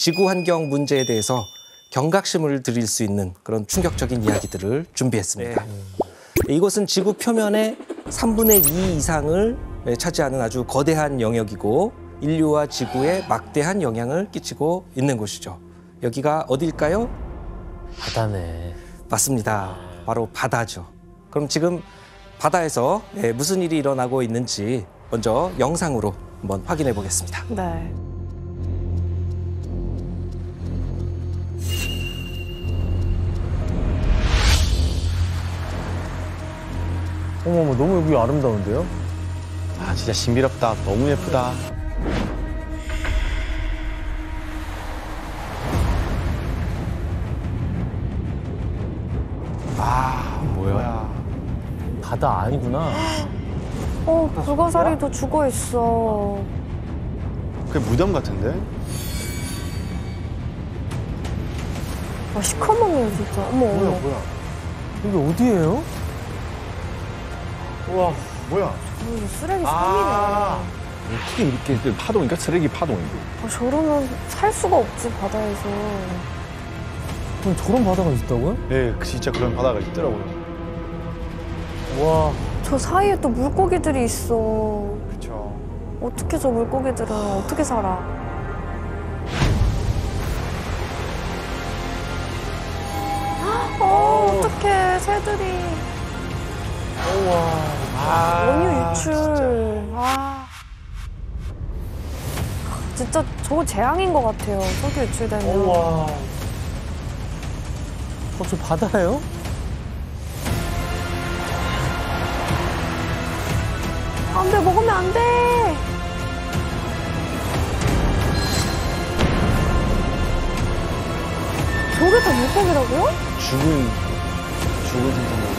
지구 환경 문제에 대해서 경각심을 드릴 수 있는 그런 충격적인 이야기들을 준비했습니다. 이곳은 지구 표면의 3분의 2 이상을 차지하는 아주 거대한 영역이고 인류와 지구에 막대한 영향을 끼치고 있는 곳이죠. 여기가 어딜까요? 바다네. 맞습니다. 바로 바다죠. 그럼 지금 바다에서 예, 무슨 일이 일어나고 있는지 먼저 영상으로 한번 확인해 보겠습니다. 네. 어머머, 너무 여기 아름다운데요? 아 진짜 신비롭다. 너무 예쁘다. 아 뭐야? 바다 아니구나. 어, 불가사리도 죽어 있어. 그게 무덤 같은데? 아, 시커먼네요, 진짜. 어머, 어머. 뭐야? 여기 어디예요? 우와 뭐야? 이거 쓰레기 아. 어떻게 이렇게 파동이니까 쓰레기 파동이고. 아, 저러면 살 수가 없지, 바다에서. 그럼 저런 바다가 있다고요? 네 진짜 그런 바다가 있더라고요. 와, 저 사이에 또 물고기들이 있어. 그렇죠. 어떻게 저 물고기들은 어떻게 살아? 어, 어떡해, 새들이. 아, 원유 유출. 아. 진짜 저거 재앙인 것 같아요. 석유 유출되면. 와. 어, 저 바다예요? 안 돼, 먹으면 안 돼. 저게 다 물고기라고요? 죽은 죽은 생선.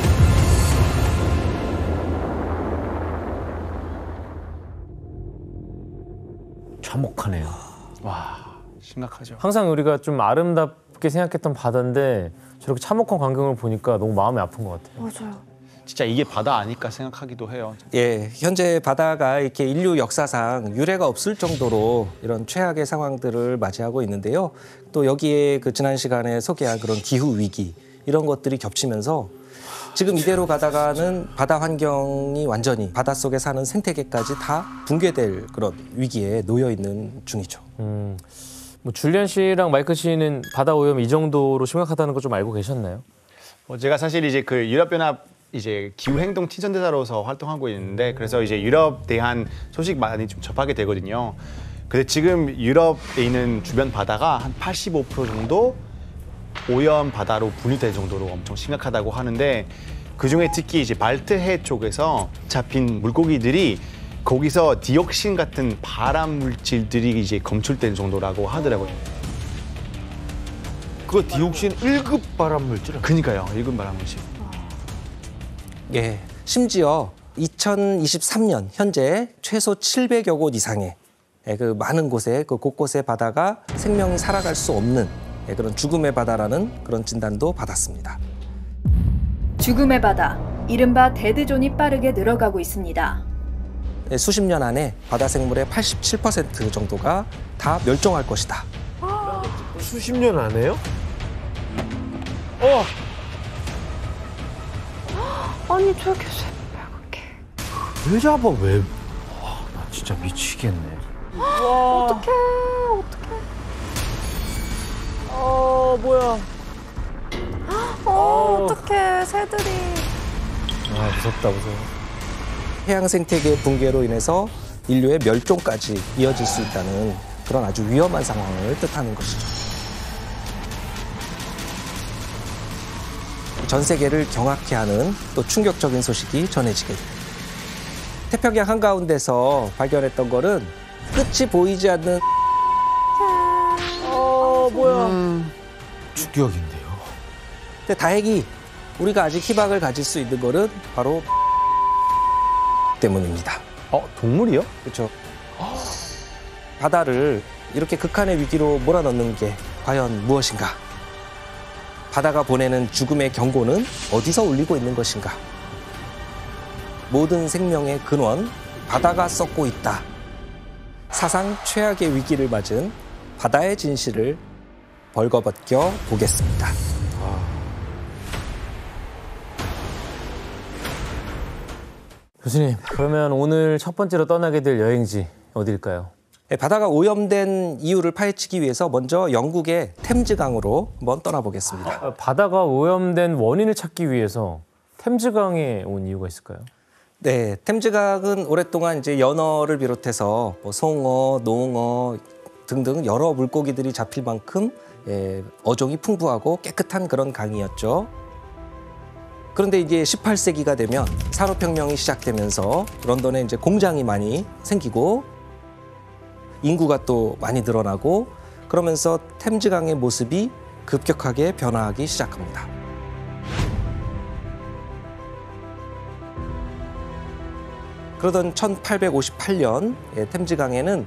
참혹하네요. 와 심각하죠. 항상 우리가 좀 아름답게 생각했던 바다인데 저렇게 참혹한 광경을 보니까 너무 마음이 아픈 것 같아요. 맞아요. 진짜 이게 바다 아닐까 생각하기도 해요. 예, 현재 바다가 이렇게 인류 역사상 유례가 없을 정도로 이런 최악의 상황들을 맞이하고 있는데요. 또 여기에 그 지난 시간에 소개한 그런 기후 위기 이런 것들이 겹치면서 지금 이대로 가다가는 바다 환경이 완전히 바닷속에 사는 생태계까지 다 붕괴될 그런 위기에 놓여 있는 중이죠. 음, 뭐 줄리안 씨랑 마이클 씨는 바다 오염 이 정도로 심각하다는 거 좀 알고 계셨나요? 어, 제가 사실 이제 그 유럽연합 이제 기후행동 친선대사로서 활동하고 있는데 그래서 이제 유럽 대한 소식 많이 좀 접하게 되거든요. 근데 지금 유럽에 있는 주변 바다가 한 85% 정도 오염 바다로 분류될 정도로 엄청 심각하다고 하는데 그 중에 특히 이제 발트해 쪽에서 잡힌 물고기들이 거기서 디옥신 같은 발암 물질들이 이제 검출된 정도라고 하더라고요. 그거 디옥신 1급 발암 물질. 그니까요, 일군 발암 물질. 예, 심지어 2023년 현재 최소 700여 곳 이상의 예, 그 많은 곳에 그 곳곳의 바다가 생명이 살아갈 수 없는 예, 그런 죽음의 바다라는 그런 진단도 받았습니다. 죽음의 바다, 이른바 dead zone이 빠르게 늘어가고 있습니다. 예, 수십 년 안에 바다 생물의 87% 정도가 다 멸종할 것이다. 수십 년 안에요? 어, 아니, 저렇게 새빨갛게. 왜 잡아 왜? 와, 나 진짜 미치겠네. 어떡해, 어떡해. 어, 뭐야. 어, 어떡해, 새들이. 아, 무섭다, 무서워. 해양 생태계 붕괴로 인해서 인류의 멸종까지 이어질 수 있다는 그런 아주 위험한 상황을 뜻하는 것이죠. 전 세계를 경악케 하는 또 충격적인 소식이 전해지게 됩니다. 태평양 한가운데서 발견했던 거는 끝이 보이지 않는 어, 뭐야. 충격인데요. 근데 다행히 우리가 아직 희망을 가질 수 있는 거는 바로 때문입니다. 어, 동물이요? 그렇죠. 바다를 이렇게 극한의 위기로 몰아넣는 게 과연 무엇인가? 바다가 보내는 죽음의 경고는 어디서 울리고 있는 것인가? 모든 생명의 근원, 바다가 썩고 있다. 사상 최악의 위기를 맞은 바다의 진실을 벌거벗겨 보겠습니다. 교수님, 그러면 오늘 첫 번째로 떠나게 될 여행지 어디일까요? 예, 바다가 오염된 이유를 파헤치기 위해서 먼저 영국의 템즈강으로 한번 떠나보겠습니다. 아, 바다가 오염된 원인을 찾기 위해서 템즈강에 온 이유가 있을까요? 네, 템즈강은 오랫동안 이제 연어를 비롯해서 뭐 송어, 농어 등등 여러 물고기들이 잡힐 만큼 예, 어종이 풍부하고 깨끗한 그런 강이었죠. 그런데 이제 18세기가 되면 산업혁명이 시작되면서 런던에 이제 공장이 많이 생기고 인구가 또 많이 늘어나고 그러면서 템즈강의 모습이 급격하게 변화하기 시작합니다. 그러던 1858년 예, 템즈강에는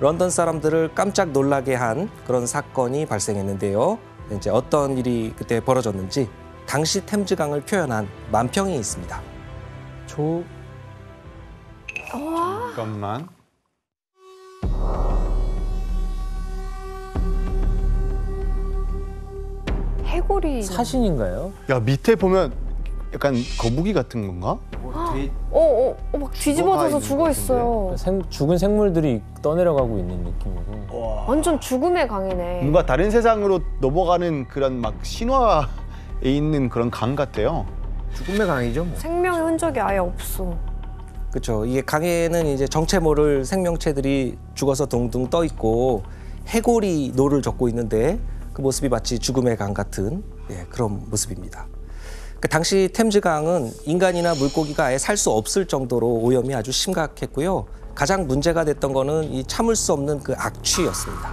런던 사람들을 깜짝 놀라게 한 그런 사건이 발생했는데요. 이제 어떤 일이 그때 벌어졌는지 당시 템즈강을 표현한 만평이 있습니다. 조 잠깐만. 해골이. 사신인가요? 야 밑에 보면 약간 거북이 같은 건가? 어, 어, 어, 막 뒤집어져서 죽어 있어요. 생, 죽은 생물들이 떠내려가고 있는 느낌이고. 완전 죽음의 강이네. 뭔가 다른 세상으로 넘어가는 그런 막 신화에 있는 그런 강 같아요. 죽음의 강이죠 뭐. 생명의 흔적이 아예 없어. 그렇죠. 이게 강에는 이제 정체 모를 생명체들이 죽어서 둥둥 떠 있고 해골이 노를 젓고 있는데 그 모습이 마치 죽음의 강 같은 예, 그런 모습입니다. 그 당시 템즈강은 인간이나 물고기가 아예 살 수 없을 정도로 오염이 아주 심각했고요. 가장 문제가 됐던 거는 이 참을 수 없는 그 악취였습니다.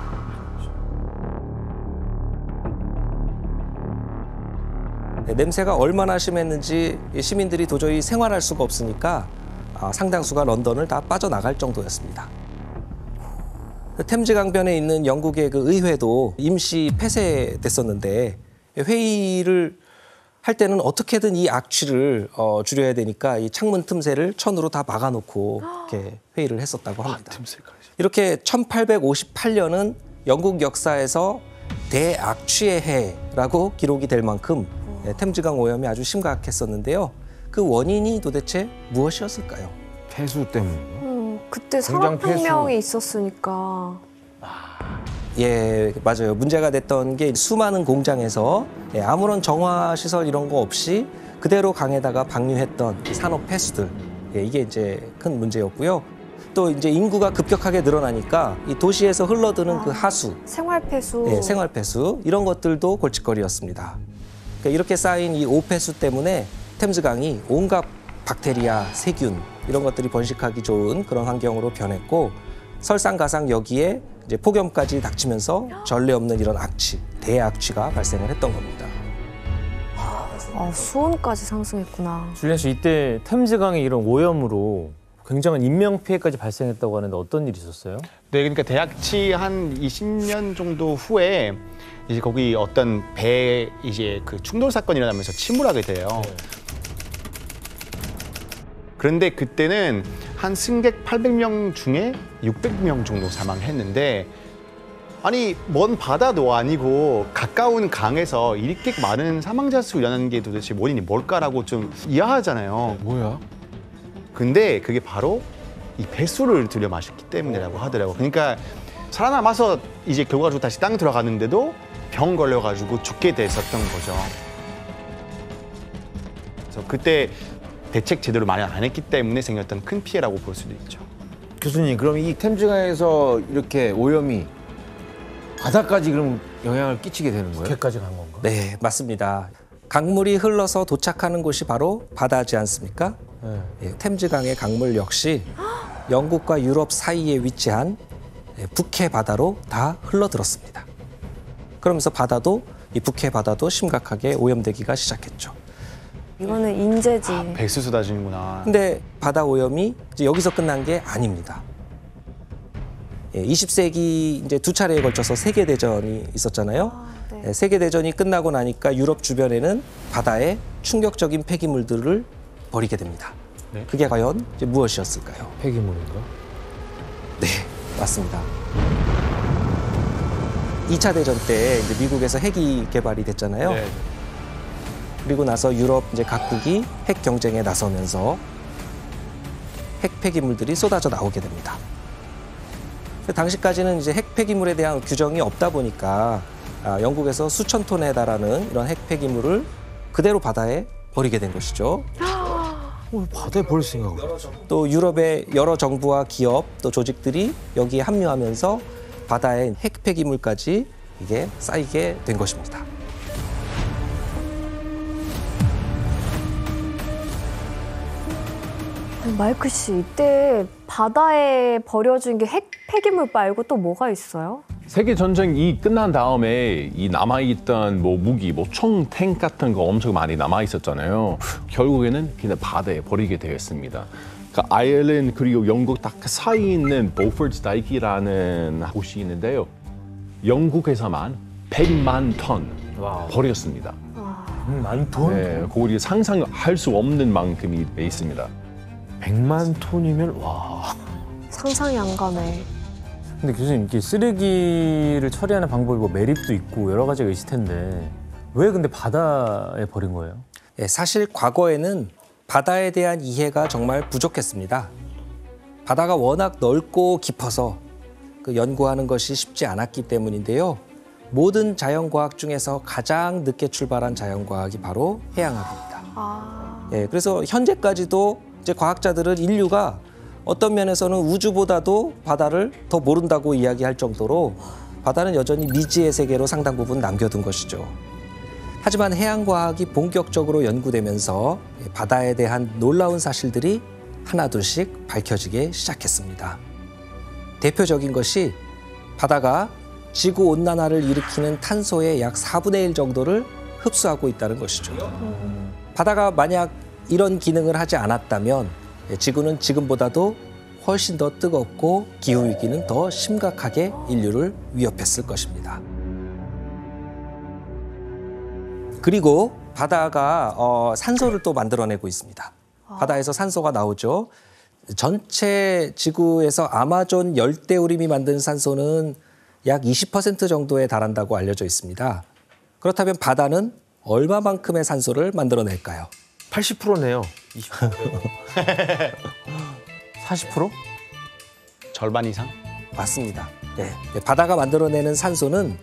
네, 냄새가 얼마나 심했는지 이 시민들이 도저히 생활할 수가 없으니까 아, 상당수가 런던을 다 빠져나갈 정도였습니다. 그 템즈 강변에 있는 영국의 그 의회도 임시 폐쇄됐었는데 회의를 할 때는 어떻게든 이 악취를 어, 줄여야 되니까 이 창문 틈새를 천으로 다 막아놓고 이렇게 회의를 했었다고 합니다. 이렇게 1858년은 영국 역사에서 대악취의 해라고 기록이 될 만큼 네, 템즈강 오염이 아주 심각했었는데요. 그 원인이 도대체 무엇이었을까요? 폐수 때문에. 음, 그때 산업혁명이 있었으니까. 예, 맞아요. 문제가 됐던 게 수많은 공장에서 예, 아무런 정화 시설 이런 거 없이 그대로 강에다가 방류했던 이 산업 폐수들. 예, 이게 이제 큰 문제였고요. 또 이제 인구가 급격하게 늘어나니까 이 도시에서 흘러드는 그 하수, 생활 폐수. 예, 생활 폐수 이런 것들도 골칫거리였습니다. 그러니까 이렇게 쌓인 이 오폐수 때문에 템즈강이 온갖 박테리아, 세균 이런 것들이 번식하기 좋은 그런 환경으로 변했고 설상가상 여기에 이제 폭염까지 닥치면서 전례 없는 이런 악취, 대악취가 발생을 했던 겁니다. 아, 수온까지 상승했구나. 줄리안 씨 이때 템즈강의 이런 오염으로 굉장한 인명 피해까지 발생했다고 하는데 어떤 일이 있었어요? 네, 그러니까 대학치 한 20년 정도 후에 이제 거기 어떤 배 이제 그 충돌 사건이 일어나면서 침몰하게 돼요. 그런데 그때는 한 승객 800명 중에 600명 정도 사망했는데 아니 먼 바다도 아니고 가까운 강에서 이렇게 많은 사망자 수 일어나는 게 도대체 원인이 뭘까라고 좀 이해하잖아요. 뭐야? 근데 그게 바로 이 배수를 들여 마셨기 때문이라고 하더라고. 그러니까 살아남아서 이제 결과적으로 다시 땅 들어갔는데도 병 걸려가지고 죽게 됐었던 거죠. 그래서 그때 대책 제대로 마련 안 했기 때문에 생겼던 큰 피해라고 볼 수도 있죠. 교수님 그럼 이 템즈강에서 이렇게 오염이 바다까지 그럼 영향을 끼치게 되는 거예요? 그렇게까지 간 건가? 네, 맞습니다. 강물이 흘러서 도착하는 곳이 바로 바다지 않습니까? 네. 예, 템즈강의 강물 역시 영국과 유럽 사이에 위치한 예, 북해 바다로 다 흘러들었습니다. 그러면서 바다도 이 북해 바다도 심각하게 오염되기가 시작했죠. 이거는 인재지. 배수 쏟아지는구나. 근데 바다 오염이 이제 여기서 끝난 게 아닙니다. 예, 20세기 이제 두 차례에 걸쳐서 세계 대전이 있었잖아요. 네. 예, 세계 대전이 끝나고 나니까 유럽 주변에는 바다에 충격적인 폐기물들을 버리게 됩니다. 네. 그게 과연 이제 무엇이었을까요? 폐기물인가? 네, 맞습니다. 이차 대전 때 이제 미국에서 핵이 개발이 됐잖아요. 네. 그리고 나서 유럽 이제 각국이 핵 경쟁에 나서면서 핵 폐기물들이 쏟아져 나오게 됩니다. 그 당시까지는 이제 핵 폐기물에 대한 규정이 없다 보니까 아, 영국에서 수천 톤에 달하는 이런 핵 폐기물을 그대로 바다에 버리게 된 것이죠. 어, 바다에 버릴 생각을. 또 유럽의 여러 정부와 기업 또 조직들이 여기에 합류하면서 바다에 핵 폐기물까지 이게 쌓이게 된 것입니다. 마이크 씨, 이때 바다에 버려진 게 핵 폐기물 말고 또 뭐가 있어요? 세계 전쟁이 끝난 다음에 이 남아 있던 뭐 무기, 뭐 총, 탱 같은 거 엄청 많이 남아 있었잖아요. 결국에는 그냥 바다에 버리게 되었습니다. 그 아일랜드 그리고 영국 딱 사이에 있는 보포트 다이키라는 곳이 있는데요. 영국에서만 100만 톤 버렸습니다. 만 톤? 네, 그거 상상할 수 없는 만큼이 돼 있습니다. 100만 톤이면 와. 상상이 안 가네. 근데 교수님 이게 쓰레기를 처리하는 방법이 뭐 매립도 있고 여러 가지가 있을 텐데 왜 근데 바다에 버린 거예요? 예, 사실 과거에는 바다에 대한 이해가 정말 부족했습니다. 바다가 워낙 넓고 깊어서 그 연구하는 것이 쉽지 않았기 때문인데요. 모든 자연과학 중에서 가장 늦게 출발한 자연과학이 바로 해양학입니다. 아, 예, 그래서 현재까지도 이제 과학자들은 인류가 어떤 면에서는 우주보다도 바다를 더 모른다고 이야기할 정도로 바다는 여전히 미지의 세계로 상당 부분 남겨둔 것이죠. 하지만 해양과학이 본격적으로 연구되면서 바다에 대한 놀라운 사실들이 하나둘씩 밝혀지기 시작했습니다. 대표적인 것이 바다가 지구 온난화를 일으키는 탄소의 약 4분의 1 정도를 흡수하고 있다는 것이죠. 바다가 만약 이런 기능을 하지 않았다면 지구는 지금보다도 훨씬 더 뜨겁고 기후 위기는 더 심각하게 인류를 위협했을 것입니다. 그리고 바다가 어, 산소를 또 만들어내고 있습니다. 바다에서 산소가 나오죠. 전체 지구에서 아마존 열대우림이 만든 산소는 약 20% 정도에 달한다고 알려져 있습니다. 그렇다면 바다는 얼마만큼의 산소를 만들어낼까요? 80%네요. 40%? 절반 이상? 맞습니다. 네. 네, 바다가 만들어내는 산소는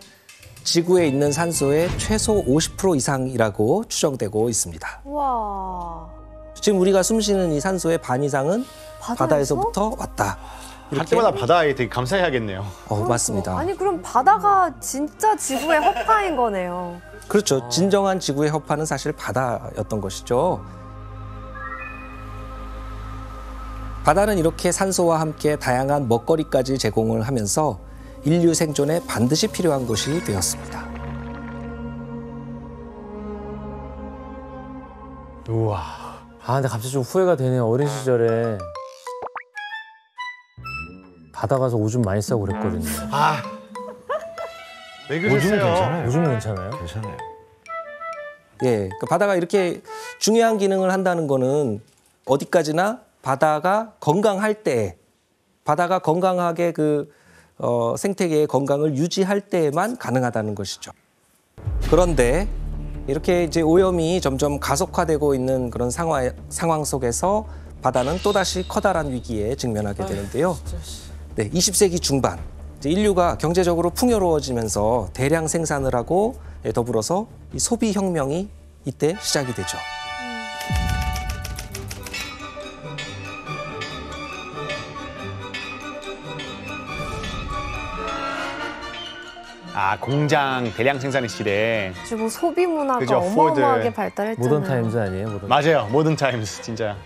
지구에 있는 산소의 최소 50% 이상이라고 추정되고 있습니다. 와. 지금 우리가 숨쉬는 이 산소의 반 이상은 바다에서? 바다에서부터 왔다. 할 때마다 바다에 되게 감사해야겠네요. 어, 맞습니다. 아니 그럼 바다가 진짜 지구의 허파인 거네요. 그렇죠. 진정한 지구의 허파는 사실 바다였던 것이죠. 바다는 이렇게 산소와 함께 다양한 먹거리까지 제공을 하면서 인류 생존에 반드시 필요한 곳이 되었습니다. 우와. 아 근데 갑자기 좀 후회가 되네 요. 어린 시절에 바다 가서 오줌 많이 싸고 그랬거든요. 아. 왜 그러세요? 괜찮아요. 오줌 괜찮아요? 괜찮아요. 예, 그 바다가 이렇게 중요한 기능을 한다는 거는 어디까지나 바다가 건강할 때, 바다가 건강하게 그 어, 생태계의 건강을 유지할 때에만 가능하다는 것이죠. 그런데 이렇게 이제 오염이 점점 가속화되고 있는 그런 상황, 상황 속에서 바다는 또다시 커다란 위기에 직면하게 되는데요. 네, 20세기 중반 인류가 경제적으로 풍요로워지면서 대량 생산을 하고 예, 더불어서 이 소비 혁명이 이때 시작이 되죠. 아 공장 대량 생산의 시대. 지금 뭐 소비 문화가 그죠, 어마어마하게 포드. 발달했잖아요. Modern Times 아니에요? 모던. 맞아요. Modern Times 진짜.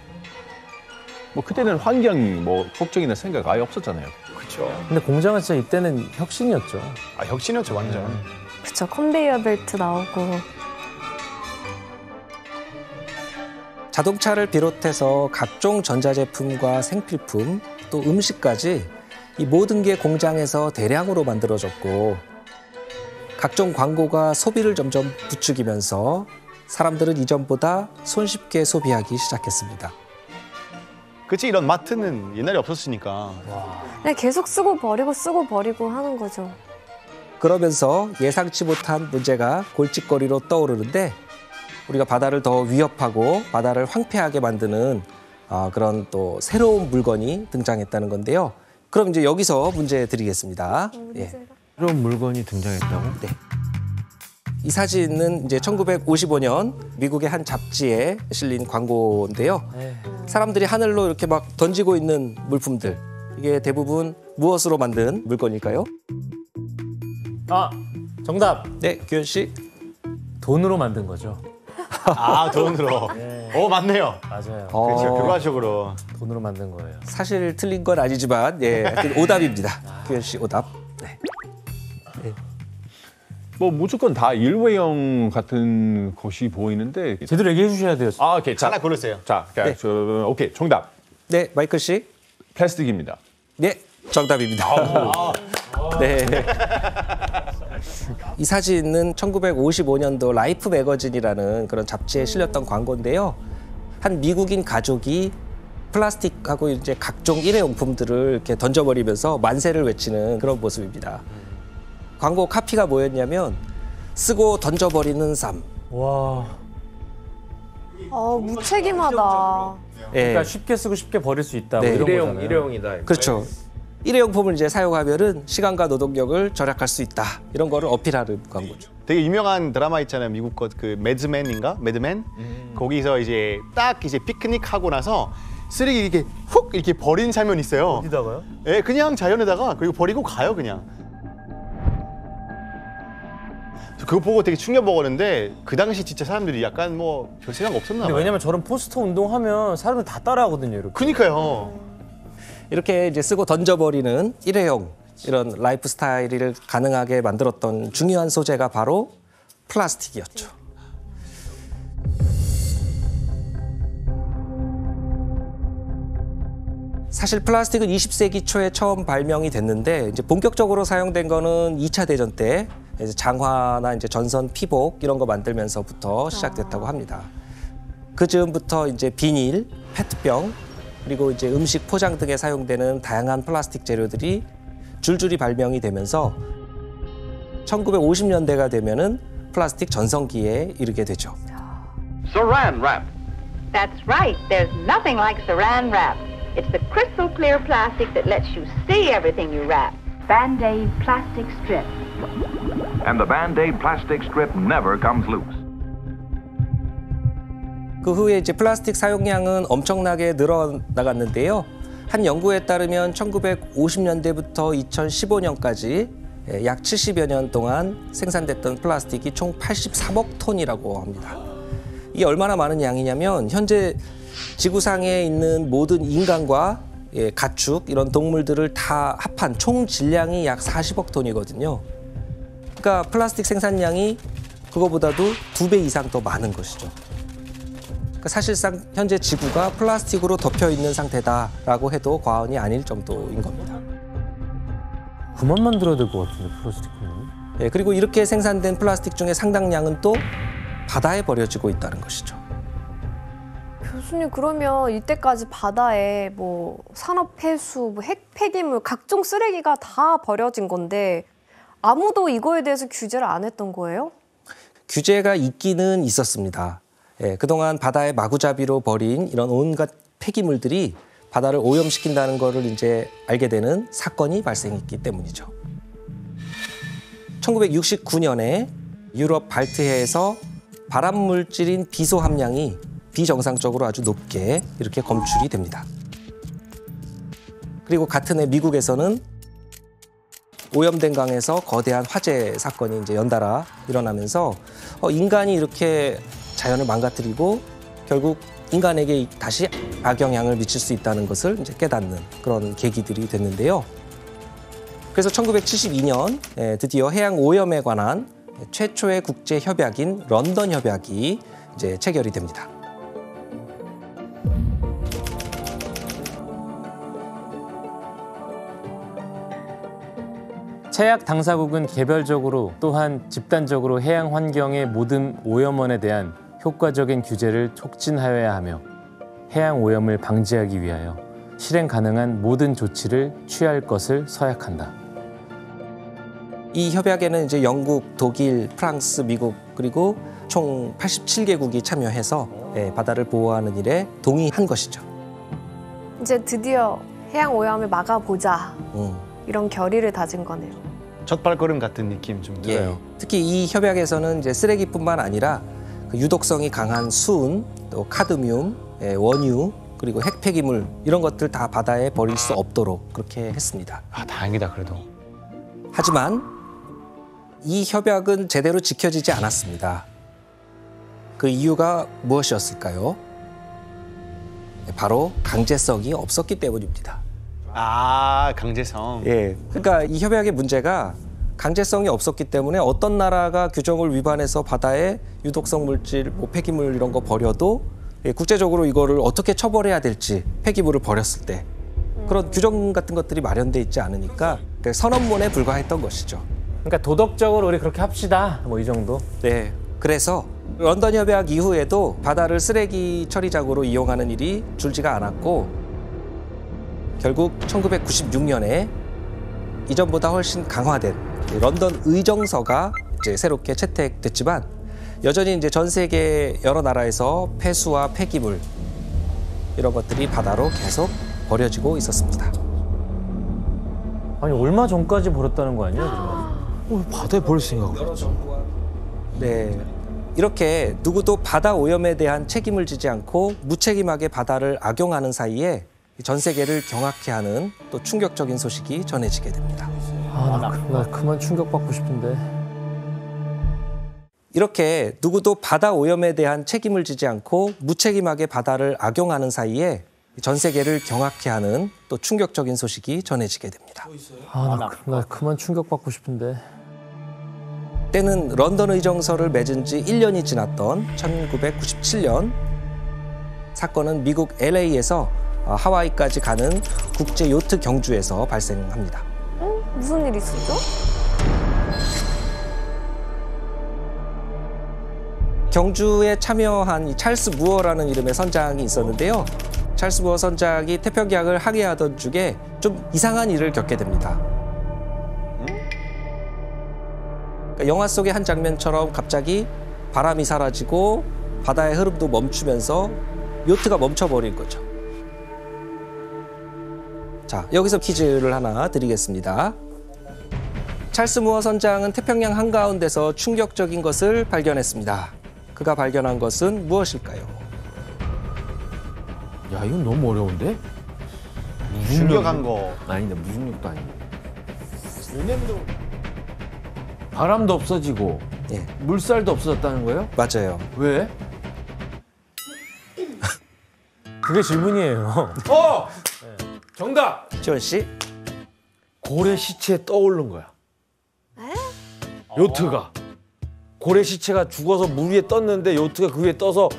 뭐 그때는 환경 뭐 걱정이나 생각 아예 없었잖아요. 그렇죠. 근데 공장은 진짜 이때는 혁신이었죠. 아 혁신이었죠 완전. 그쵸 컨베이어 벨트 나오고 자동차를 비롯해서 각종 전자제품과 생필품 또 음식까지 이 모든 게 공장에서 대량으로 만들어졌고 각종 광고가 소비를 점점 부추기면서 사람들은 이전보다 손쉽게 소비하기 시작했습니다. 그치 이런 마트는 옛날에 없었으니까. 그냥 계속 쓰고 버리고 쓰고 버리고 하는 거죠. 그러면서 예상치 못한 문제가 골칫거리로 떠오르는데 우리가 바다를 더 위협하고 바다를 황폐하게 만드는 아, 그런 또 새로운 물건이 등장했다는 건데요. 그럼 이제 여기서 문제 드리겠습니다. 예. 그런 물건이 등장했다고? 네. 이 사진은 이제 1955년 미국의 한 잡지에 실린 광고인데요. 사람들이 하늘로 이렇게 막 던지고 있는 물품들. 이게 대부분 무엇으로 만든 물건일까요? 아 정답 네, 규현 씨. 돈으로 만든 거죠. 아 돈으로. 오 맞네요. 맞아요. 어, 그렇죠. 결과적으로. 돈으로 만든 거예요. 사실 틀린 건 아니지만 예, 하여튼 오답입니다. 규현 씨 오답. 네. 뭐 무조건 다 일회용 같은 것이 보이는데 제대로 얘기해 주셔야 돼요. 아 오케이 자, 하나 고르세요. 자 자, 네. 저, 오케이 정답 네, 마이클 씨. 플라스틱입니다. 네, 정답입니다. 네. 이 사진은 1955년도 라이프 매거진이라는 그런 잡지에 실렸던 광고인데요. 한 미국인 가족이 플라스틱하고 이제 각종 일회용품들을 이렇게 던져버리면서 만세를 외치는 그런 모습입니다. 광고 카피가 뭐였냐면 쓰고 던져버리는 삶. 와. 아, 무책임하다. 예. 그러니까 쉽게 쓰고 쉽게 버릴 수 있다. 뭐 네. 이런 일회용 거잖아요. 일회용이다. 그렇죠. 일회용품을 이제 사용하면은 시간과 노동력을 절약할 수 있다. 이런 거를 어필하는 광고죠. 되게 유명한 드라마 있잖아요. 미국 것그 매드맨인가? 매드맨? 거기서 이제 딱 이제 피크닉 하고 나서 쓰레기 이렇게 훅 이렇게 버린 장면 있어요. 어디다가요? 예, 그냥 자연에다가 그리고 버리고 가요, 그냥. 저 그거 보고 되게 충격 먹었는데 그 당시 진짜 사람들이 약간 뭐 별 생각 없었나 근데 봐요. 왜냐면 저런 포스터 운동하면 사람들 다 따라하거든요. 이렇게. 그니까요. 이렇게 이제 쓰고 던져버리는 일회용 이런 라이프 스타일을 가능하게 만들었던 중요한 소재가 바로 플라스틱이었죠. 사실 플라스틱은 20세기 초에 처음 발명이 됐는데 이제 본격적으로 사용된 거는 2차 대전 때 이제 장화나 이제 전선 피복 이런 거 만들면서부터 시작됐다고 합니다. 그 즈음부터 이제 비닐, 페트병 그리고 이제 음식 포장 등에 사용되는 다양한 플라스틱 재료들이 줄줄이 발명이 되면서 1950년대가 되면은 플라스틱 전성기에 이르게 되죠. Saran wrap. That's right. There's nothing like saran wrap. It's the crystal clear plastic that lets you see everything you wrap. Band-Aid plastic strip. And the Band-Aid plastic strip never comes loose. 그 후에 이제 플라스틱 사용량은 엄청나게 늘어나갔는데요. 한 연구에 따르면 1950년대부터 2015년까지 예, 약 70여 년 동안 생산됐던 플라스틱이 총 83억 톤이라고 합니다. 이게 얼마나 많은 양이냐면 현재 지구상에 있는 모든 인간과 예, 가축 이런 동물들을 다 합한 총 질량이 약 40억 톤이거든요. 그러니까 플라스틱 생산량이 그거보다도 두 배 이상 더 많은 것이죠. 그러니까 사실상 현재 지구가 플라스틱으로 덮여 있는 상태다라고 해도 과언이 아닐 정도인 겁니다. 그만 만들어야 될 것 같은데 플라스틱은. 예, 그리고 이렇게 생산된 플라스틱 중에 상당량은 또 바다에 버려지고 있다는 것이죠. 교수님 그러면 이때까지 바다에 뭐 산업 폐수, 뭐 핵 폐기물, 각종 쓰레기가 다 버려진 건데 아무도 이거에 대해서 규제를 안 했던 거예요? 규제가 있기는 있었습니다. 예, 그동안 바다에 마구잡이로 버린 이런 온갖 폐기물들이 바다를 오염시킨다는 것을 이제 알게 되는 사건이 발생했기 때문이죠. 1969년에 유럽 발트해에서 발암 물질인 비소 함량이 비정상적으로 아주 높게 이렇게 검출이 됩니다. 그리고 같은 해 미국에서는 오염된 강에서 거대한 화재 사건이 이제 연달아 일어나면서 어, 인간이 이렇게 자연을 망가뜨리고 결국 인간에게 다시 악영향을 미칠 수 있다는 것을 이제 깨닫는 그런 계기들이 됐는데요. 그래서 1972년 예, 드디어 해양 오염에 관한 최초의 국제 협약인 런던 협약이 이제 체결이 됩니다. 체약 당사국은 개별적으로 또한 집단적으로 해양 환경의 모든 오염원에 대한 효과적인 규제를 촉진하여야 하며 해양 오염을 방지하기 위하여 실행 가능한 모든 조치를 취할 것을 서약한다. 이 협약에는 이제 영국, 독일, 프랑스, 미국 그리고 총 87개국이 참여해서 예, 바다를 보호하는 일에 동의한 것이죠. 이제 드디어 해양 오염을 막아보자 음. 이런 결의를 다진 거네요. 첫 발걸음 같은 느낌 좀 예. 들어요. 특히 이 협약에서는 이제 쓰레기뿐만 아니라 그 유독성이 강한 수은, 또 카드뮴, 예, 원유, 그리고 핵 폐기물 이런 것들 다 바다에 버릴 수 없도록 그렇게 했습니다. 아 다행이다 그래도. 하지만 이 협약은 제대로 지켜지지 않았습니다. 그 이유가 무엇이었을까요? 네, 바로 강제성이 없었기 때문입니다. 아 강제성. 예. 그러니까 이 협약의 문제가 강제성이 없었기 때문에 어떤 나라가 규정을 위반해서 바다에 유독성 물질, 뭐 폐기물 이런 거 버려도 예, 국제적으로 이거를 어떻게 처벌해야 될지 폐기물을 버렸을 때 그런 규정 같은 것들이 마련돼 있지 않으니까 그 선언문에 불과했던 것이죠. 그러니까 도덕적으로 우리 그렇게 합시다. 뭐 이 정도. 네. 그래서 런던 협약 이후에도 바다를 쓰레기 처리장으로 이용하는 일이 줄지가 않았고 결국 1996년에 이전보다 훨씬 강화된 이 런던 의정서가 이제 새롭게 채택됐지만 여전히 이제 전 세계 여러 나라에서 폐수와 폐기물 이런 것들이 바다로 계속 버려지고 있었습니다. 아니 얼마 전까지 버렸다는 거 아니에요? 어, 바다에 버릴 생각을 했지. 네. 이렇게 누구도 바다 오염에 대한 책임을 지지 않고 무책임하게 바다를 악용하는 사이에 전 세계를 경악해 하는 또 충격적인 소식이 전해지게 됩니다. 아, 나, 그- 나 그만 충격받고 싶은데. 이렇게 누구도 바다 오염에 대한 책임을 지지 않고 무책임하게 바다를 악용하는 사이에 전 세계를 경악해 하는 또 충격적인 소식이 전해지게 됩니다. 아, 나, 그- 나 그만 충격받고 싶은데. 때는 런던 의정서를 맺은 지 1년이 지났던 1997년 사건은 미국 LA에서 하와이까지 가는 국제 요트 경주에서 발생합니다. 무슨 일이 있었죠? 경주에 참여한 이 찰스 무어라는 이름의 선장이 있었는데요. 찰스 무어 선장이 태평양을 항해하던 중에 좀 이상한 일을 겪게 됩니다. 그러니까 영화 속의 한 장면처럼 갑자기 바람이 사라지고 바다의 흐름도 멈추면서 요트가 멈춰버린 거죠. 자, 여기서 퀴즈를 하나 드리겠습니다. 찰스 무어 선장은 태평양 한가운데서 충격적인 것을 발견했습니다. 그가 발견한 것은 무엇일까요? 야 이건 너무 어려운데? 충격한 거. 아닌데 무중력도 아닌데. 바람도 없어지고 예, 물살도 없어졌다는 거예요? 맞아요. 왜? 그게 질문이에요. 어! 정답! 지원 씨, 고래 시체에 떠오른 거야. 요트가. 고래 시체가 죽어서 물 위에 떴는데 요트가 그 위에 떠서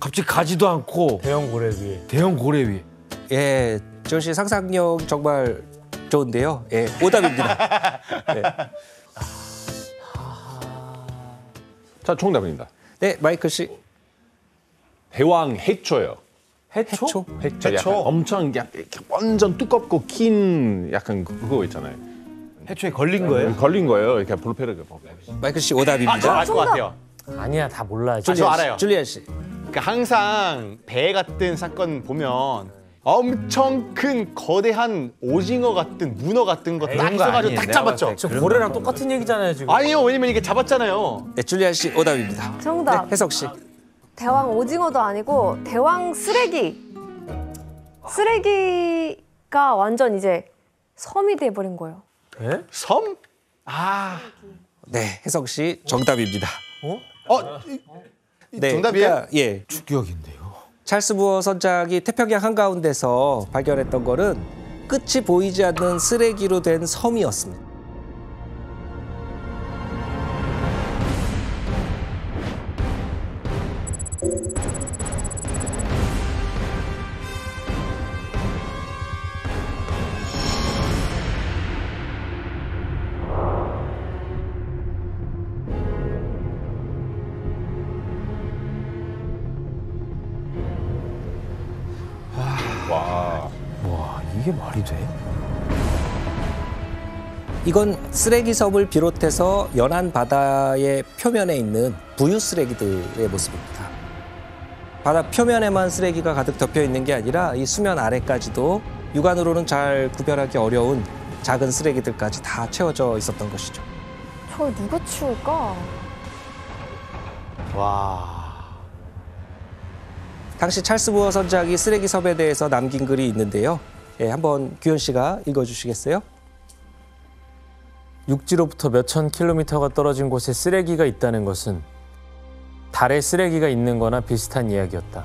갑자기 가지도 않고 대형 고래 위에. 대형 고래 위에. 예, 지원 씨 상상력 정말 좋은데요. 예, 오답입니다. 네. 자, 정답입니다. 네, 마이클 씨, 대왕 해초요. 해초? 해초. 해초. 약간 엄청 약- 이렇게 완전 두껍고 긴 약간 그거 있잖아요. 해초에 걸린 거예요? 걸린 거예요. 이렇게 보고. 마이클 씨 아, 저 오답입니다. 알것 같아요. 아니야, 다 몰라. 아, 저 알아요. 줄리안 씨. 그러니까 항상 배 같은 사건 보면 엄청 큰 거대한 오징어 같은 문어 같은 거딱 아니에요. 딱 잡았죠. 저 고래랑 똑같은 얘기잖아요, 지금. 아니요, 왜냐면 이게 잡았잖아요. 네, 줄리안 씨 오답입니다. 정답. 네, 해석 씨. 대왕 오징어도 아니고 대왕 쓰레기. 쓰레기가 완전 이제 섬이 돼버린 거예요. 예? 섬? 아, 네, 해석 씨 정답입니다. 어, 이- 이 네, 정답이에요? 그러니까, 예, 충격인데요. 찰스 부어 선장이 태평양 한가운데서 발견했던 거는 끝이 보이지 않는 쓰레기로 된 섬이었습니다. 이게 말이 돼? 이건 쓰레기 섬을 비롯해서 연안 바다의 표면에 있는 부유 쓰레기들의 모습입니다. 바다 표면에만 쓰레기가 가득 덮여 있는 게 아니라 이 수면 아래까지도 육안으로는 잘 구별하기 어려운 작은 쓰레기들까지 다 채워져 있었던 것이죠. 저걸 누가 치울까? 와. 당시 찰스 부어 선장이 쓰레기 섬에 대해서 남긴 글이 있는데요. 예, 한번 규현 씨가 읽어주시겠어요? 육지로부터 몇 천 킬로미터가 떨어진 곳에 쓰레기가 있다는 것은 달에 쓰레기가 있는 거나 비슷한 이야기였다.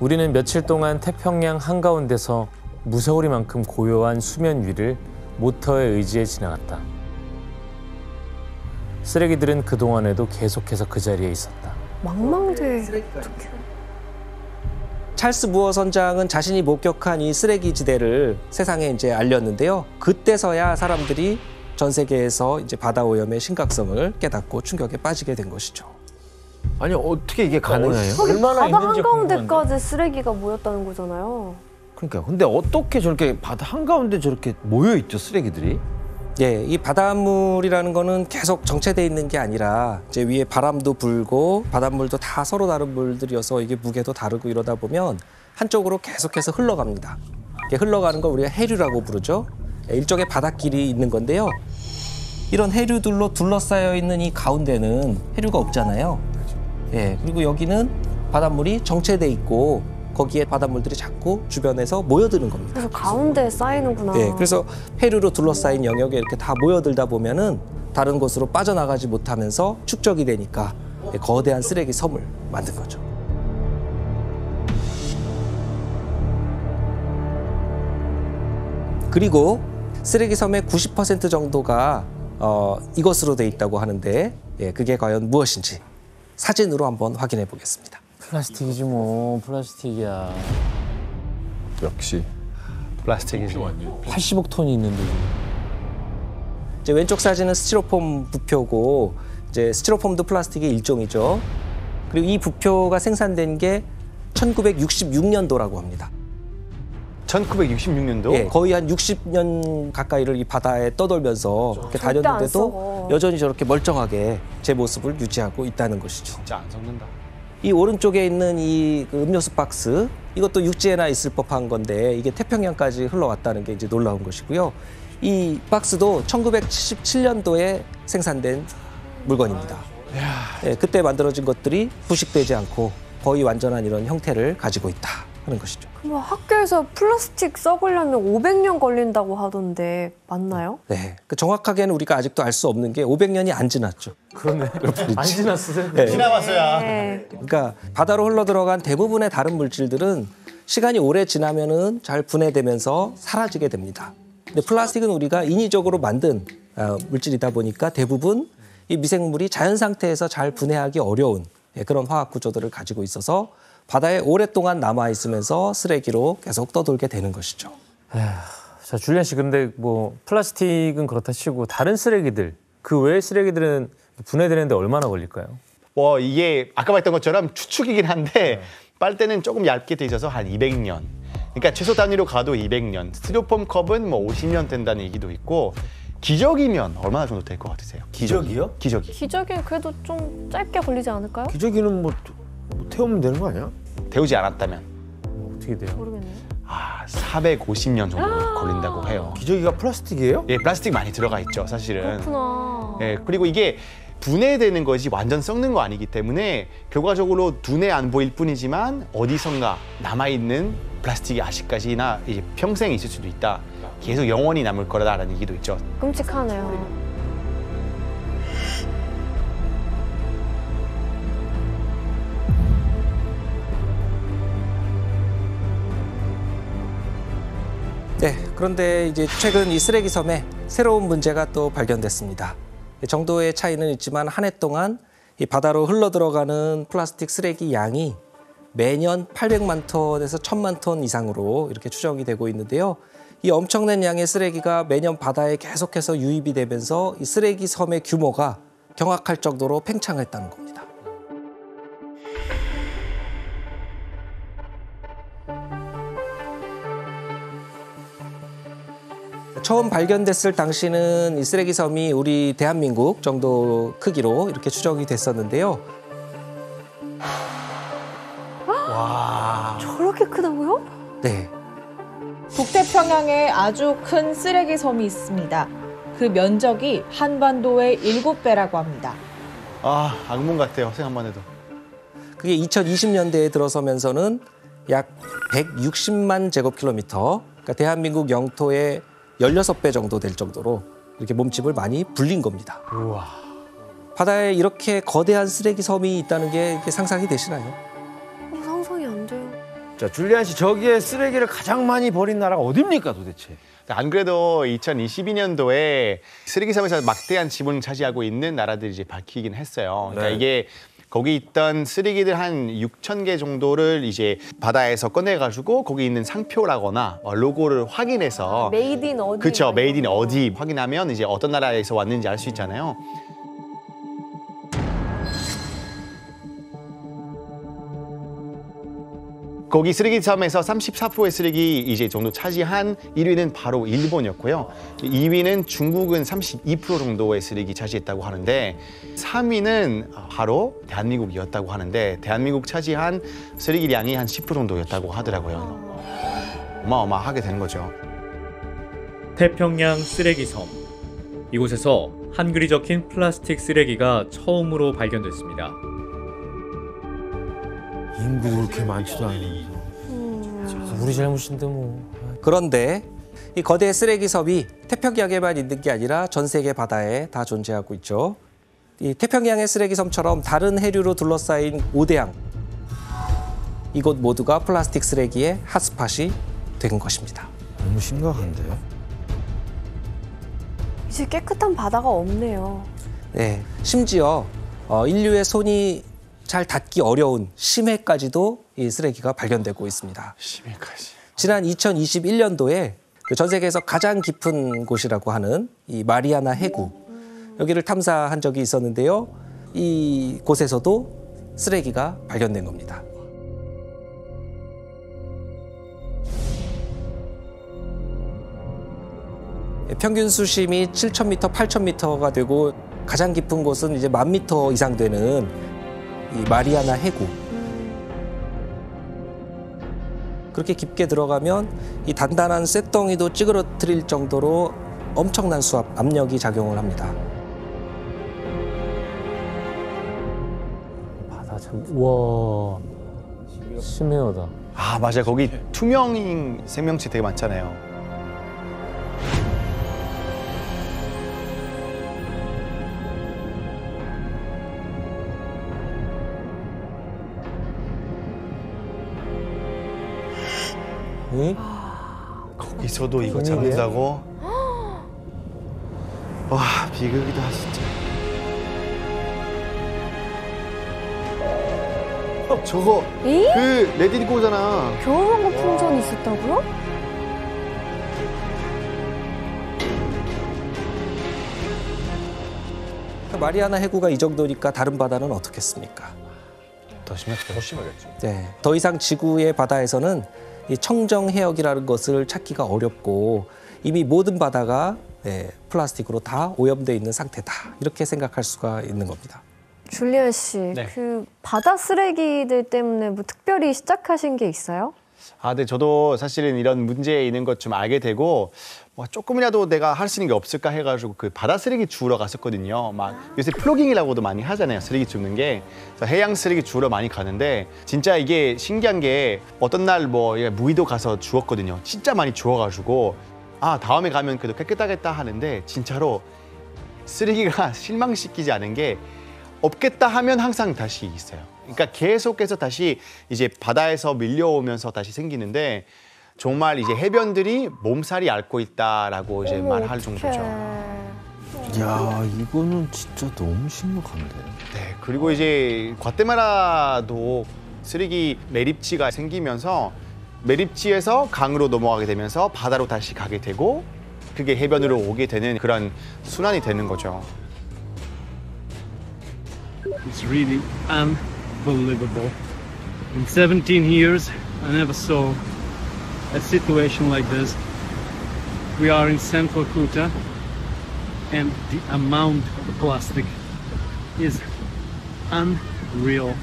우리는 며칠 동안 태평양 한가운데서 무서우리만큼 고요한 수면 위를 모터에 의지해 지나갔다. 쓰레기들은 그동안에도 계속해서 그 자리에 있었다. 망망대. 찰스 부어 선장은 자신이 목격한 이 쓰레기 지대를 세상에 이제 알렸는데요. 그때서야 사람들이 전 세계에서 이제 바다 오염의 심각성을 깨닫고 충격에 빠지게 된 것이죠. 아니 어떻게 이게 가능해요? 거기 얼마나 바다 있는지 한가운데까지 쓰레기가 모였다는 거잖아요. 그러니까 근데 어떻게 저렇게 바다 한가운데 저렇게 모여 있죠 쓰레기들이? 예, 이 바닷물이라는 거는 계속 정체돼 있는 게 아니라 이제 위에 바람도 불고 바닷물도 다 서로 다른 물들이어서 이게 무게도 다르고 이러다 보면 한쪽으로 계속해서 흘러갑니다. 이게 흘러가는 걸 우리가 해류라고 부르죠. 예, 일종의 바닷길이 있는 건데요. 이런 해류들로 둘러싸여 있는 이 가운데는 해류가 없잖아요. 예, 그리고 여기는 바닷물이 정체돼 있고 거기에 바닷물들이 자꾸 주변에서 모여드는 겁니다. 그래서 가운데에 쌓이는구나. 네, 그래서 해류로 둘러싸인 영역에 이렇게 다 모여들다 보면은 다른 곳으로 빠져나가지 못하면서 축적이 되니까 거대한 쓰레기 섬을 만든 거죠. 그리고 쓰레기 섬의 90% 정도가 어, 이것으로 돼 있다고 하는데 예, 그게 과연 무엇인지 사진으로 한번 확인해 보겠습니다. 플라스틱이지 뭐 플라스틱이야. 역시 플라스틱이지. 80억 톤이 있는데. 이제 왼쪽 사진은 스티로폼 부표고 이제 스티로폼도 플라스틱의 일종이죠. 그리고 이 부표가 생산된 게 1966년도라고 합니다. 1966년도. 예, 거의 한 60년 가까이를 이 바다에 떠돌면서 이렇게 안 다녔는데도. 여전히 저렇게 멀쩡하게 제 모습을 유지하고 있다는 것이죠. 진짜 안 섞는다. 이 오른쪽에 있는 이그 음료수 박스 이것도 육지에나 있을 법한 건데 이게 태평양까지 흘러왔다는 게 이제 놀라운 것이고요. 이 박스도 1977년도에 생산된 물건입니다. 예, 그때 만들어진 것들이 부식되지 않고 거의 완전한 이런 형태를 가지고 있다 하는 것이죠. 뭐 학교에서 플라스틱 썩으려면 500년 걸린다고 하던데 맞나요? 네, 그 정확하게는 우리가 아직도 알 수 없는 게 500년이 안 지났죠. 그렇네. 안 지났어요? 네. 지나봤어야. 네. 그러니까 바다로 흘러 들어간 대부분의 다른 물질들은 시간이 오래 지나면은 잘 분해되면서 사라지게 됩니다. 근데 플라스틱은 우리가 인위적으로 만든 어, 물질이다 보니까 대부분 이 미생물이 자연 상태에서 잘 분해하기 어려운 예, 그런 화학 구조들을 가지고 있어서 바다에 오랫동안 남아 있으면서 쓰레기로 계속 떠돌게 되는 것이죠. 자 줄리안 씨 근데 뭐 플라스틱은 그렇다 치고 다른 쓰레기들 그 외의 쓰레기들은 분해되는데 얼마나 걸릴까요? 뭐 이게 아까 말했던 것처럼 추측이긴 한데 빨대는 조금 얇게 돼 있어서 한 200년. 그러니까 최소 단위로 가도 200년. 스티로폼 컵은 뭐 50년 된다는 얘기도 있고 기저귀면 얼마나 정도 될 것 같으세요? 기저귀요? 기저귀. 기저귀는 그래도 좀 짧게 걸리지 않을까요? 기저귀는 뭐, 뭐 태우면 되는 거 아니야? 데우지 않았다면 어떻게 돼요? 모르겠네요. 아 450년 정도 걸린다고 해요. 기저귀가 플라스틱이에요? 예, 플라스틱 많이 들어가 있죠, 사실은. 그렇구나. 예, 그리고 이게 분해되는 것이 완전 썩는 거 아니기 때문에 결과적으로 눈에 안 보일 뿐이지만 어디선가 남아있는 플라스틱의 아직까지나 이제 평생 있을 수도 있다. 계속 영원히 남을 거라는 얘기도 있죠. 끔찍하네요. 네, 그런데 이제 최근 이 쓰레기 섬에 새로운 문제가 또 발견됐습니다. 정도의 차이는 있지만 한 해 동안 이 바다로 흘러 들어가는 플라스틱 쓰레기 양이 매년 800만 톤에서 1000만 톤 이상으로 이렇게 추정이 되고 있는데요. 이 엄청난 양의 쓰레기가 매년 바다에 계속해서 유입이 되면서 이 쓰레기 섬의 규모가 경악할 정도로 팽창했다는 겁니다. 처음 발견됐을 당시는 이 쓰레기 섬이 우리 대한민국 정도 크기로 이렇게 추정이 됐었는데요. 저렇게 크다고요? 네. 북태평양에 아주 큰 쓰레기 섬이 있습니다. 그 면적이 한반도의 7배라고 합니다. 아 악몽 같아요 생각만 해도. 그게 2020년대에 들어서면서는 약 160만 제곱킬로미터, 그러니까 대한민국 영토의 16배 정도 될 정도로 이렇게 몸집을 많이 불린 겁니다. 바다에 이렇게 거대한 쓰레기 섬이 있다는 게 상상이 되시나요? 어, 상상이 안 돼요. 자, 줄리안 씨, 저기에 쓰레기를 가장 많이 버린 나라가 어딥니까 도대체? 안 그래도 2022년도에 쓰레기 섬에서 막대한 지분을 차지하고 있는 나라들이 이제 밝히긴 했어요. 그러니까 네. 이게 거기 있던 쓰레기들 한 6천 개 정도를 이제 바다에서 꺼내가지고 거기 있는 상표라거나 어, 로고를 확인해서 made in 어디? 그렇죠. made in 어디 확인하면 이제 어떤 나라에서 왔는지 알 수 있잖아요. 거기 쓰레기 섬에서 34%의 쓰레기 이제 정도 차지한 1위는 바로 일본이었고요. 2위는 중국은 32% 정도의 쓰레기 차지했다고 하는데 3위는 바로 대한민국이었다고 하는데 대한민국 차지한 쓰레기량이 한 10% 정도였다고 하더라고요. 어마어마하게 된 거죠. 태평양 쓰레기 섬. 이곳에서 한글이 적힌 플라스틱 쓰레기가 처음으로 발견됐습니다. 인구가 그렇게 많지도 않으면서. 우리 잘못인데 뭐. 그런데 이 거대 쓰레기 섬이 태평양에만 있는 게 아니라 전 세계 바다에 다 존재하고 있죠. 이 태평양의 쓰레기 섬처럼 다른 해류로 둘러싸인 오대양 이곳 모두가 플라스틱 쓰레기의 핫스팟이 된 것입니다. 너무 심각한데요? 이제 깨끗한 바다가 없네요. 네, 심지어 어, 인류의 손이 잘 닿기 어려운 심해까지도 이 쓰레기가 발견되고 있습니다. 심해까지. 지난 2021년도에 그 전 세계에서 가장 깊은 곳이라고 하는 이 마리아나 해구 여기를 탐사한 적이 있었는데요. 이 곳에서도 쓰레기가 발견된 겁니다. 평균 수심이 7,000m, 8,000m가 되고 가장 깊은 곳은 이제 1,000m 이상 되는 이 마리아나 해구. 그렇게 깊게 들어가면 이 단단한 쇳덩이도 찌그러뜨릴 정도로 엄청난 수압, 압력이 작용을 합니다. 바다 참. 우와. 심해하다. 아 맞아 거기 투명인 생명체 되게 많잖아요. 응? 거기서도 이거? 잡는다고? 와 비극이다 진짜. 어, 저거 이? 그 레디고잖아. 겨울왕국 풍선이 있었다고요? 마리아나 해구가 이 정도니까 다른 바다는 어떻겠습니까? 더 심하겠죠. 네, 더 이상 지구의 바다에서는 이 청정 해역이라는 것을 찾기가 어렵고 이미 모든 바다가 네, 플라스틱으로 다 오염돼 있는 상태다 이렇게 생각할 수가 있는 겁니다. 줄리안 씨, 네. 그 바다 쓰레기들 때문에 뭐 특별히 시작하신 게 있어요? 아, 네, 저도 사실은 이런 문제에 있는 것 좀 알게 되고 뭐 조금이라도 내가 할 수 있는 게 없을까 해가지고 그 바다 쓰레기 주우러 갔었거든요. 막 요새 plogging이라고도 많이 하잖아요. 쓰레기 줍는 게. 그래서 해양 쓰레기 주우러 많이 가는데 진짜 이게 신기한 게 어떤 날 뭐 무의도 가서 주웠거든요. 진짜 많이 주워가지고 아 다음에 가면 그래도 깨끗하겠다 하는데 진짜로 쓰레기가 실망시키지 않은 게 없겠다 하면 항상 다시 있어요. 그러니까 계속해서 다시 이제 바다에서 밀려오면서 다시 생기는데 정말 이제 해변들이 몸살이 앓고 있다라고 이제 말할 정도죠. 야, 이거는 진짜 너무 심각한데. 네, 그리고 이제 과테말라도 쓰레기 매립지가 생기면서 매립지에서 강으로 넘어가게 되면서 바다로 다시 가게 되고 그게 해변으로 오게 되는 그런 순환이 되는 거죠. It's really unbelievable. In 17 years, I never saw a situation like this. We are in central Kuta, and the amount of plastic is unreal.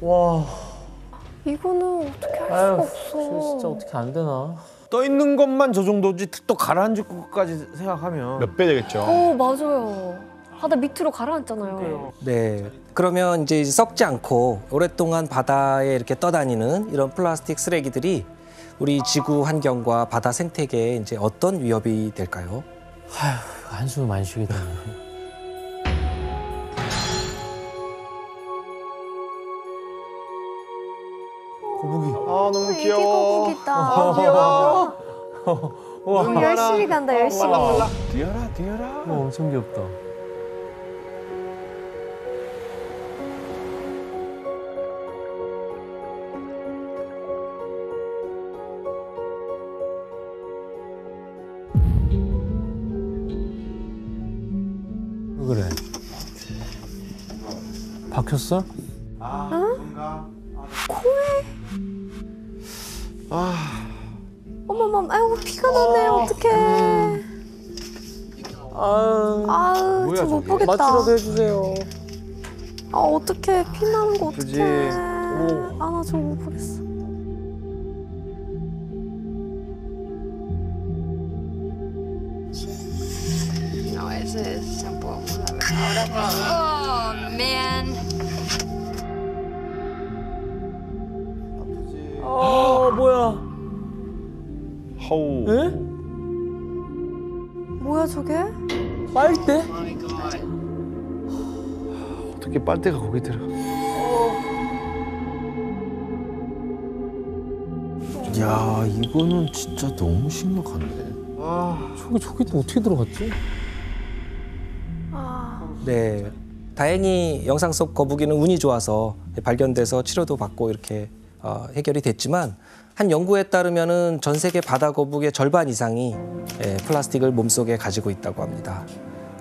와. 이거는 어떻게 할 아유, 수가 없어. 진짜 어떻게 안 되나? 떠 있는 것만 저 정도지 또 가라앉을 것까지 생각하면 몇 배 되겠죠. 어 맞아요. 바다 밑으로 가라앉잖아요. 네. 그러면 이제 썩지 않고 오랫동안 바다에 이렇게 떠다니는 이런 플라스틱 쓰레기들이 우리 지구 환경과 바다 생태계에 이제 어떤 위협이 될까요? 한숨 많이 쉬게 되네. 거북이. 아 너무 애기 귀여워. 거북이다. 아, 귀여워. 어, 열심히 간다 열심히. 뛰어라 뛰어라. 어, 엄청 귀엽다. 그래? 박혔어? 어머머, 아이고 피가 나네. 어떡해. 아, 아우, 뭐야, 저못 저게? 보겠다. 맞추라도 해주세요. 아, 어떡해. 피 나는 거 그지. 어떡해. 아, 나 저거 못 보겠어. 아, 뭐야? 허우. 에? 뭐야, 저게? 빨대? 어떻게 빨대가 거기 들어? 야 이거는 진짜 너무 심각한데. 저기 저기 또 어떻게 들어갔지? 아, 네. 다행히 영상 속 거북이는 운이 좋아서 발견돼서 치료도 받고 이렇게 어, 해결이 됐지만 한 연구에 따르면은 전 세계 바다 거북의 절반 이상이 예, 플라스틱을 몸속에 가지고 있다고 합니다.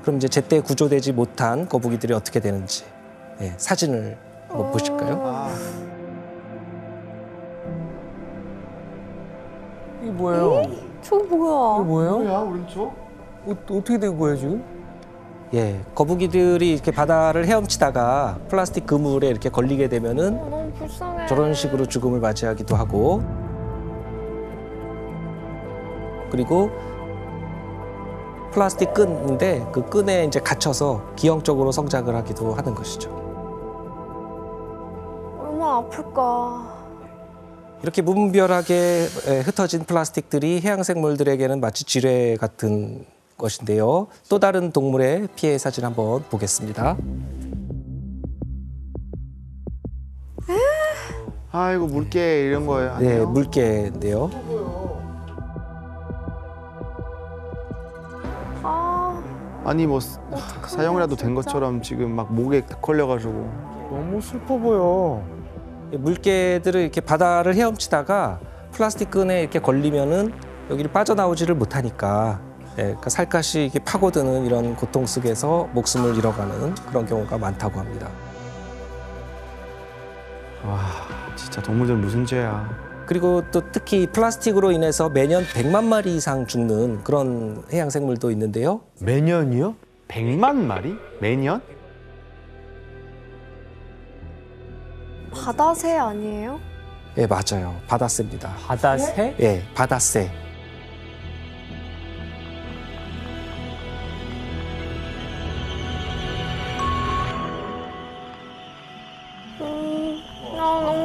그럼 이제 제때 구조되지 못한 거북이들이 어떻게 되는지 예, 사진을 한번 보실까요? 이게 뭐예요? 저거 이게 뭐야? 뭐예요? 뭐야 오른쪽? 어, 어떻게 된 거예요 지금? 예, 거북이들이 이렇게 바다를 헤엄치다가 플라스틱 그물에 이렇게 걸리게 되면은 어, 너무 불쌍해. 저런 식으로 죽음을 맞이하기도 하고 그리고 플라스틱 끈인데 그 끈에 이제 갇혀서 기형적으로 성장을 하기도 하는 것이죠. 얼마나 아플까. 이렇게 무분별하게 에, 흩어진 플라스틱들이 해양 생물들에게는 마치 지뢰 같은 것인데요. 또 다른 동물의 피해 사진 한번 보겠습니다. 아이고 물개 이런 거예요. 네? 물개인데요. 아, 아니 뭐 사- 사용이라도 된 것처럼 지금 막 목에 딱 걸려가지고. 너무 슬퍼 보여. 물개들을 이렇게 바다를 헤엄치다가 플라스틱 끈에 이렇게 걸리면은 여기를 빠져나오지를 못하니까 예, 그러니까 살갗이 이렇게 파고드는 이런 고통 속에서 목숨을 잃어가는 그런 경우가 많다고 합니다. 와 진짜 동물들 무슨 죄야. 그리고 또 특히 플라스틱으로 인해서 매년 100만 마리 이상 죽는 그런 해양 생물도 있는데요. 매년이요? 100만 마리? 매년? 바다새 아니에요? 예, 맞아요. 바다새입니다. 바다새? 예, 바다새.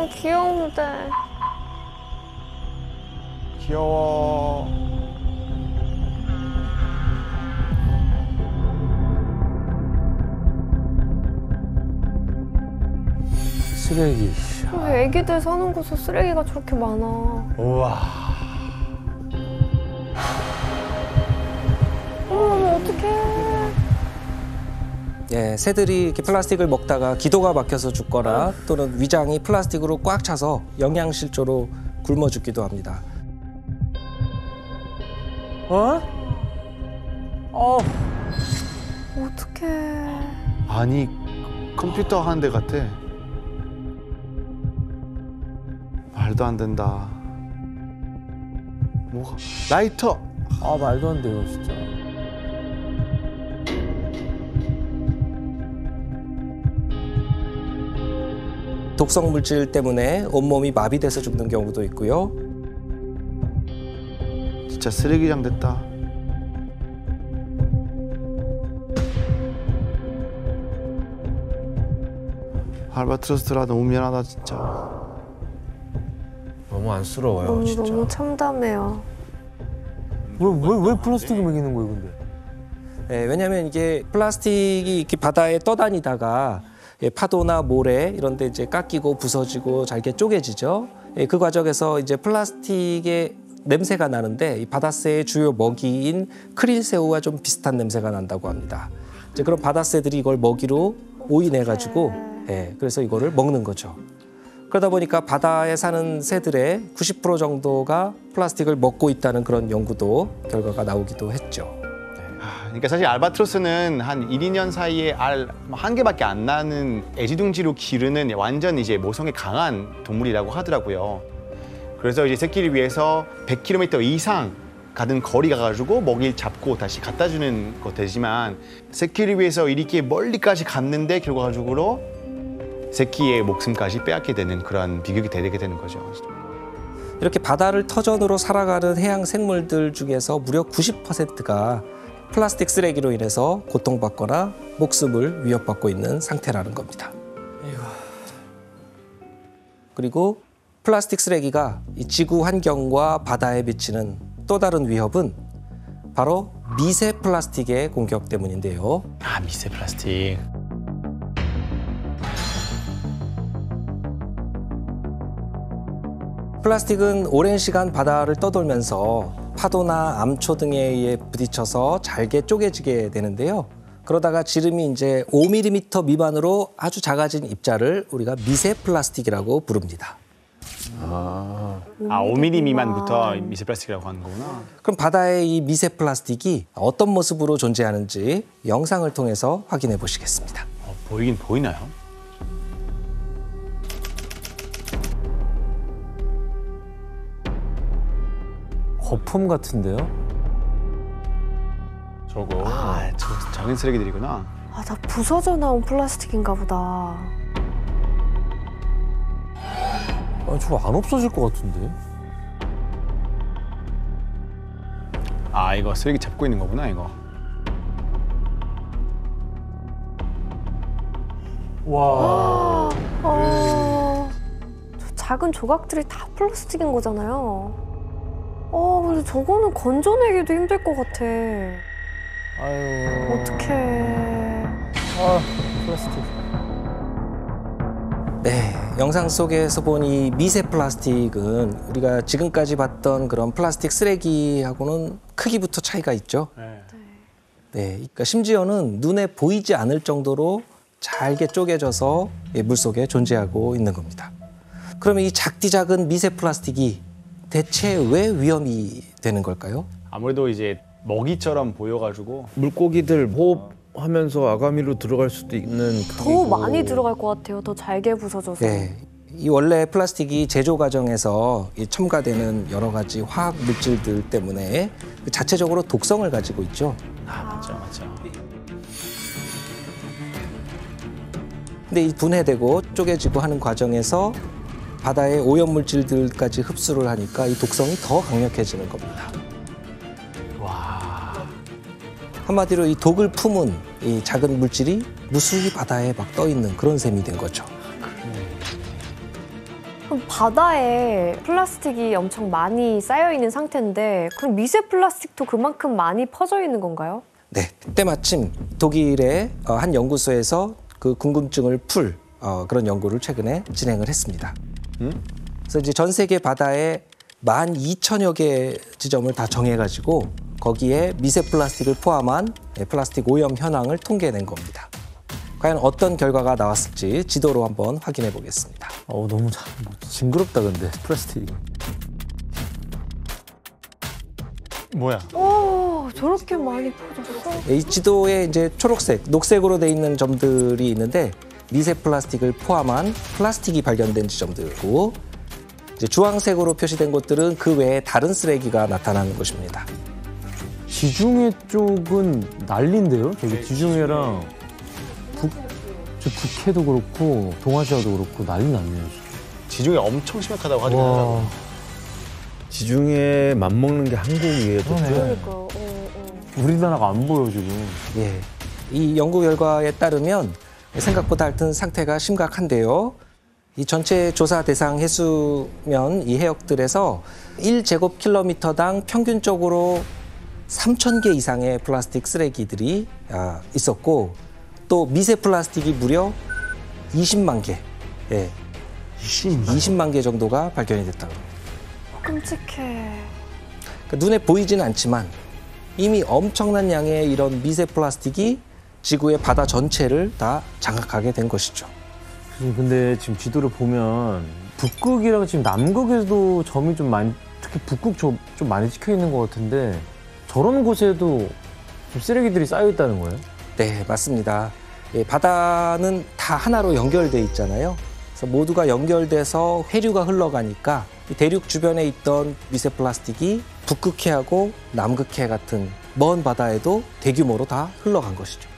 너무 귀여운데. 귀여워. 쓰레기. 왜 애기들 사는 곳에 쓰레기가 저렇게 많아? 우와. 어머, 어떡해. 예, 새들이 이렇게 플라스틱을 먹다가 기도가 막혀서 죽거나 또는 위장이 플라스틱으로 꽉 차서 영양실조로 굶어 죽기도 합니다. 어? 어. 어떡해. 아니 컴퓨터 하는 데 같아. 말도 안 된다. 뭐가? 라이터. 아 말도 안 돼요 진짜. 독성 물질 때문에 온몸이 마비돼서 죽는 경우도 있고요. 진짜 쓰레기장 됐다. 알바트로스라 너무 미안하다 진짜. 너무 안쓰러워요, 너무 진짜. 너무 참담해요. 왜왜 왜 플라스틱을 먹이는 거예요 근데? 예, 왜냐하면 이게 플라스틱이 이렇게 바다에 떠다니다가 예, 파도나 모래 이런 데 이제 깎이고 부서지고 잘게 쪼개지죠. 예, 그 과정에서 이제 플라스틱의 냄새가 나는데 이 바다새의 주요 먹이인 크릴새우와 좀 비슷한 냄새가 난다고 합니다. 이제 그런 바다새들이 이걸 먹이로 오인해 가지고 예, 그래서 이거를 먹는 거죠. 그러다 보니까 바다에 사는 새들의 90% 정도가 플라스틱을 먹고 있다는 그런 연구도 결과가 나오기도 했죠. 그러니까 사실 알바트로스는 한 1, 2년 사이에 알 한 개밖에 안 나는 애지둥지로 기르는 완전 이제 모성에 강한 동물이라고 하더라고요. 그래서 이제 새끼를 위해서 100km 이상 가는 거리 가가지고 먹이를 잡고 다시 갖다 주는 거 되지만 새끼를 위해서 이렇게 멀리까지 갔는데 결과적으로 새끼의 목숨까지 빼앗게 되는 그런 비극이 되게 되는 거죠. 이렇게 바다를 터전으로 살아가는 해양 생물들 중에서 무려 90%가 플라스틱 쓰레기로 인해서 고통받거나 목숨을 위협받고 있는 상태라는 겁니다. 그리고 플라스틱 쓰레기가 이 지구 환경과 바다에 미치는 또 다른 위협은 바로 미세 플라스틱의 공격 때문인데요. 아 미세 플라스틱. 플라스틱은 오랜 시간 바다를 떠돌면서 파도나 암초 등에 의해 부딪혀서 잘게 쪼개지게 되는데요. 그러다가 지름이 이제 5mm 미만으로 아주 작아진 입자를 우리가 미세 플라스틱이라고 부릅니다. 아 5mm 미만부터 미세 플라스틱이라고 하는 거구나. 그럼 바다의 이 미세 플라스틱이 어떤 모습으로 존재하는지 영상을 통해서 확인해 보시겠습니다. 어, 보이긴 보이나요? 거품 같은데요? 저거. 아, 저 작은 쓰레기들이구나. 아, 다 부서져 나온 플라스틱인가 보다. 아 저거 안 없어질 것 같은데? 아, 이거 쓰레기 잡고 있는 거구나, 이거. 와. 어, 저 작은 조각들이 다 플라스틱인 거잖아요. 어, 근데 저거는 건져내기도 힘들 것 같아. 아유. 어떡해. 아 플라스틱. 네, 영상 속에서 본 이 미세 플라스틱은 우리가 지금까지 봤던 그런 플라스틱 쓰레기하고는 크기부터 차이가 있죠. 네, 그러니까 심지어는 눈에 보이지 않을 정도로 잘게 쪼개져서 물 속에 존재하고 있는 겁니다. 그러면 이 작디 작은 미세 플라스틱이 대체 왜 위험이 되는 걸까요? 아무래도 이제 먹이처럼 보여가지고 물고기들 호흡하면서 아가미로 들어갈 수도 있는 더 많이 들어갈 것 같아요. 더 잘게 부서져서. 네. 이 원래 플라스틱이 제조 과정에서 이 첨가되는 여러 가지 화학 물질들 때문에 그 자체적으로 독성을 가지고 있죠. 아 맞죠 맞죠. 근데 이 분해되고 쪼개지고 하는 과정에서 바다의 오염 물질들까지 흡수를 하니까 이 독성이 더 강력해지는 겁니다. 와. 한마디로 이 독을 품은 이 작은 물질이 무수히 바다에 막 떠 있는 그런 셈이 된 거죠. 그럼 바다에 플라스틱이 엄청 많이 쌓여 있는 상태인데 그럼 미세 플라스틱도 그만큼 많이 퍼져 있는 건가요? 네, 때마침 독일의 어, 한 연구소에서 그 궁금증을 풀 어, 그런 연구를 최근에 진행을 했습니다. 그래서 이제 전 세계 바다에 만 2천여 개 지점을 다 정해가지고 거기에 미세 플라스틱을 포함한 예, 플라스틱 오염 현황을 통계낸 겁니다. 과연 어떤 결과가 나왔을지 지도로 한번 확인해 보겠습니다. 어우 너무 자- 징그럽다 근데 플라스틱. 뭐야? 오, 저렇게 많이 퍼졌어? 이 지도에 이제 초록색, 녹색으로 돼 있는 점들이 있는데 미세 플라스틱을 포함한 플라스틱이 발견된 지점들이고 이제 주황색으로 표시된 곳들은 그 외에 다른 쓰레기가 나타나는 곳입니다. 지중해 쪽은 난리인데요. 저기 지중해랑 북, 저 북해도 그렇고 동아시아도 그렇고 난리 났네요. 지중해 엄청 심각하다고 하긴 와. 하더라고요. 지중해 맘먹는 게 한국이에요. 또. 그러니까 어, 어. 우리나라가 안 보여 지금. 예. 이 연구 결과에 따르면 생각보다 하여튼 상태가 심각한데요. 이 전체 조사 대상 해수면 이 해역들에서 1제곱킬로미터당 평균적으로 3,000개 이상의 플라스틱 쓰레기들이 아, 있었고 또 미세 플라스틱이 무려 20만 개, 예, 20만 개 정도가 발견이 됐다고 합니다. 끔찍해. 그러니까 눈에 보이지는 않지만 이미 엄청난 양의 이런 미세 플라스틱이 지구의 바다 전체를 다 장악하게 된 것이죠. 지금 근데 지금 지도를 보면 북극이랑 지금 남극에도 점이 좀 많이 특히 북극 좀, 좀 많이 찍혀 있는 것 같은데 저런 곳에도 좀 쓰레기들이 쌓여 있다는 거예요? 네, 맞습니다. 예, 바다는 다 하나로 연결돼 있잖아요. 그래서 모두가 연결돼서 해류가 흘러가니까 이 대륙 주변에 있던 미세 플라스틱이 북극해하고 남극해 같은 먼 바다에도 대규모로 다 흘러간 것이죠.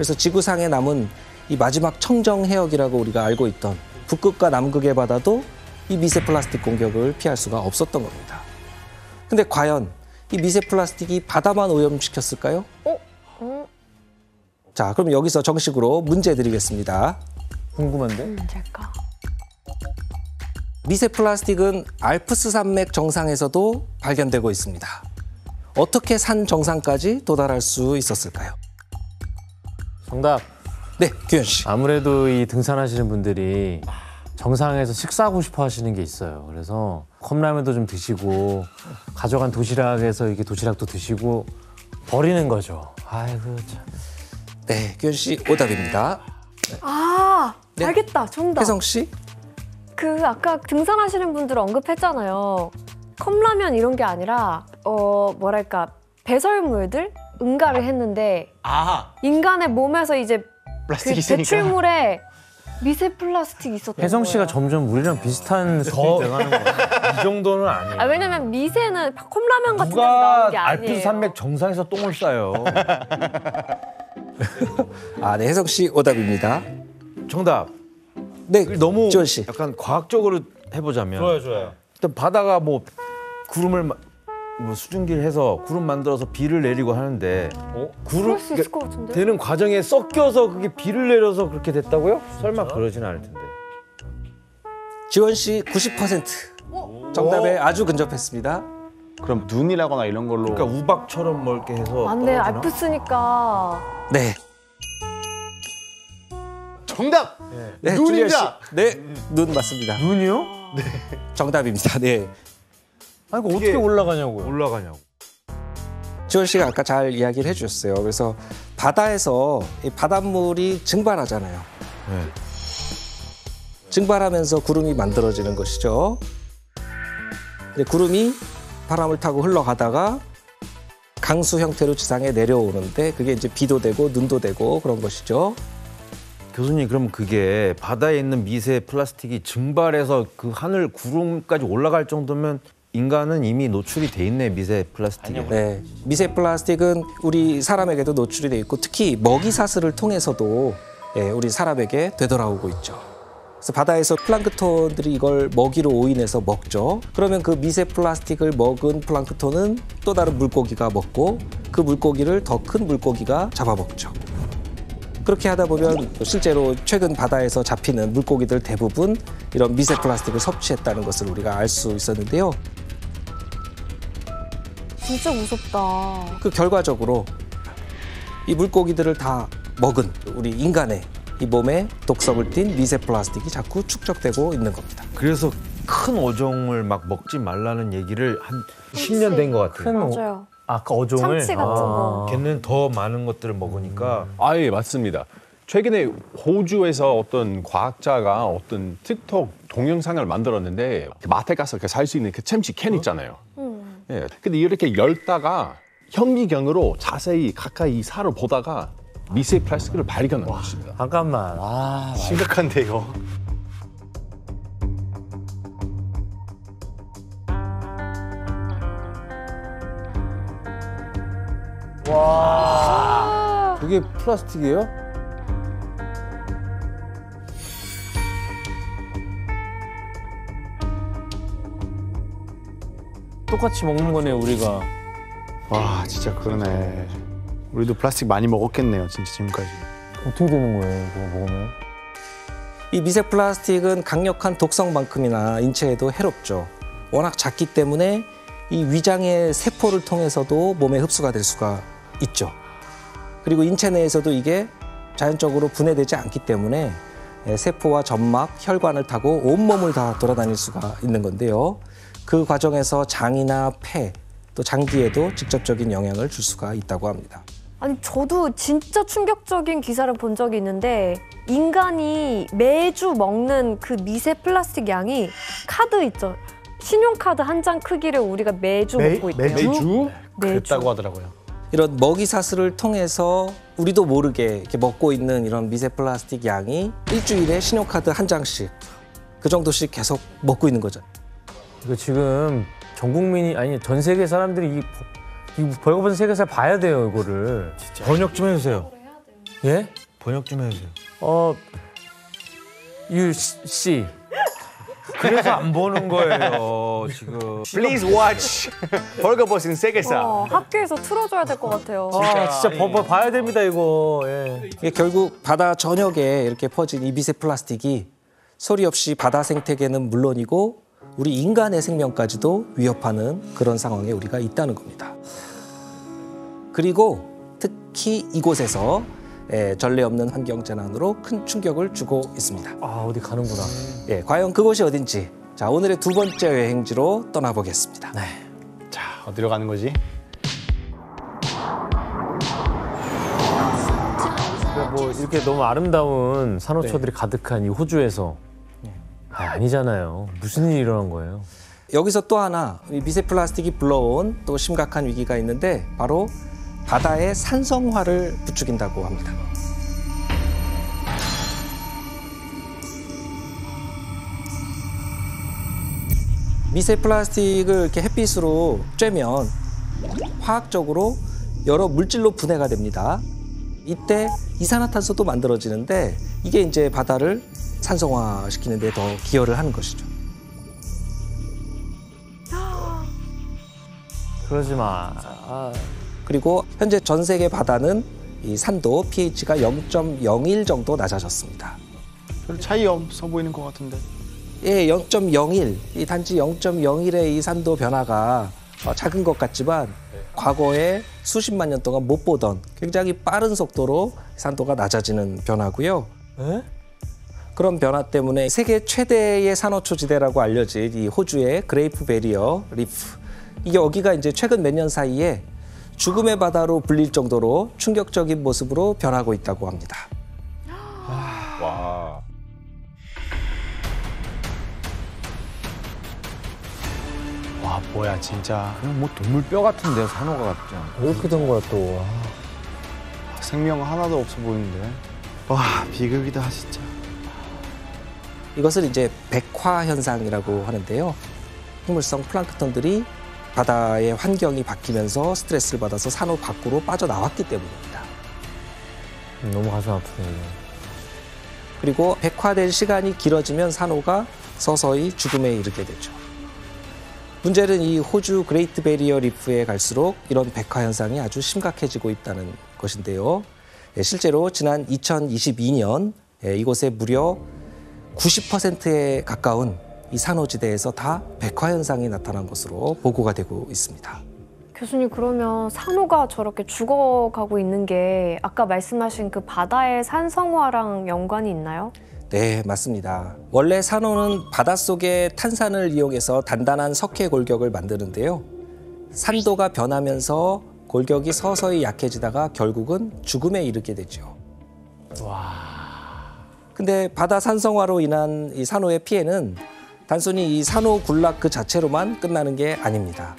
그래서 지구상에 남은 이 마지막 청정 해역이라고 우리가 알고 있던 북극과 남극의 바다도 이 미세 플라스틱 공격을 피할 수가 없었던 겁니다. 근데 과연 이 미세 플라스틱이 바다만 오염시켰을까요? 음, 자, 그럼 여기서 정식으로 문제 드리겠습니다. 궁금한데? 문제일까? 미세 플라스틱은 알프스 산맥 정상에서도 발견되고 있습니다. 어떻게 산 정상까지 도달할 수 있었을까요? 정답. 네, 규현 씨. 아무래도 이 등산하시는 분들이 정상에서 식사하고 싶어 하시는 게 있어요. 그래서 컵라면도 좀 드시고 가져간 도시락에서 이렇게 도시락도 드시고 버리는 거죠. 아이고 참. 네, 규현 씨 오답입니다. 아, 네. 알겠다. 정답. 혜성 씨? 그 아까 등산하시는 분들 언급했잖아요. 컵라면 이런 게 아니라 어 뭐랄까 배설물들 응가를 했는데 아, 인간의 몸에서 이제 그 플라스틱이 있으니까. 배출물에 미세 플라스틱이 있었던 혜성 씨가 거예요. 점점 우리랑 비슷한 스피드 돼가는 거야. 이 정도는 아니에요. 아 왜냐면 미세는 컵라면 같은 데서 누가 나오는 게 아니에요. 알프스 산맥 정상에서 똥을 싸요. 아, 네, 혜성 씨 오답입니다. 정답. 네, 너무 지원 씨. 약간 과학적으로 해보자면 좋아요. 일단 바다가 뭐 구름을 마- 뭐 수증기를 해서 구름 만들어서 비를 내리고 하는데 구름 그럴 수 있을 것 같은데. 되는 과정에 섞여서 그게 비를 내려서 그렇게 됐다고요? 설마 그러진 않을 텐데. 지원 씨 90% 정답에 아주 근접했습니다. 그럼 눈이라거나 이런 걸로. 그러니까 우박처럼 뭐 이렇게 해서 안돼 떨어지나? 알프스니까. 네. 정답. 네, 눈입니다. 줄리아 씨. 네, 눈 맞습니다. 눈이요? 정답입니다. 네. 아니 그 어떻게 올라가냐고요. 올라가냐고. 지원 씨가 아까 잘 이야기를 해주셨어요. 그래서 바다에서 이 바닷물이 증발하잖아요. 네. 증발하면서 구름이 만들어지는 것이죠. 근데 구름이 바람을 타고 흘러가다가 강수 형태로 지상에 내려오는데 그게 이제 비도 되고 눈도 되고 그런 것이죠. 교수님 그럼 그게 바다에 있는 미세 플라스틱이 증발해서 그 하늘 구름까지 올라갈 정도면 인간은 이미 노출이 돼 있네 미세 플라스틱에. 네, 미세 플라스틱은 우리 사람에게도 노출이 돼 있고 특히 먹이 사슬을 통해서도 예, 우리 사람에게 되돌아오고 있죠. 그래서 바다에서 플랑크톤들이 이걸 먹이로 오인해서 먹죠. 그러면 그 미세 플라스틱을 먹은 플랑크톤은 또 다른 물고기가 먹고 그 물고기를 더 큰 물고기가 잡아먹죠. 그렇게 하다 보면 실제로 최근 바다에서 잡히는 물고기들 대부분 이런 미세 플라스틱을 섭취했다는 것을 우리가 알 수 있었는데요. 진짜 무섭다. 그 결과적으로 이 물고기들을 다 먹은 우리 인간의 이 몸에 독성을 띤 미세 플라스틱이 자꾸 축적되고 있는 겁니다. 그래서 큰 어종을 막 먹지 말라는 얘기를 한 10년 된 것 같아요. 큰 어- 맞아요. 아까 어종을 참치 같은 거. 걔는 더 많은 것들을 먹으니까 아, 예, 맞습니다. 최근에 호주에서 어떤 과학자가 어떤 틱톡 동영상을 만들었는데 마트 가서 살 수 있는 그 참치 캔 있잖아요. 예. 근데 이렇게 열다가 현미경으로 자세히 가까이 이사를 보다가 미세 플라스틱을 발견한 것입니다. 잠깐만. 아, 심각한데요. 와. 그게 플라스틱이에요? 똑같이 먹는 거네요 우리가. 와 진짜 그러네. 우리도 플라스틱 많이 먹었겠네요 진짜 지금까지. 어떻게 되는 거예요 이거 먹으면? 이 미세 플라스틱은 강력한 독성만큼이나 인체에도 해롭죠. 워낙 작기 때문에 이 위장의 세포를 통해서도 몸에 흡수가 될 수가 있죠. 그리고 인체 내에서도 이게 자연적으로 분해되지 않기 때문에 예, 세포와 점막, 혈관을 타고 온몸을 다 돌아다닐 수가 있는 건데요. 그 과정에서 장이나 폐, 또 장기에도 직접적인 영향을 줄 수가 있다고 합니다. 아니 저도 진짜 충격적인 기사를 본 적이 있는데 인간이 매주 먹는 그 미세 플라스틱 양이 카드 있죠. 신용카드 한 장 크기를 우리가 매주 먹고 있대요. 매주? 그랬다고 하더라고요. 이런 먹이 사슬을 통해서 우리도 모르게 이렇게 먹고 있는 이런 미세 플라스틱 양이 일주일에 신용카드 한 장씩 그 정도씩 계속 먹고 있는 거죠. 이거 지금 전 국민이 아니 전 세계 사람들이 이, 이 벌거벗은 세계사 봐야 돼요 이거를. 번역 좀 해주세요. 예? 번역 좀 해주세요. 어, 유 씨. 그래서 안 보는 거예요 지금. Please watch 벌거벗은 세계사. 어, 학교에서 틀어줘야 될 것 같아요. 아 진짜 버, 버, 봐야 됩니다 이거. 예. 이게 결국 바다 전역에 이렇게 퍼진 이 미세 플라스틱이 소리 없이 바다 생태계는 물론이고 우리 인간의 생명까지도 위협하는 그런 상황에 우리가 있다는 겁니다. 그리고 특히 이곳에서 예, 전례 없는 환경 재난으로 큰 충격을 주고 있습니다. 아 어디 가는구나. 예, 과연 그곳이 어딘지 자 오늘의 두 번째 여행지로 떠나보겠습니다. 자 어디로 가는 거지? 뭐 이렇게 너무 아름다운 산호초들이 가득한 이 호주에서 아, 아니잖아요. 무슨 일이 일어난 거예요? 여기서 또 하나 이 미세 플라스틱이 불러온 또 심각한 위기가 있는데 바로 바다의 산성화를 부추긴다고 합니다. 미세 플라스틱을 이렇게 햇빛으로 쬐면 화학적으로 여러 물질로 분해가 됩니다. 이때 이산화탄소도 만들어지는데 이게 이제 바다를 산성화시키는 데 더 기여를 하는 것이죠. 그러지 마. 아, 그리고 현재 전 세계 바다는 이 산도 pH가 0.01 정도 낮아졌습니다. 별 차이 없어 보이는 것 같은데. 예, 0.01. 이 단지 0.01의 이 산도 변화가 어, 작은 것 같지만 과거에 수십만 년 동안 못 보던 굉장히 빠른 속도로 산도가 낮아지는 변화고요. 에? 그런 변화 때문에 세계 최대의 산호초 지대라고 알려진 이 호주의 그레이트 배리어 리프. 이게 여기가 이제 최근 몇 년 사이에 죽음의 바다로 불릴 정도로 충격적인 모습으로 변하고 있다고 합니다. 와. 와 뭐야 진짜 그냥 뭐 동물 뼈 같은데요 산호가 같지 않고. 왜 이렇게 된 거야 또? 와. 생명 하나도 없어 보이는데. 와 비극이다 진짜. 이것을 이제 백화 현상이라고 하는데요. 식물성 플랑크톤들이 바다의 환경이 바뀌면서 스트레스를 받아서 산호 밖으로 빠져나왔기 때문입니다. 음, 너무 가슴 아프네요. 그리고 백화된 시간이 길어지면 산호가 서서히 죽음에 이르게 되죠. 문제는 이 호주 그레이트 배리어 리프에 갈수록 이런 백화 현상이 아주 심각해지고 있다는 것인데요. 예, 실제로 지난 2022년 예, 이곳에 무려 90%에 가까운 이 산호지대에서 다 백화 현상이 나타난 것으로 보고가 되고 있습니다. 교수님 그러면 산호가 저렇게 죽어가고 있는 게 아까 말씀하신 그 바다의 산성화랑 연관이 있나요? 네, 맞습니다. 원래 산호는 바닷속의 탄산을 이용해서 단단한 석회 골격을 만드는데요. 산도가 변하면서 골격이 서서히 약해지다가 결국은 죽음에 이르게 되죠. 근데 바다 산성화로 인한 이 산호의 피해는 단순히 이 산호 군락 그 자체로만 끝나는 게 아닙니다.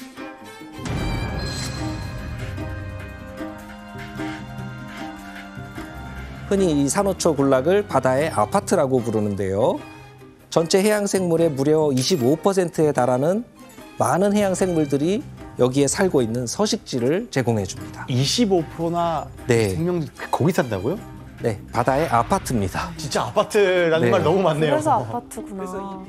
흔히 이 산호초 군락을 바다의 아파트라고 부르는데요. 전체 해양 생물의 무려 25%에 달하는 많은 해양 생물들이 여기에 살고 있는 서식지를 제공해 줍니다. 25%나 네. 생명들 거기 산다고요? 네, 바다의 아파트입니다. 진짜 아파트라는 네. 말 너무 많네요. 그래서 아파트구나.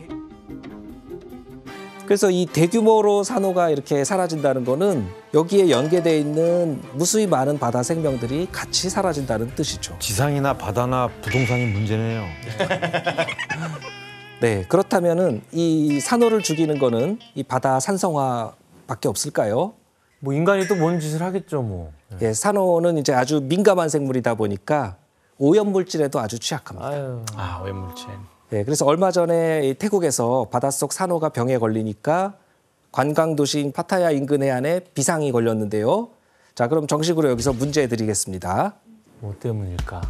그래서 이 대규모로 산호가 이렇게 사라진다는 거는 여기에 연계되어 있는 무수히 많은 바다 생명들이 같이 사라진다는 뜻이죠. 지상이나 바다나 부동산이 문제네요. 네, 그렇다면은 이 산호를 죽이는 거는 이 바다 산성화밖에 없을까요? 뭐 인간이 또 뭔 짓을 하겠죠, 뭐. 예, 산호는 이제 아주 민감한 생물이다 보니까 오염 물질에도 아주 취약합니다. 아유. 아 오염물질. 예, 그래서 얼마 전에 이 태국에서 바닷속 산호가 병에 걸리니까 관광 도시인 파타야 인근 해안에 비상이 걸렸는데요. 자, 그럼 정식으로 여기서 문제 드리겠습니다. 뭐 때문일까?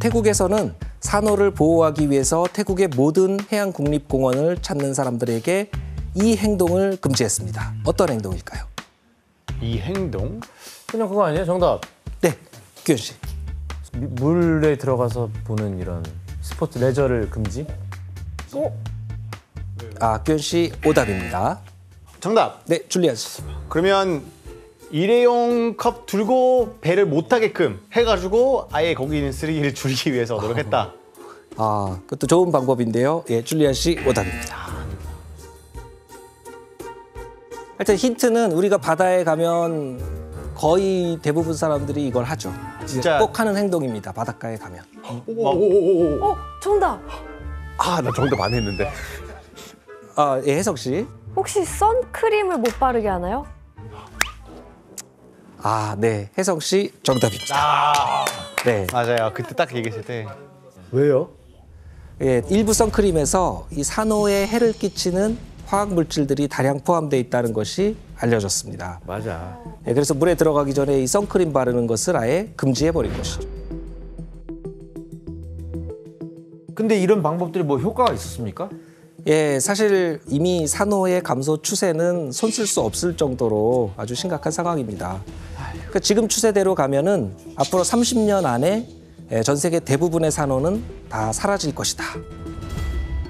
태국에서는 산호를 보호하기 위해서 태국의 모든 해양 국립공원을 찾는 사람들에게 이 행동을 금지했습니다. 어떤 행동일까요? 이 행동? 그냥 그거 아니에요? 정답. 네, 규현 씨. 미- 물에 들어가서 보는 이런 스포츠 레저를 금지? 아, 규현 씨 오답입니다. 정답. 네, 줄리아 씨. 그러면 일회용 컵 들고 배를 못 타게끔 해가지고 아예 거기 있는 쓰레기를 줄이기 위해서 노력했다. 아, 그것도 좋은 방법인데요. 예, 줄리아 씨 오답입니다. 하여튼 힌트는 우리가 바다에 가면 거의 대부분 사람들이 이걸 하죠. 진짜- 꼭 하는 행동입니다. 바닷가에 가면. 어, 정답. 아, 나 정답 안 했는데. 아, 예, 혜석 씨. 혹시 선크림을 못 바르게 하나요? 아, 네, 혜석 씨 정답입니다. 아 네. 맞아요. 그때 딱 얘기했을 때. 왜요? 예, 일부 선크림에서 이 산호에 해를 끼치는 화학 물질들이 다량 포함되어 있다는 것이 알려졌습니다. 맞아. 예, 그래서 물에 들어가기 전에 이 선크림 바르는 것을 아예 금지해 버린 것이죠. 근데 이런 방법들이 뭐 효과가 있었습니까? 예, 사실 이미 산호의 감소 추세는 손 쓸 수 없을 정도로 아주 심각한 상황입니다. 그러니까 지금 추세대로 가면은 앞으로 30년 안에 예, 전 세계 대부분의 산호는 다 사라질 것이다.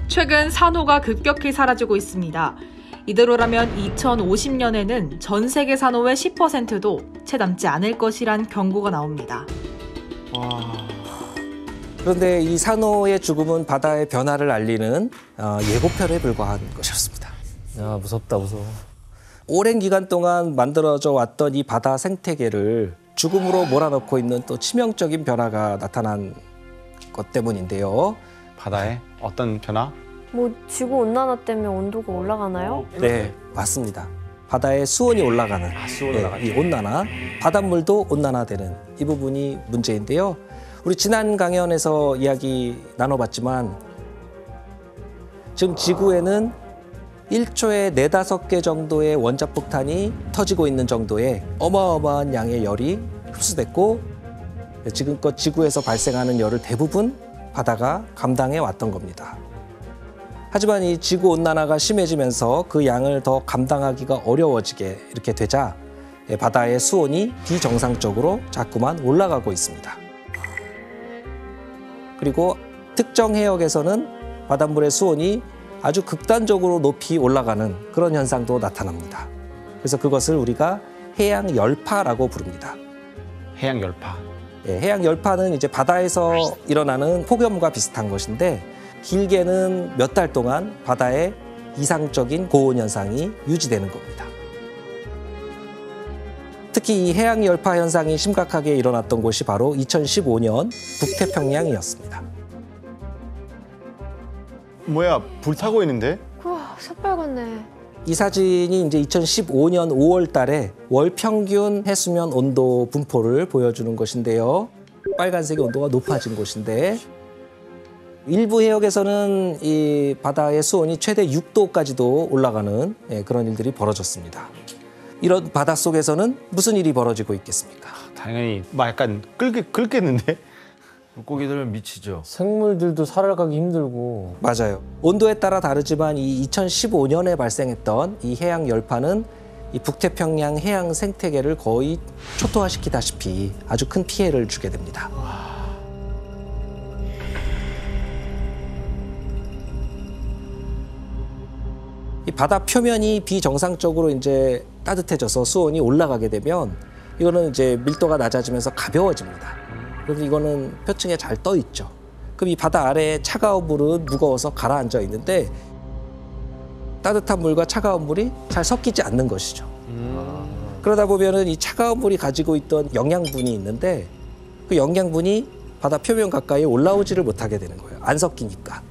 최근 산호가 급격히 사라지고 있습니다. 이대로라면 2050년에는 전 세계 산호의 10%도 채 남지 않을 것이란 경고가 나옵니다. 그런데 이 산호의 죽음은 바다의 변화를 알리는 어, 예고편에 불과한 것이었습니다. 야, 무섭다, 무서워. 오랜 기간 동안 만들어져 왔던 이 바다 생태계를 죽음으로 몰아넣고 있는 또 치명적인 변화가 나타난 것 때문인데요. 바다에 어떤 변화? 뭐 지구 온난화 때문에 온도가 올라가나요? 네, 맞습니다. 바다의 수온이 올라가는 예, 이 온난화, 바닷물도 온난화되는 이 부분이 문제인데요. 우리 지난 강연에서 이야기 나눠봤지만 지금 지구에는 1초에 네다섯 개 정도의 원자폭탄이 터지고 있는 정도의 어마어마한 양의 열이 흡수됐고 지금껏 지구에서 발생하는 열을 대부분 바다가 감당해 왔던 겁니다. 하지만 이 지구 온난화가 심해지면서 그 양을 더 감당하기가 어려워지게 이렇게 되자 예, 바다의 수온이 비정상적으로 자꾸만 올라가고 있습니다. 그리고 특정 해역에서는 바닷물의 수온이 아주 극단적으로 높이 올라가는 그런 현상도 나타납니다. 그래서 그것을 우리가 해양 열파라고 부릅니다. 해양 열파. 예, 해양 열파는 이제 바다에서 일어나는 폭염과 비슷한 것인데 길게는 몇 달 동안 바다에 이상적인 고온 현상이 유지되는 겁니다. 특히 이 해양 열파 현상이 심각하게 일어났던 곳이 바로 2015년 북태평양이었습니다. 뭐야 불 타고 있는데? 우와, 새빨갛네. 이 사진이 이제 2015년 5월 달에 월 평균 해수면 온도 분포를 보여주는 것인데요. 빨간색의 온도가 높아진 곳인데 일부 해역에서는 이 바다의 수온이 최대 6도까지도 올라가는 예, 그런 일들이 벌어졌습니다. 이런 바다 속에서는 무슨 일이 벌어지고 있겠습니까? 당연히 막 약간 끓겠, 끓겠는데? 물고기들은 미치죠. 생물들도 살아가기 힘들고. 맞아요. 온도에 따라 다르지만 이 2015년에 발생했던 이 해양 열파는 이 북태평양 해양 생태계를 거의 초토화시키다시피 아주 큰 피해를 주게 됩니다. 이 바다 표면이 비정상적으로 이제 따뜻해져서 수온이 올라가게 되면 이거는 이제 밀도가 낮아지면서 가벼워집니다. 그래서 이거는 표층에 잘 떠 있죠. 그럼 이 바다 아래에 차가운 물은 무거워서 가라앉아 있는데 따뜻한 물과 차가운 물이 잘 섞이지 않는 것이죠. 그러다 보면은 이 차가운 물이 가지고 있던 영양분이 있는데 그 영양분이 바다 표면 가까이 올라오지를 못하게 되는 거예요. 안 섞이니까.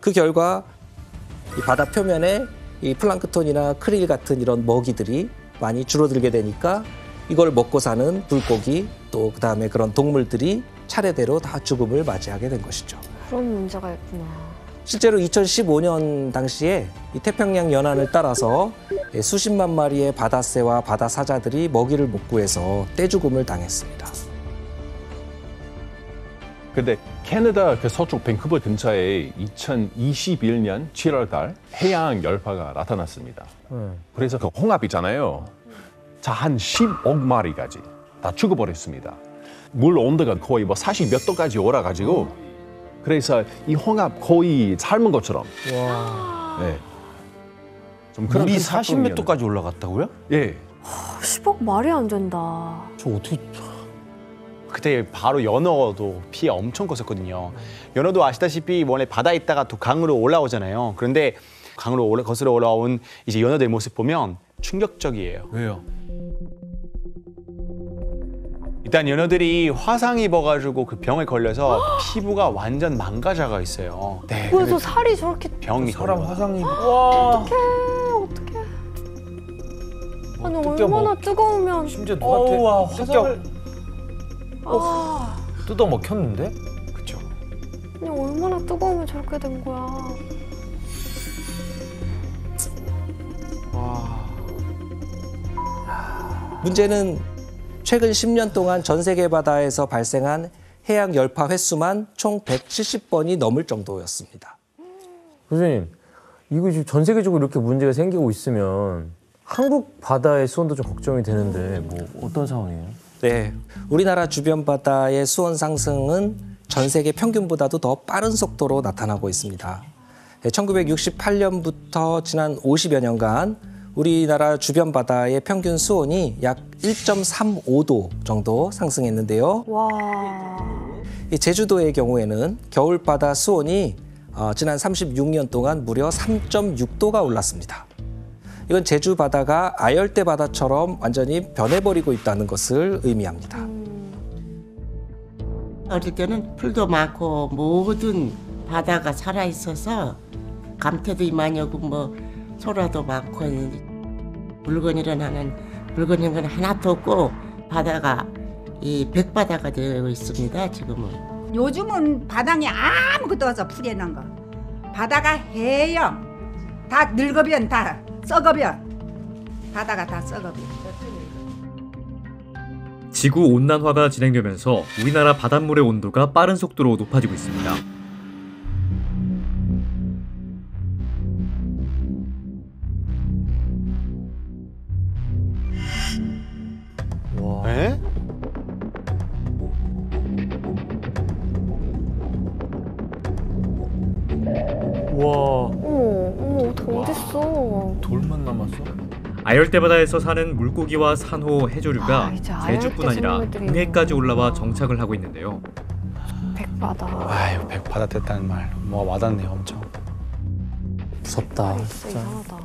그 결과 이 바다 표면에 이 플랑크톤이나 크릴 같은 이런 먹이들이 많이 줄어들게 되니까 이걸 먹고 사는 물고기 또 그다음에 그런 동물들이 차례대로 다 죽음을 맞이하게 된 것이죠. 그런 문제가 있구나. 실제로 2015년 당시에 이 태평양 연안을 따라서 수십만 마리의 바다새와 바다 사자들이 먹이를 못 구해서 떼죽음을 당했습니다. 근데 캐나다 그 서쪽 밴쿠버 근처에 2021년 7월 달 해양 열파가 나타났습니다. 그래서 그 홍합 있잖아요. 자, 한 10억 마리까지 다 죽어버렸습니다. 물 온도가 거의 뭐 40몇 도까지 올라가지고 그래서 이 홍합 거의 삶은 것처럼. 네. 좀 그런 물이 큰 40몇 사건이었는데. 도까지 올라갔다고요? 예. 10억 말이 안 된다. 저 어떻게 그때 바로 연어도 피해 엄청 컸었거든요. 연어도 아시다시피 원래 바다에 있다가 또 강으로 올라오잖아요. 그런데 강으로 올라, 거슬러 올라온 이제 연어들 모습 보면 충격적이에요. 왜요? 일단 연어들이 화상 입어가지고 그 병에 걸려서 피부가 완전 망가져가 있어요. 네. 그래서 살이 저렇게 병이 사람 걸려. 화상이 어떡해 어떡해 아니 뜯겨 얼마나 먹- 뜨거우면 심지어 누구한테 어우와, 뜯겨 아, 뜯어 먹혔는데? 그렇죠. 아니 얼마나 뜨거우면 저렇게 된 거야 문제는 최근 10년 동안 전 세계 바다에서 발생한 해양 열파 횟수만 총 170번이 넘을 정도였습니다. 교수님, 이거 지금 전 세계적으로 이렇게 문제가 생기고 있으면 한국 바다의 수온도 좀 걱정이 되는데 뭐 어떤 상황이에요? 네, 우리나라 주변 바다의 수온 상승은 전 세계 평균보다도 더 빠른 속도로 나타나고 있습니다. 1968년부터 지난 50여 년간 우리나라 주변 바다의 평균 수온이 약 1.35도 정도 상승했는데요. 와이 제주도의 경우에는 겨울 바다 수온이 어, 지난 36년 동안 무려 3.6도가 올랐습니다. 이건 제주 바다가 아열대 바다처럼 완전히 변해버리고 있다는 것을 의미합니다. 어릴 때는 풀도 많고 모든 바다가 살아 있어서 감태도 오고 뭐 소라도 많고 물건이라는 물건인 건 하나도 없고 바다가 이 백바다가 되어 있습니다 지금은. 요즘은 바닥에 아무것도 없어 풀에는 거. 바다가 해영. 다 늙어변 다 썩어변. 바다가 다 썩어변. 지구 온난화가 진행되면서 우리나라 바닷물의 온도가 빠른 속도로 높아지고 있습니다. 아열대 바다에서 사는 물고기와 산호, 해조류가 아, 제주뿐 아니라 국내까지 올라와 정착을 하고 있는데요. 백바다 아유, 백바다 됐다는 말. 뭐 와닿네요, 엄청. 무섭다. 진짜 이상하다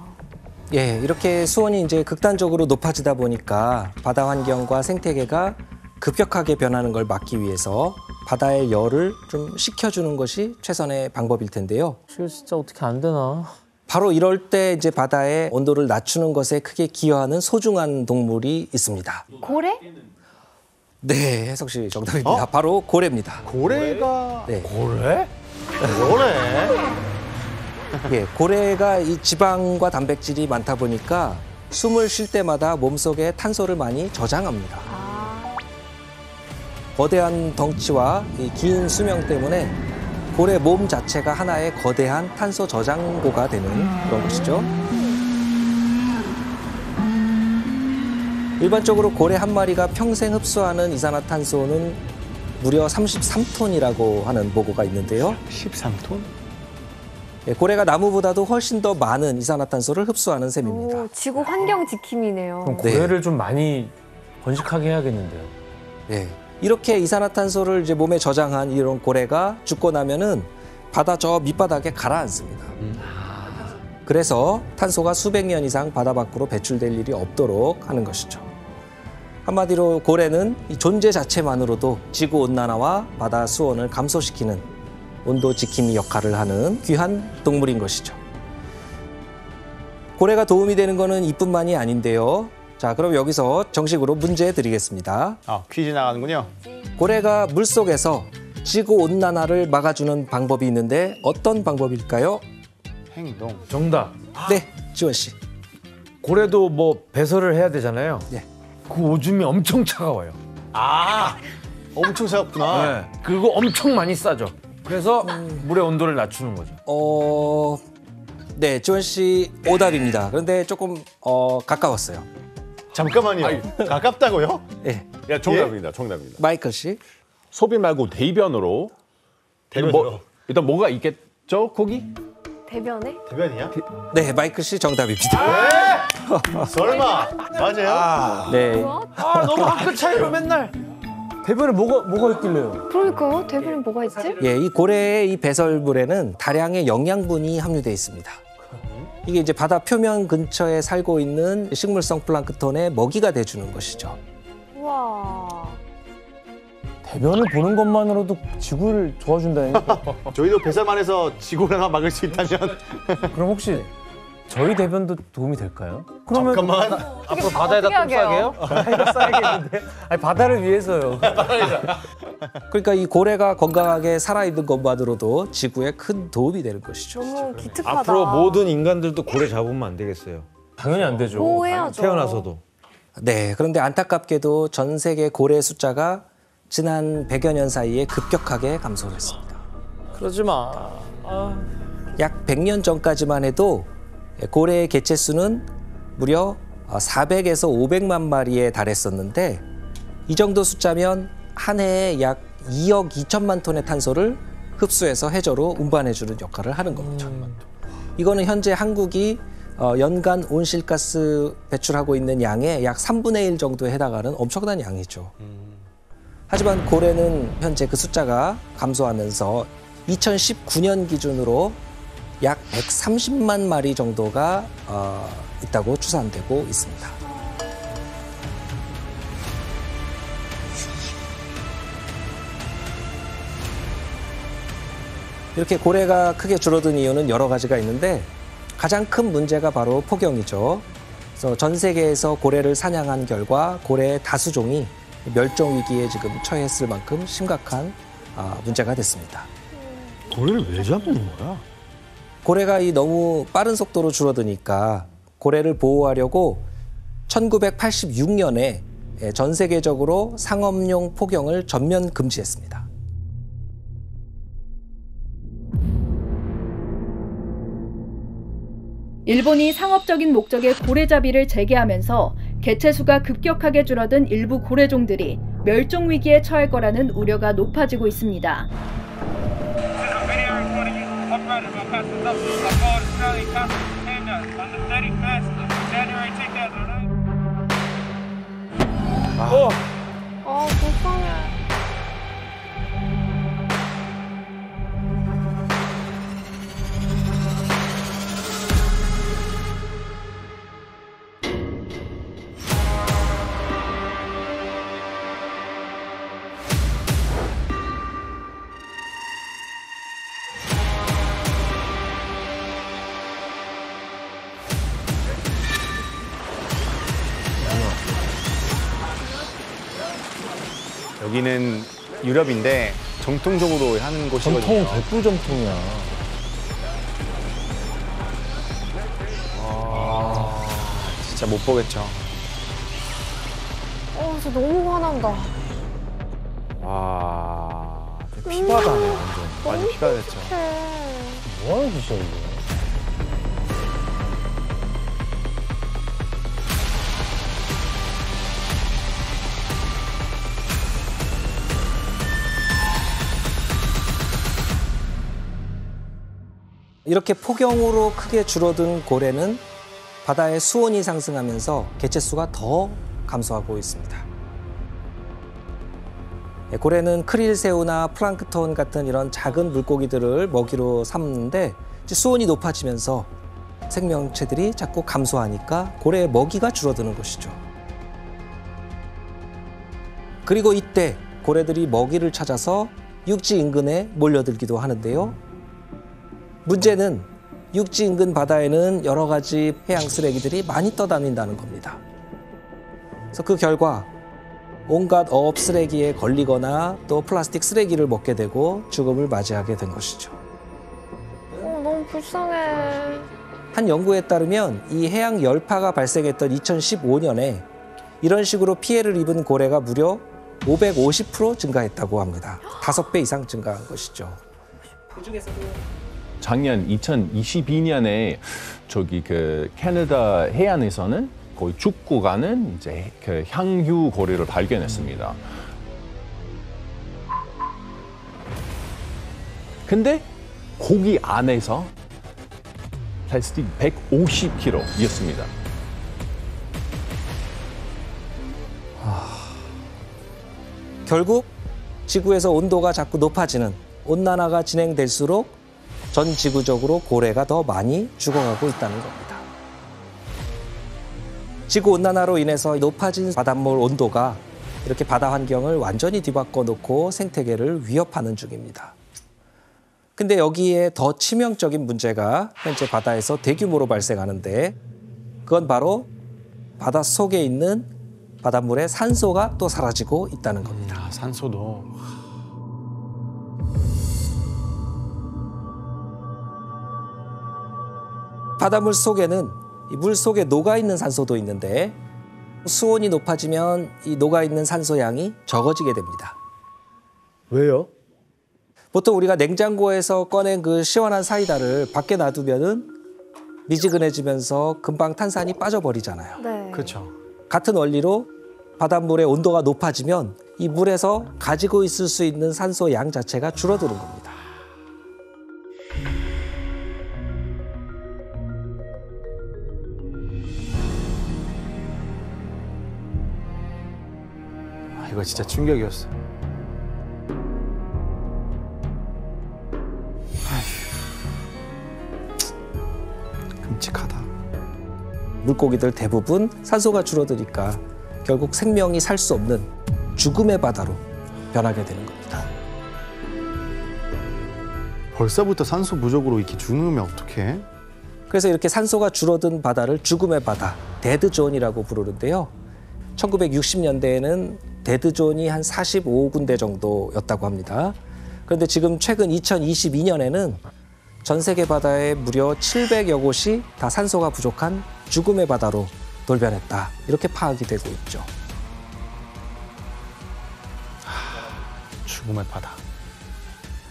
예, 이렇게 수온이 이제 극단적으로 높아지다 보니까 바다 환경과 생태계가 급격하게 변하는 걸 막기 위해서 바다의 열을 좀 식혀주는 것이 최선의 방법일 텐데요. 이거 진짜 어떻게 안 되나? 바로 이럴 때 이제 바다의 온도를 낮추는 것에 크게 기여하는 소중한 동물이 있습니다. 고래? 네, 해석 씨 정답입니다. 바로 고래입니다. 고래가 네. 고래? 고래? 예, 고래가 이 지방과 단백질이 많다 보니까 숨을 쉴 때마다 몸속에 탄소를 많이 저장합니다. 거대한 덩치와 이 긴 수명 때문에 고래 몸 자체가 하나의 거대한 탄소 저장고가 되는 그런 것이죠. 일반적으로 고래 한 마리가 평생 흡수하는 이산화탄소는 무려 33톤이라고 하는 보고가 있는데요. 13톤? 예, 고래가 나무보다도 훨씬 더 많은 이산화탄소를 흡수하는 셈입니다. 오, 지구 환경 지킴이네요. 그럼 고래를 좀 많이 번식하게 해야겠는데요. 네. 이렇게 이산화탄소를 이제 몸에 저장한 이런 고래가 죽고 나면은 바다 저 밑바닥에 가라앉습니다. 그래서 탄소가 수백 년 이상 바다 밖으로 배출될 일이 없도록 하는 것이죠. 한마디로 고래는 이 존재 자체만으로도 지구 온난화와 바다 수온을 감소시키는 온도 지킴이 역할을 하는 귀한 동물인 것이죠. 고래가 도움이 되는 것은 이뿐만이 아닌데요. 자, 그럼 여기서 정식으로 문제 드리겠습니다. 아, 퀴즈 나가는군요. 고래가 물속에서 지구 온난화를 막아주는 방법이 있는데 어떤 방법일까요? 행동. 정답. 네, 지원 씨. 고래도 뭐 배설을 해야 되잖아요. 네. 그 오줌이 엄청 차가워요. 아, 엄청 차갑구나. 네. 그거 엄청 많이 싸죠. 그래서 물의 온도를 낮추는 거죠. 어, 네, 지원 씨 오답입니다. 그런데 조금 어, 가까웠어요. 잠깐만요. 가깝다고요? 네. 야, 정답입니다. 정답입니다. 마이클 씨. 소변 말고 대변으로. 대변으로. 뭐, 일단 뭐가 있겠죠? 거기? 대변에? 대변이야? 네, 마이클 씨 정답입니다. 설마 맞아요? 네. 아 너무 한끗 차이로 맨날. 대변에 뭐가 뭐가 있길래요? 그러니까요. 대변에 뭐가 있지? 예, 이 고래의 이 배설물에는 다량의 영양분이 함유되어 있습니다. 이게 이제 바다 표면 근처에 살고 있는 식물성 플랑크톤의 먹이가 돼주는 것이죠. 우와. 대변을 보는 것만으로도 지구를 도와준다니까. 저희도 배설만 해서 지구랑화 막을 수 있다면 그럼 혹시 저희 대변도 도움이 될까요? 그러면 잠깐만. 앞으로 바다에다 똥? 싸게요? 싸야겠는데? 아니 바다를 위해서요. 그러니까 이 고래가 건강하게 살아있는 것만으로도 지구에 큰 도움이 되는 것이죠. 너무 기특하다. 앞으로 모든 인간들도 고래 잡으면 안 되겠어요. 당연히 안 되죠. 보호해야죠. 태어나서도. 네, 그런데 안타깝게도 전 세계 고래 숫자가 지난 100여 년 사이에 급격하게 감소를 했습니다. 그러지 마. 아. 약 100년 전까지만 해도 고래의 개체 수는 무려 400에서 500만 마리에 달했었는데 이 정도 숫자면 한 해에 약 2억 2천만 톤의 탄소를 흡수해서 해저로 운반해주는 역할을 하는 겁니다. 이거는 현재 한국이 어, 연간 온실가스 배출하고 있는 양의 약 3분의 1 정도에 해당하는 엄청난 양이죠. 하지만 고래는 현재 그 숫자가 감소하면서 2019년 기준으로 약 130만 마리 정도가 어, 있다고 추산되고 있습니다. 이렇게 고래가 크게 줄어든 이유는 여러 가지가 있는데 가장 큰 문제가 바로 폭염이죠. 그래서 전 세계에서 고래를 사냥한 결과 고래의 다수종이 멸종 위기에 지금 처했을 만큼 심각한 아, 문제가 됐습니다. 고래를 왜 잡는 거야? 고래가 이 너무 빠른 속도로 줄어드니까 고래를 보호하려고 1986년에 전 세계적으로 상업용 포경을 전면 금지했습니다. 일본이 상업적인 목적의 고래잡이를 재개하면서 개체 수가 급격하게 줄어든 일부 고래종들이 멸종 위기에 처할 거라는 우려가 높아지고 있습니다. By I called Australian Conference in on the of January Oh! Oh, for fire! 여기는 유럽인데 정통적으로 하는 곳이거든요. 전통 백부 정통이야. 진짜 못 보겠죠. 어, 저 너무 화난다. 와. 피바다네 완전. 많이 피가 됐죠. 뭐 하는 짓이야 이거? 이렇게 폭염으로 크게 줄어든 고래는 바다의 수온이 상승하면서 개체수가 더 감소하고 있습니다. 예, 고래는 크릴새우나 플랑크톤 같은 이런 작은 물고기들을 먹이로 삼는데 수온이 높아지면서 생명체들이 자꾸 감소하니까 고래의 먹이가 줄어드는 것이죠. 그리고 이때 고래들이 먹이를 찾아서 육지 인근에 몰려들기도 하는데요. 문제는 육지 인근 바다에는 여러 가지 해양 쓰레기들이 많이 떠다닌다는 겁니다. 그래서 그 결과 온갖 어업 쓰레기에 걸리거나 또 플라스틱 쓰레기를 먹게 되고 죽음을 맞이하게 된 것이죠. 어, 너무 불쌍해. 한 연구에 따르면 이 해양 열파가 발생했던 2015년에 이런 식으로 피해를 입은 고래가 무려 550% 증가했다고 합니다. 다섯 배 이상 증가한 것이죠. 작년 2022년에 저기 그 캐나다 해안에서는 거의 죽고 가는 이제 그 향유 고래를 발견했습니다. 근데 고기 안에서 플라스틱 150kg였습니다. 결국 지구에서 온도가 자꾸 높아지는 온난화가 진행될수록 전 지구적으로 고래가 더 많이 죽어가고 있다는 겁니다. 지구 온난화로 인해서 높아진 바닷물 온도가 이렇게 바다 환경을 완전히 뒤바꿔 놓고 생태계를 위협하는 중입니다. 근데 여기에 더 치명적인 문제가 현재 바다에서 대규모로 발생하는데 그건 바로 바다 속에 있는 바닷물의 산소가 또 사라지고 있다는 겁니다. 아, 산소도. 바닷물 속에는 이물 속에 녹아 있는 산소도 있는데 수온이 높아지면 이 녹아 있는 산소 양이 적어지게 됩니다. 왜요? 보통 우리가 냉장고에서 꺼낸 그 시원한 사이다를 밖에 놔두면은 미지근해지면서 금방 탄산이 빠져버리잖아요. 네. 그렇죠. 같은 원리로 바닷물의 온도가 높아지면 이 물에서 가지고 있을 수 있는 산소 양 자체가 줄어드는 겁니다. 아, 이거 진짜 충격이었어. 아휴, 끔찍하다. 물고기들 대부분 산소가 줄어드니까 결국 생명이 살 수 없는 죽음의 바다로 변하게 되는 겁니다. 벌써부터 산소 부족으로 이렇게 죽으면 어떡해? 그래서 이렇게 산소가 줄어든 바다를 죽음의 바다, dead zone이라고 부르는데요. 1960년대에는 dead zone이 한 45군데 정도였다고 합니다. 그런데 지금 최근 2022년에는 전 세계 바다에 무려 700여 곳이 다 산소가 부족한 죽음의 바다로 돌변했다. 이렇게 파악이 되고 있죠. 죽음의 바다.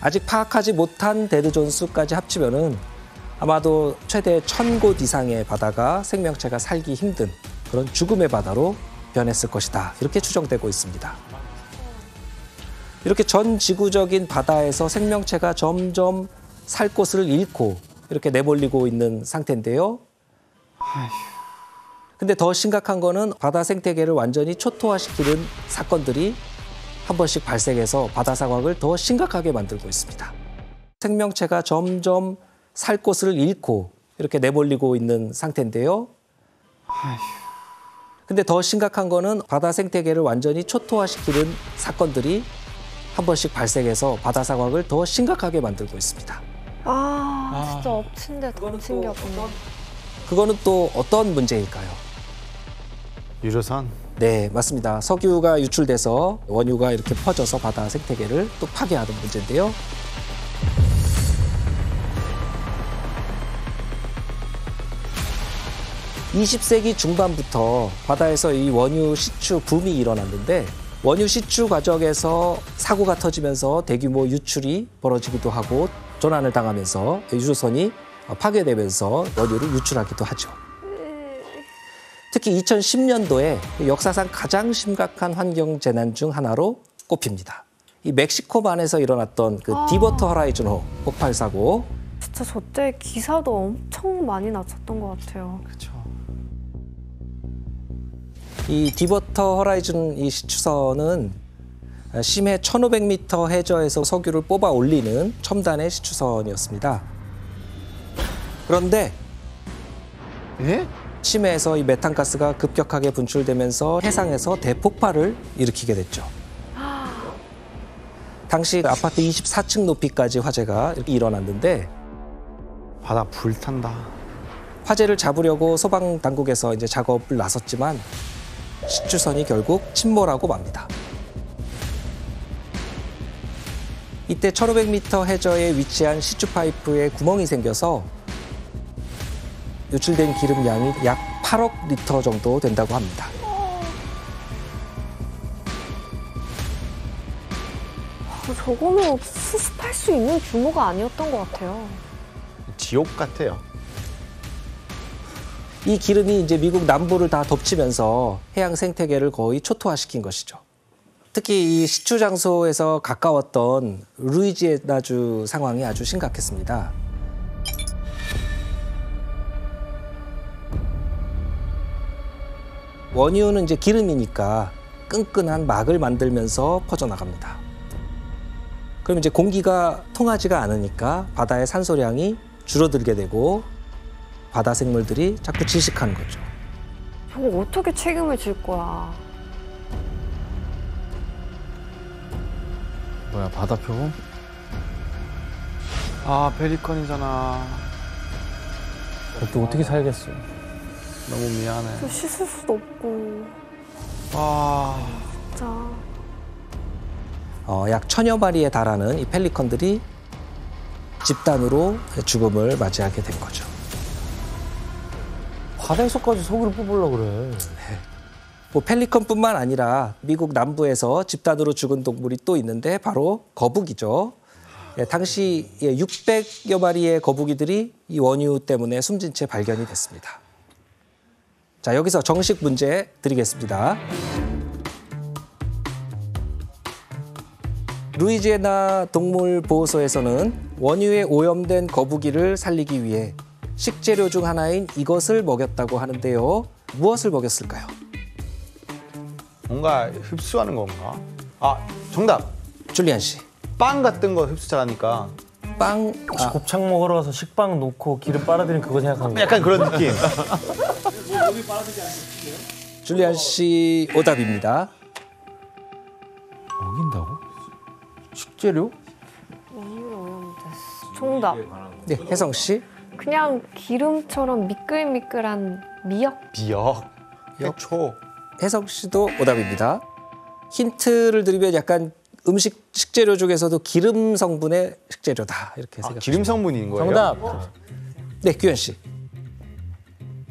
아직 파악하지 못한 dead zone 수까지 합치면은 아마도 최대 1000곳 이상의 바다가 생명체가 살기 힘든 그런 죽음의 바다로 변했을 것이다. 이렇게 추정되고 있습니다. 이렇게 전 지구적인 바다에서 생명체가 점점 살 곳을 잃고 이렇게 내몰리고 있는 상태인데요. 근데 더 심각한 거는 바다 생태계를 완전히 초토화시키는 사건들이 한 번씩 발생해서 바다 상황을 더 심각하게 만들고 있습니다. 생명체가 점점 살 곳을 잃고 이렇게 내몰리고 있는 상태인데요. 근데 더 심각한 거는 바다 생태계를 완전히 초토화시키는 사건들이 한 번씩 발생해서 바다 상황을 더 심각하게 만들고 있습니다. 아, 진짜 엎친 데 덮친 게 없네. 그거는 또 어떤 문제일까요? 유조선? 네, 맞습니다. 석유가 유출돼서 원유가 이렇게 퍼져서 바다 생태계를 또 파괴하는 문제인데요. (20세기) 중반부터 바다에서 이 원유 시추 붐이 일어났는데 원유 시추 과정에서 사고가 터지면서 대규모 유출이 벌어지기도 하고 조난을 당하면서 유조선이 파괴되면서 원유를 유출하기도 하죠. 특히 2010년도에 역사상 가장 심각한 환경 재난 중 하나로 꼽힙니다. 이 멕시코반에서 일어났던 그 디버터 허라이즌호 폭발 사고 진짜 저때 기사도 엄청 많이 났었던 것 같아요. 이 디버터 허라이즌 이 시추선은 심해 1,500m 해저에서 석유를 뽑아 올리는 첨단의 시추선이었습니다. 그런데 심해에서 이 메탄가스가 급격하게 분출되면서 해상에서 대폭발을 일으키게 됐죠. 당시 아파트 24층 높이까지 화재가 일어났는데 바다 불탄다. 화재를 잡으려고 소방 당국에서 이제 작업을 나섰지만 시추선이 결국 침몰하고 맙니다. 이때 1,500m 해저에 위치한 시추 파이프에 구멍이 생겨서 유출된 기름 양이 약 8억 리터 정도 된다고 합니다. 아, 저거는 수습할 수 있는 규모가 아니었던 것 같아요. 지옥 같아요. 이 기름이 이제 미국 남부를 다 덮치면서 해양 생태계를 거의 초토화시킨 것이죠. 특히 이 시추 장소에서 가까웠던 루이지애나주 상황이 아주 심각했습니다. 원유는 이제 기름이니까 끈끈한 막을 만들면서 퍼져나갑니다. 그럼 이제 공기가 통하지가 않으니까 바다의 산소량이 줄어들게 되고 바다 생물들이 자꾸 질식하는 거죠. 저거 어떻게 책임을 질 거야. 뭐야 바다 표범? 아 페리컨이잖아. 또 어떻게 살겠어? 너무 미안해. 저 씻을 수도 없고. 아 진짜. 어, 약 천여 마리에 달하는 이 펠리컨들이 집단으로 죽음을 맞이하게 된 거죠. 바다에서까지 석유를 뽑으려고 그래. 뭐 펠리컨뿐만 아니라 미국 남부에서 집단으로 죽은 동물이 또 있는데 바로 거북이죠. 예, 당시 예, 600여 마리의 거북이들이 이 원유 때문에 숨진 채 발견이 됐습니다. 자, 여기서 정식 문제 드리겠습니다. 루이지애나 동물보호소에서는 원유에 오염된 거북이를 살리기 위해 식재료 중 하나인 이것을 먹였다고 하는데요. 무엇을 먹였을까요? 뭔가 흡수하는 건가? 아 정답. 줄리안 씨. 빵 같은 거 흡수 잘하니까. 빵. 혹시 곱창 먹으러 가서 식빵 놓고 기름 빨아들인 그거 생각한 거? 약간 그런 느낌. 줄리안 씨 오답입니다. 먹인다고? 식재료? 오염됐어. 정답. 네, 혜성 씨. 그냥 기름처럼 미끌미끌한 미역? 미역. 해초. 혜성 씨도 오답입니다. 힌트를 드리면 약간 음식 식재료 중에서도 기름 성분의 식재료다 이렇게 생각. 기름 성분인 거예요? 정답. 네, 규현 씨.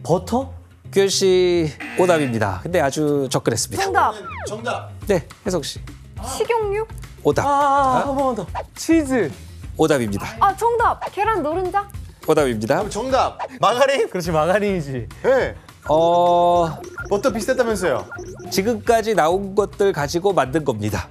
버터? 규현 씨 오답입니다. 근데 아주 접근했습니다. 정답. 정답. 네, 혜성 씨. 식용유? 오답. 아, 한번 더. 치즈. 오답입니다. 아 정답. 계란 노른자? 오답입니다. 정답. 마가린? 그렇지 마가린이지. 네. 어, 버터 비슷했다면서요? 지금까지 나온 것들 가지고 만든 겁니다.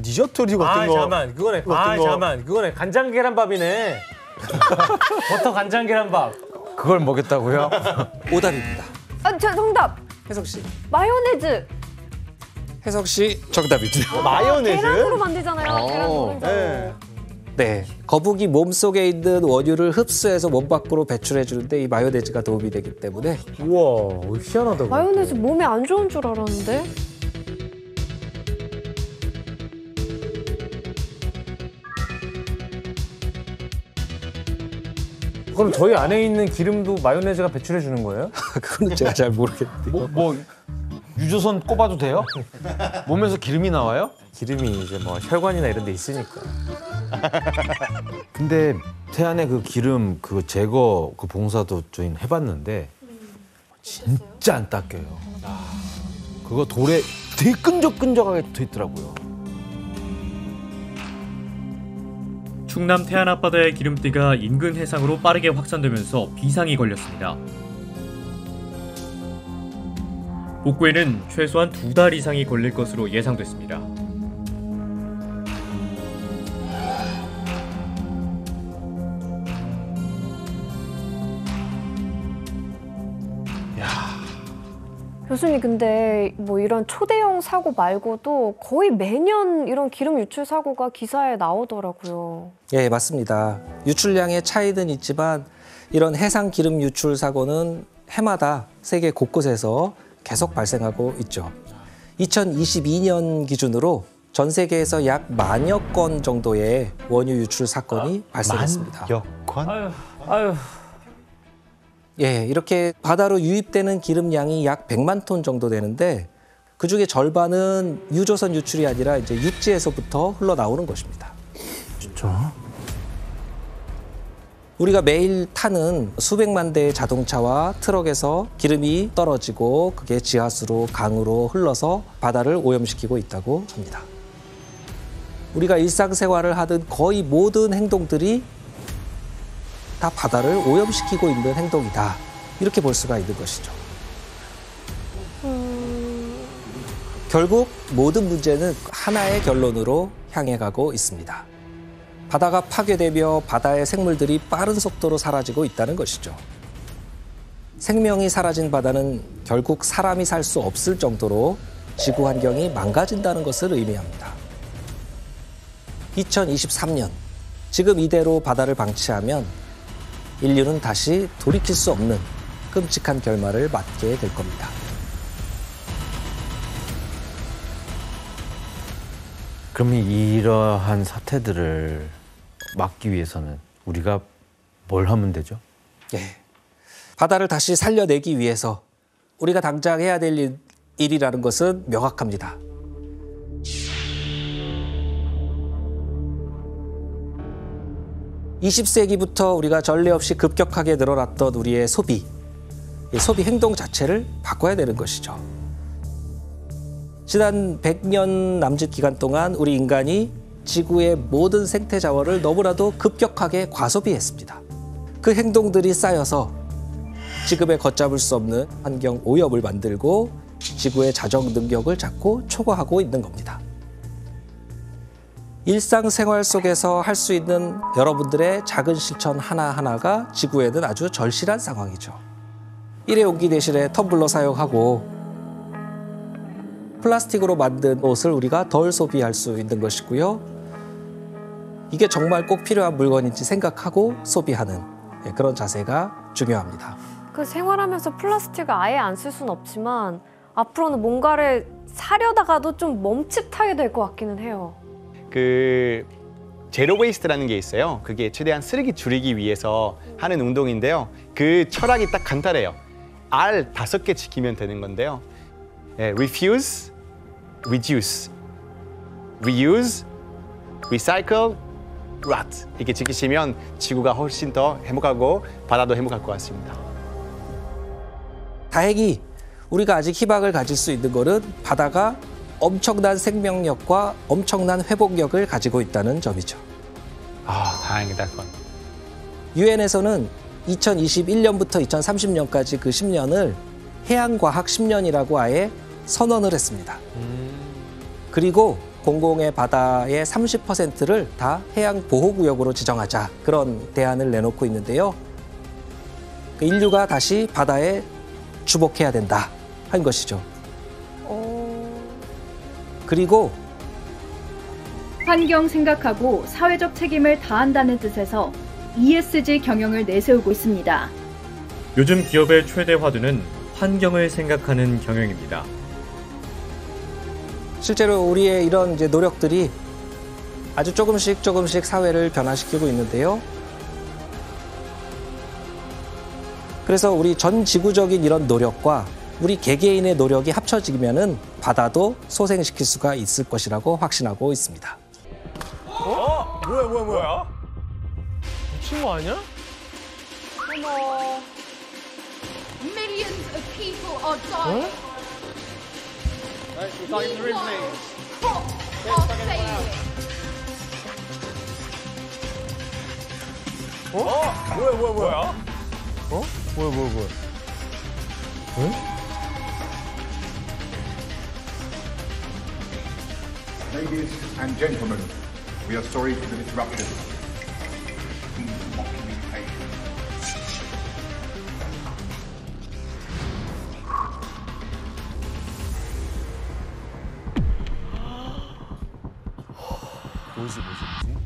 디저트류 같은 아 거. 잠깐만 그거네. 아 거. 잠깐만 그거네. 간장 계란밥이네. 버터 간장 계란밥. 그걸 먹였다고요? 오답입니다. 아 저 정답. 혜석 씨. 마요네즈. 혜석 씨 정답입니다. 마요네즈? 계란으로 만들잖아요. 계란 어. 노른자. 네. 네, 거북이 몸 속에 있는 원유를 흡수해서 몸 밖으로 배출해 주는데 이 마요네즈가 도움이 되기 때문에 우와 희한하다. 마요네즈 몸에 안 좋은 줄 알았는데. 그럼 저희 안에 있는 기름도 마요네즈가 배출해 주는 거예요? 그거는 제가 잘 모르겠는데. 뭐, 뭐 유조선 꼽아도 돼요? 몸에서 기름이 나와요? 기름이 이제 뭐 혈관이나 이런 데 있으니까. 근데 태안의 그 기름 그 제거 그 봉사도 저희 해봤는데 진짜 안 닦여요. 그거 돌에 되게 끈적끈적하게 돼 있더라고요. 충남 태안 앞바다의 기름띠가 인근 해상으로 빠르게 확산되면서 비상이 걸렸습니다. 복구에는 최소한 두 달 이상이 걸릴 것으로 예상됐습니다. 교수님 근데 뭐 이런 초대형 사고 말고도 거의 매년 이런 기름 유출 사고가 기사에 나오더라고요. 예, 맞습니다. 유출량의 차이는 있지만 이런 해상 기름 유출 사고는 해마다 세계 곳곳에서 계속 발생하고 있죠. 2022년 기준으로 전 세계에서 약 만여 건 정도의 원유 유출 사건이 발생했습니다. 만여 건? 아유, 아유. 예, 이렇게 바다로 유입되는 기름량이 약 100만 톤 정도 되는데 그 중에 절반은 유조선 유출이 아니라 이제 육지에서부터 흘러나오는 것입니다. 진짜? 우리가 매일 타는 수백만 대의 자동차와 트럭에서 기름이 떨어지고 그게 지하수로 강으로 흘러서 바다를 오염시키고 있다고 합니다. 우리가 일상생활을 하던 거의 모든 행동들이 다 바다를 오염시키고 있는 행동이다. 이렇게 볼 수가 있는 것이죠. 결국 모든 문제는 하나의 결론으로 향해 가고 있습니다. 바다가 파괴되며 바다의 생물들이 빠른 속도로 사라지고 있다는 것이죠. 생명이 사라진 바다는 결국 사람이 살 수 없을 정도로 지구 환경이 망가진다는 것을 의미합니다. 2023년, 지금 이대로 바다를 방치하면 인류는 다시 돌이킬 수 없는 끔찍한 결말을 맞게 될 겁니다. 그러면 이러한 사태들을 막기 위해서는 우리가 뭘 하면 되죠? 예. 바다를 다시 살려내기 위해서 우리가 당장 해야 될 일, 일이라는 것은 명확합니다. (20세기부터) 우리가 전례 없이 급격하게 늘어났던 우리의 소비 이 소비 행동 자체를 바꿔야 되는 것이죠. 지난 100년 남짓 기간 동안 우리 인간이 지구의 모든 생태 자원을 너무나도 급격하게 과소비했습니다. 그 행동들이 쌓여서 지금의 걷잡을 수 없는 환경 오염을 만들고 지구의 자정 능력을 자꾸 초과하고 있는 겁니다. 일상생활 속에서 할 수 있는 여러분들의 작은 실천 하나하나가 지구에는 아주 절실한 상황이죠. 일회용기 대신에 텀블러 사용하고 플라스틱으로 만든 옷을 우리가 덜 소비할 수 있는 것이고요. 이게 정말 꼭 필요한 물건인지 생각하고 소비하는 예, 그런 자세가 중요합니다. 그 생활하면서 플라스틱을 아예 안 쓸 수는 없지만 앞으로는 뭔가를 사려다가도 좀 멈칫하게 될 것 같기는 해요. 그 zero waste라는 게 있어요. 그게 최대한 쓰레기 줄이기 위해서 하는 운동인데요. 그 철학이 딱 간단해요. R 다섯 개 지키면 되는 건데요. 예, refuse, reduce, reuse, recycle, rot 이렇게 지키시면 지구가 훨씬 더 행복하고 바다도 행복할 것 같습니다. 다행히 우리가 아직 희망을 가질 수 있는 것은 바다가 엄청난 생명력과 엄청난 회복력을 가지고 있다는 점이죠. 아, 다행이다 그건. 유엔에서는 2021년부터 2030년까지 그 10년을 해양과학 10년이라고 아예 선언을 했습니다. 그리고 공공의 바다의 30%를 다 해양 보호구역으로 지정하자 그런 대안을 내놓고 있는데요. 그 인류가 다시 바다에 주목해야 된다 한 것이죠. 그리고 환경 생각하고 사회적 책임을 다한다는 뜻에서 ESG 경영을 내세우고 있습니다. 요즘 기업의 최대 화두는 환경을 생각하는 경영입니다. 실제로 우리의 이런 이제 노력들이 아주 조금씩 조금씩 사회를 변화시키고 있는데요. 그래서 우리 전 지구적인 이런 노력과 우리 개개인의 노력이 합쳐지면은 바다도 소생시킬 수가 있을 것이라고 확신하고 있습니다. 어? 뭐야 뭐야 뭐야? 미친 거 아니야? 어머. Millions of people are dying. Meanwhile, crops are failing. 어? 뭐야 뭐야 뭐야? 어? 뭐야 뭐야 뭐야? 응? Ladies and gentlemen, we are sorry for the disruption. 뭐지 뭐지?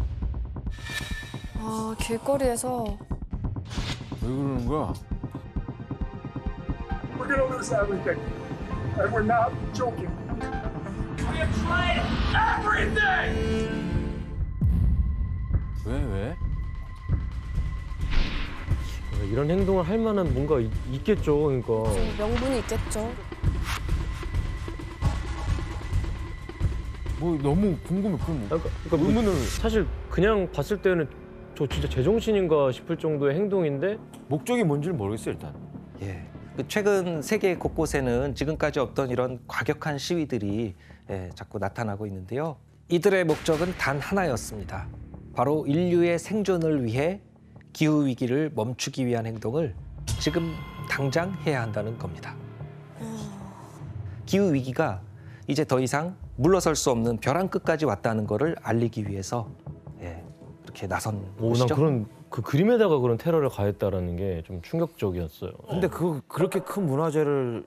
아 길거리에서 왜 그러는 거야? We're gonna lose everything, and we're not joking. We have tried everything! 왜 왜? 이런 행동을 할 만한 뭔가 있, 있겠죠. 그러니까. 좀 명분이 있겠죠. 뭐 너무 궁금해 궁금. 그러니까, 의문을 사실 그냥 봤을 때는 저 진짜 제정신인가 싶을 정도의 행동인데 목적이 뭔지를 모르겠어요 일단. 예. 그 최근 세계 곳곳에는 지금까지 없던 이런 과격한 시위들이 예, 자꾸 나타나고 있는데요. 이들의 목적은 단 하나였습니다. 바로 인류의 생존을 위해 기후 위기를 멈추기 위한 행동을 지금 당장 해야 한다는 겁니다. 기후 위기가 이제 더 이상 물러설 수 없는 벼랑 끝까지 왔다는 것을 알리기 위해서 예, 이렇게 나선 오, 난 것이죠. 그런 그 그림에다가 그런 테러를 가했다라는 게 좀 충격적이었어요. 근데 그 그렇게 큰 문화재를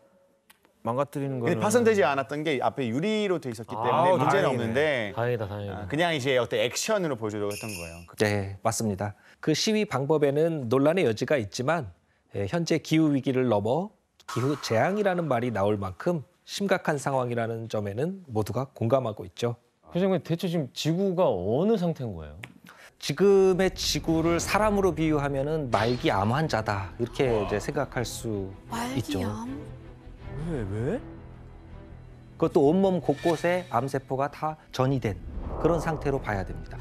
망가뜨리는 근데 거는 파손되지 않았던 게 앞에 유리로 돼 있었기 때문에 아, 문제는 다행이네. 없는데 다행이다, 다행이다. 아, 그냥 이제 어떤 액션으로 보여주려고 했던 거예요. 네, 맞습니다. 그 시위 방법에는 논란의 여지가 있지만 예, 현재 기후 위기를 넘어 기후 재앙이라는 말이 나올 만큼 심각한 상황이라는 점에는 모두가 공감하고 있죠. 선생님 대체 지금 지구가 어느 상태인 거예요? 지금의 지구를 사람으로 비유하면은 말기 암 환자다 이렇게 이제 생각할 수 있죠. 왜 왜? 그것도 온몸 곳곳에 암 세포가 다 전이된 그런 상태로 봐야 됩니다.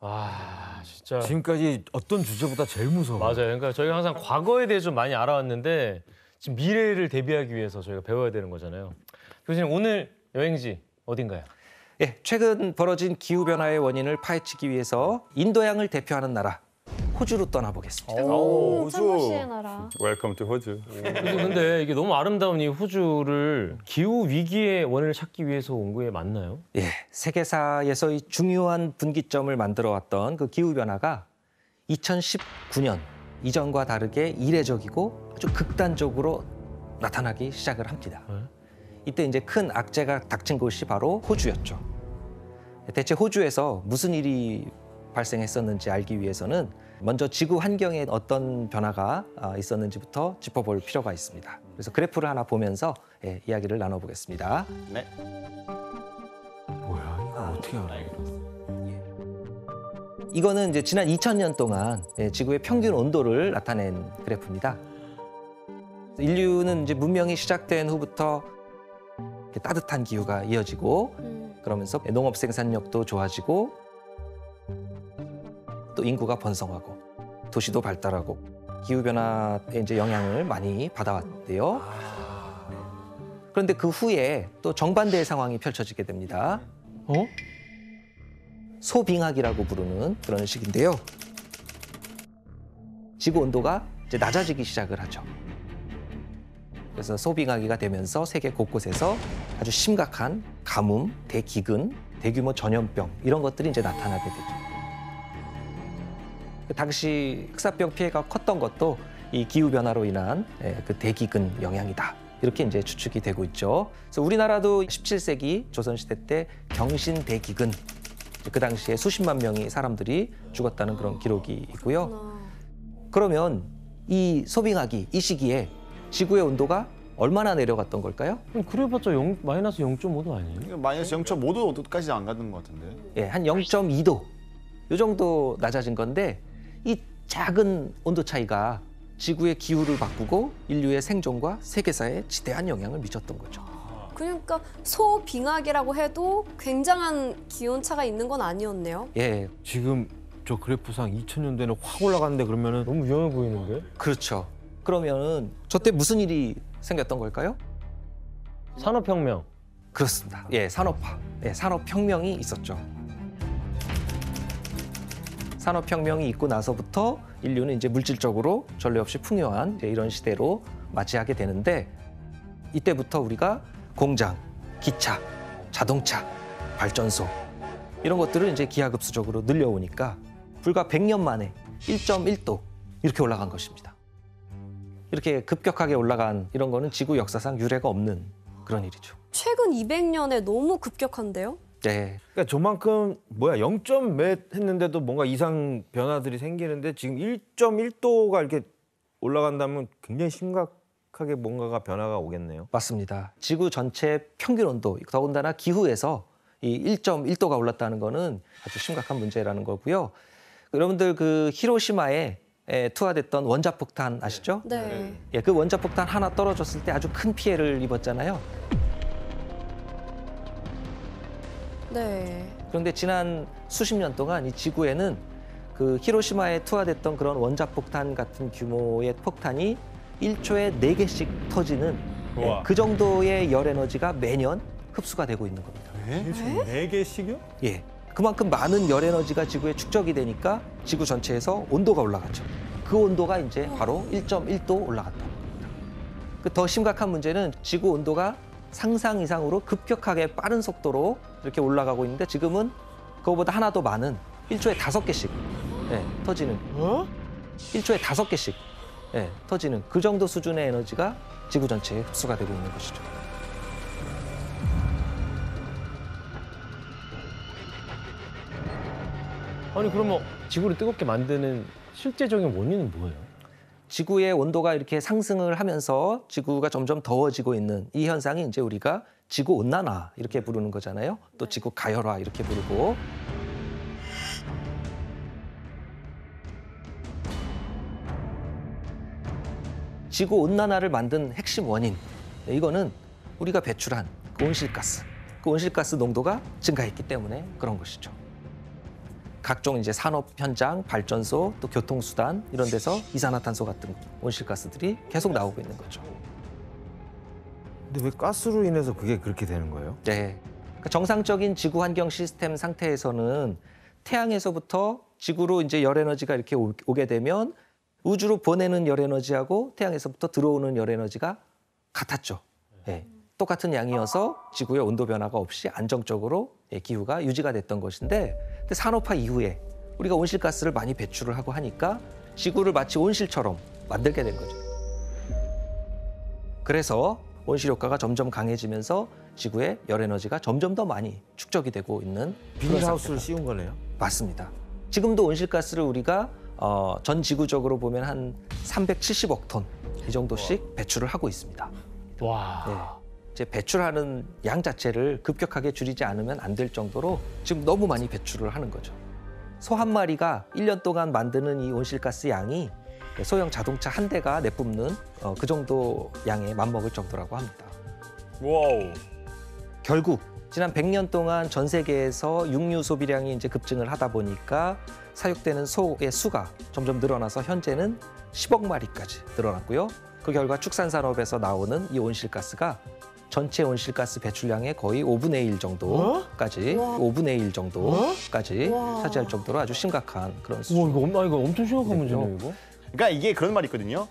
아 진짜 지금까지 어떤 주제보다 제일 무서워. 맞아요. 그러니까 저희가 항상 과거에 대해서 좀 많이 알아왔는데 지금 미래를 대비하기 위해서 저희가 배워야 되는 거잖아요. 교수님 오늘 여행지 어딘가요? 예, 최근 벌어진 기후 변화의 원인을 파헤치기 위해서 인도양을 대표하는 나라 호주로 떠나보겠습니다. 오, 나라. welcome to 호주. 그래서 근데 이게 너무 아름다운 이 호주를 기후 위기의 원인을 찾기 위해서 온 거에 맞나요? 예, 세계사에서의 중요한 분기점을 만들어 왔던 그 기후 변화가 2019년 이전과 다르게 이례적이고 아주 극단적으로 나타나기 시작을 합니다. 이때 이제 큰 악재가 닥친 곳이 바로 호주였죠. 대체 호주에서 무슨 일이 발생했었는지 알기 위해서는 먼저 지구 환경에 어떤 변화가 아, 있었는지부터 짚어볼 필요가 있습니다. 그래서 그래프를 하나 보면서 예, 이야기를 나눠보겠습니다. 네. 뭐야 이거 어떻게 알아? 이거는 이제 지난 2000년 동안 예, 지구의 평균 온도를 나타낸 그래프입니다. 인류는 이제 문명이 시작된 후부터 이렇게 따뜻한 기후가 이어지고 그러면서 농업 생산력도 좋아지고 또 인구가 번성하고 도시도 발달하고 기후 변화에 이제 영향을 많이 받아왔대요. 그런데 그 후에 또 정반대의 상황이 펼쳐지게 됩니다. 어? 소빙하기라고 부르는 그런 식인데요. 지구 온도가 이제 낮아지기 시작을 하죠. 그래서 소빙하기가 되면서 세계 곳곳에서 아주 심각한 가뭄, 대기근, 대규모 전염병 이런 것들이 이제 나타나게 되죠. 그 당시 흑사병 피해가 컸던 것도 이 기후 변화로 인한 예, 그 대기근 영향이다. 이렇게 이제 추측이 되고 있죠. 그래서 우리나라도 17세기 조선 시대 때 경신 대기근 그 당시에 수십만 명의 사람들이 죽었다는 그런 기록이 있고요. 그러면 이 소빙하기 이 시기에 지구의 온도가 얼마나 내려갔던 걸까요? 그래봤자 영, 마이너스 0.5도 아니에요? 마이너스 0.5도까지 안 가는 것 같은데. 예, 한 0.2도 이 정도 낮아진 건데 이 작은 온도 차이가 지구의 기후를 바꾸고 인류의 생존과 세계사에 지대한 영향을 미쳤던 거죠. 그러니까 소빙하기라고 해도 굉장한 기온 차가 있는 건 아니었네요. 예, 지금 저 그래프상 2000년대는 확 올라갔는데 그러면은 너무 위험해 보이는데? 그렇죠. 그러면은 저때 무슨 일이 생겼던 걸까요? 산업혁명. 그렇습니다. 예, 산업화, 예, 산업혁명이 있었죠. 산업혁명이 있고 나서부터 인류는 이제 물질적으로 전례 없이 풍요한 이런 시대로 맞이하게 되는데 이때부터 우리가 공장, 기차, 자동차, 발전소 이런 것들을 이제 기하급수적으로 늘려오니까 불과 100년 만에 1.1도 이렇게 올라간 것입니다. 이렇게 급격하게 올라간 이런 거는 지구 역사상 유례가 없는 그런 일이죠. 최근 200년에 너무 급격한데요? 네. 그러니까 저만큼 뭐야 0점 몇 했는데도 뭔가 이상 변화들이 생기는데 지금 1.1도가 이렇게 올라간다면 굉장히 심각하게 뭔가가 변화가 오겠네요. 맞습니다. 지구 전체 평균 온도, 더군다나 기후에서 이 1.1도가 올랐다는 거는 아주 심각한 문제라는 거고요. 여러분들 그 히로시마에 에, 투하됐던 원자폭탄 아시죠? 네. 예, 그 원자폭탄 하나 떨어졌을 때 아주 큰 피해를 입었잖아요. 네. 그런데 지난 수십 년 동안 이 지구에는 그 히로시마에 투하됐던 그런 원자 폭탄 같은 규모의 폭탄이 1초에 네개씩 터지는 예, 우와. 그 정도의 열 에너지가 매년 흡수가 되고 있는 겁니다. 네 개씩이요? 예. 그만큼 많은 열 에너지가 지구에 축적이 되니까 지구 전체에서 온도가 올라갔죠. 그 온도가 이제 바로 1.1도 올라갔다는 겁니다. 그더 심각한 문제는 지구 온도가 상상 이상으로 급격하게 빠른 속도로 이렇게 올라가고 있는데 지금은 그거보다 하나 더 많은 1초에 다섯 개씩 예, 터지는 어? 1초에 다섯 개씩 예, 터지는 그 정도 수준의 에너지가 지구 전체에 흡수가 되고 있는 것이죠. 아니 그러면 지구를 뜨겁게 만드는 실제적인 원인은 뭐예요? 지구의 온도가 이렇게 상승을 하면서 지구가 점점 더워지고 있는 이 현상이 이제 우리가 지구 온난화 이렇게 부르는 거잖아요. 또 지구 가열화 이렇게 부르고 지구 온난화를 만든 핵심 원인 네, 이거는 우리가 배출한 그 온실가스 그 온실가스 농도가 증가했기 때문에 그런 것이죠. 각종 이제 산업 현장, 발전소, 또 교통수단 이런 데서 이산화탄소 같은 온실가스들이 계속 나오고 있는 거죠. 근데 왜 가스로 인해서 그게 그렇게 되는 거예요? 네. 그러니까 정상적인 지구 환경 시스템 상태에서는 태양에서부터 지구로 이제 열 에너지가 이렇게 오- 오게 되면 우주로 보내는 열 에너지하고 태양에서부터 들어오는 열 에너지가 같았죠. 예. 똑같은 양이어서 지구의 온도 변화가 없이 안정적으로 예, 기후가 유지가 됐던 것인데 근데 산업화 이후에 우리가 온실가스를 많이 배출을 하고 하니까 지구를 마치 온실처럼 만들게 된 거죠. 그래서 온실 효과가 점점 강해지면서 지구의 열 에너지가 점점 더 많이 축적이 되고 있는 비닐하우스를. 씌운 거네요. 맞습니다. 지금도 온실가스를 우리가 어, 전 지구적으로 보면 한 370억 톤 이 정도씩 배출을 하고 있습니다. 와. 네. 이제 배출하는 양 자체를 급격하게 줄이지 않으면 안 될 정도로 지금 너무 많이 배출을 하는 거죠. 소 한 마리가 1년 동안 만드는 이 온실가스 양이 소형 자동차 한 대가 내뿜는 어, 그 정도 양에 맞먹을 정도라고 합니다. wow. 결국 지난 100년 동안 전 세계에서 육류 소비량이 이제 급증을 하다 보니까 사육되는 소의 수가 점점 늘어나서 현재는 10억 마리까지 늘어났고요. 그 결과 축산 산업에서 나오는 이 온실가스가 전체 온실가스 배출량의 거의 5분의 1 정도까지 와. 5분의 1 정도까지 와. 차지할 정도로 아주 심각한 그런 수준. 이거, 엄- 아, 이거 엄청 심각한 문제네요, 이거. 그러니까 이게 그런 말이 있거든요.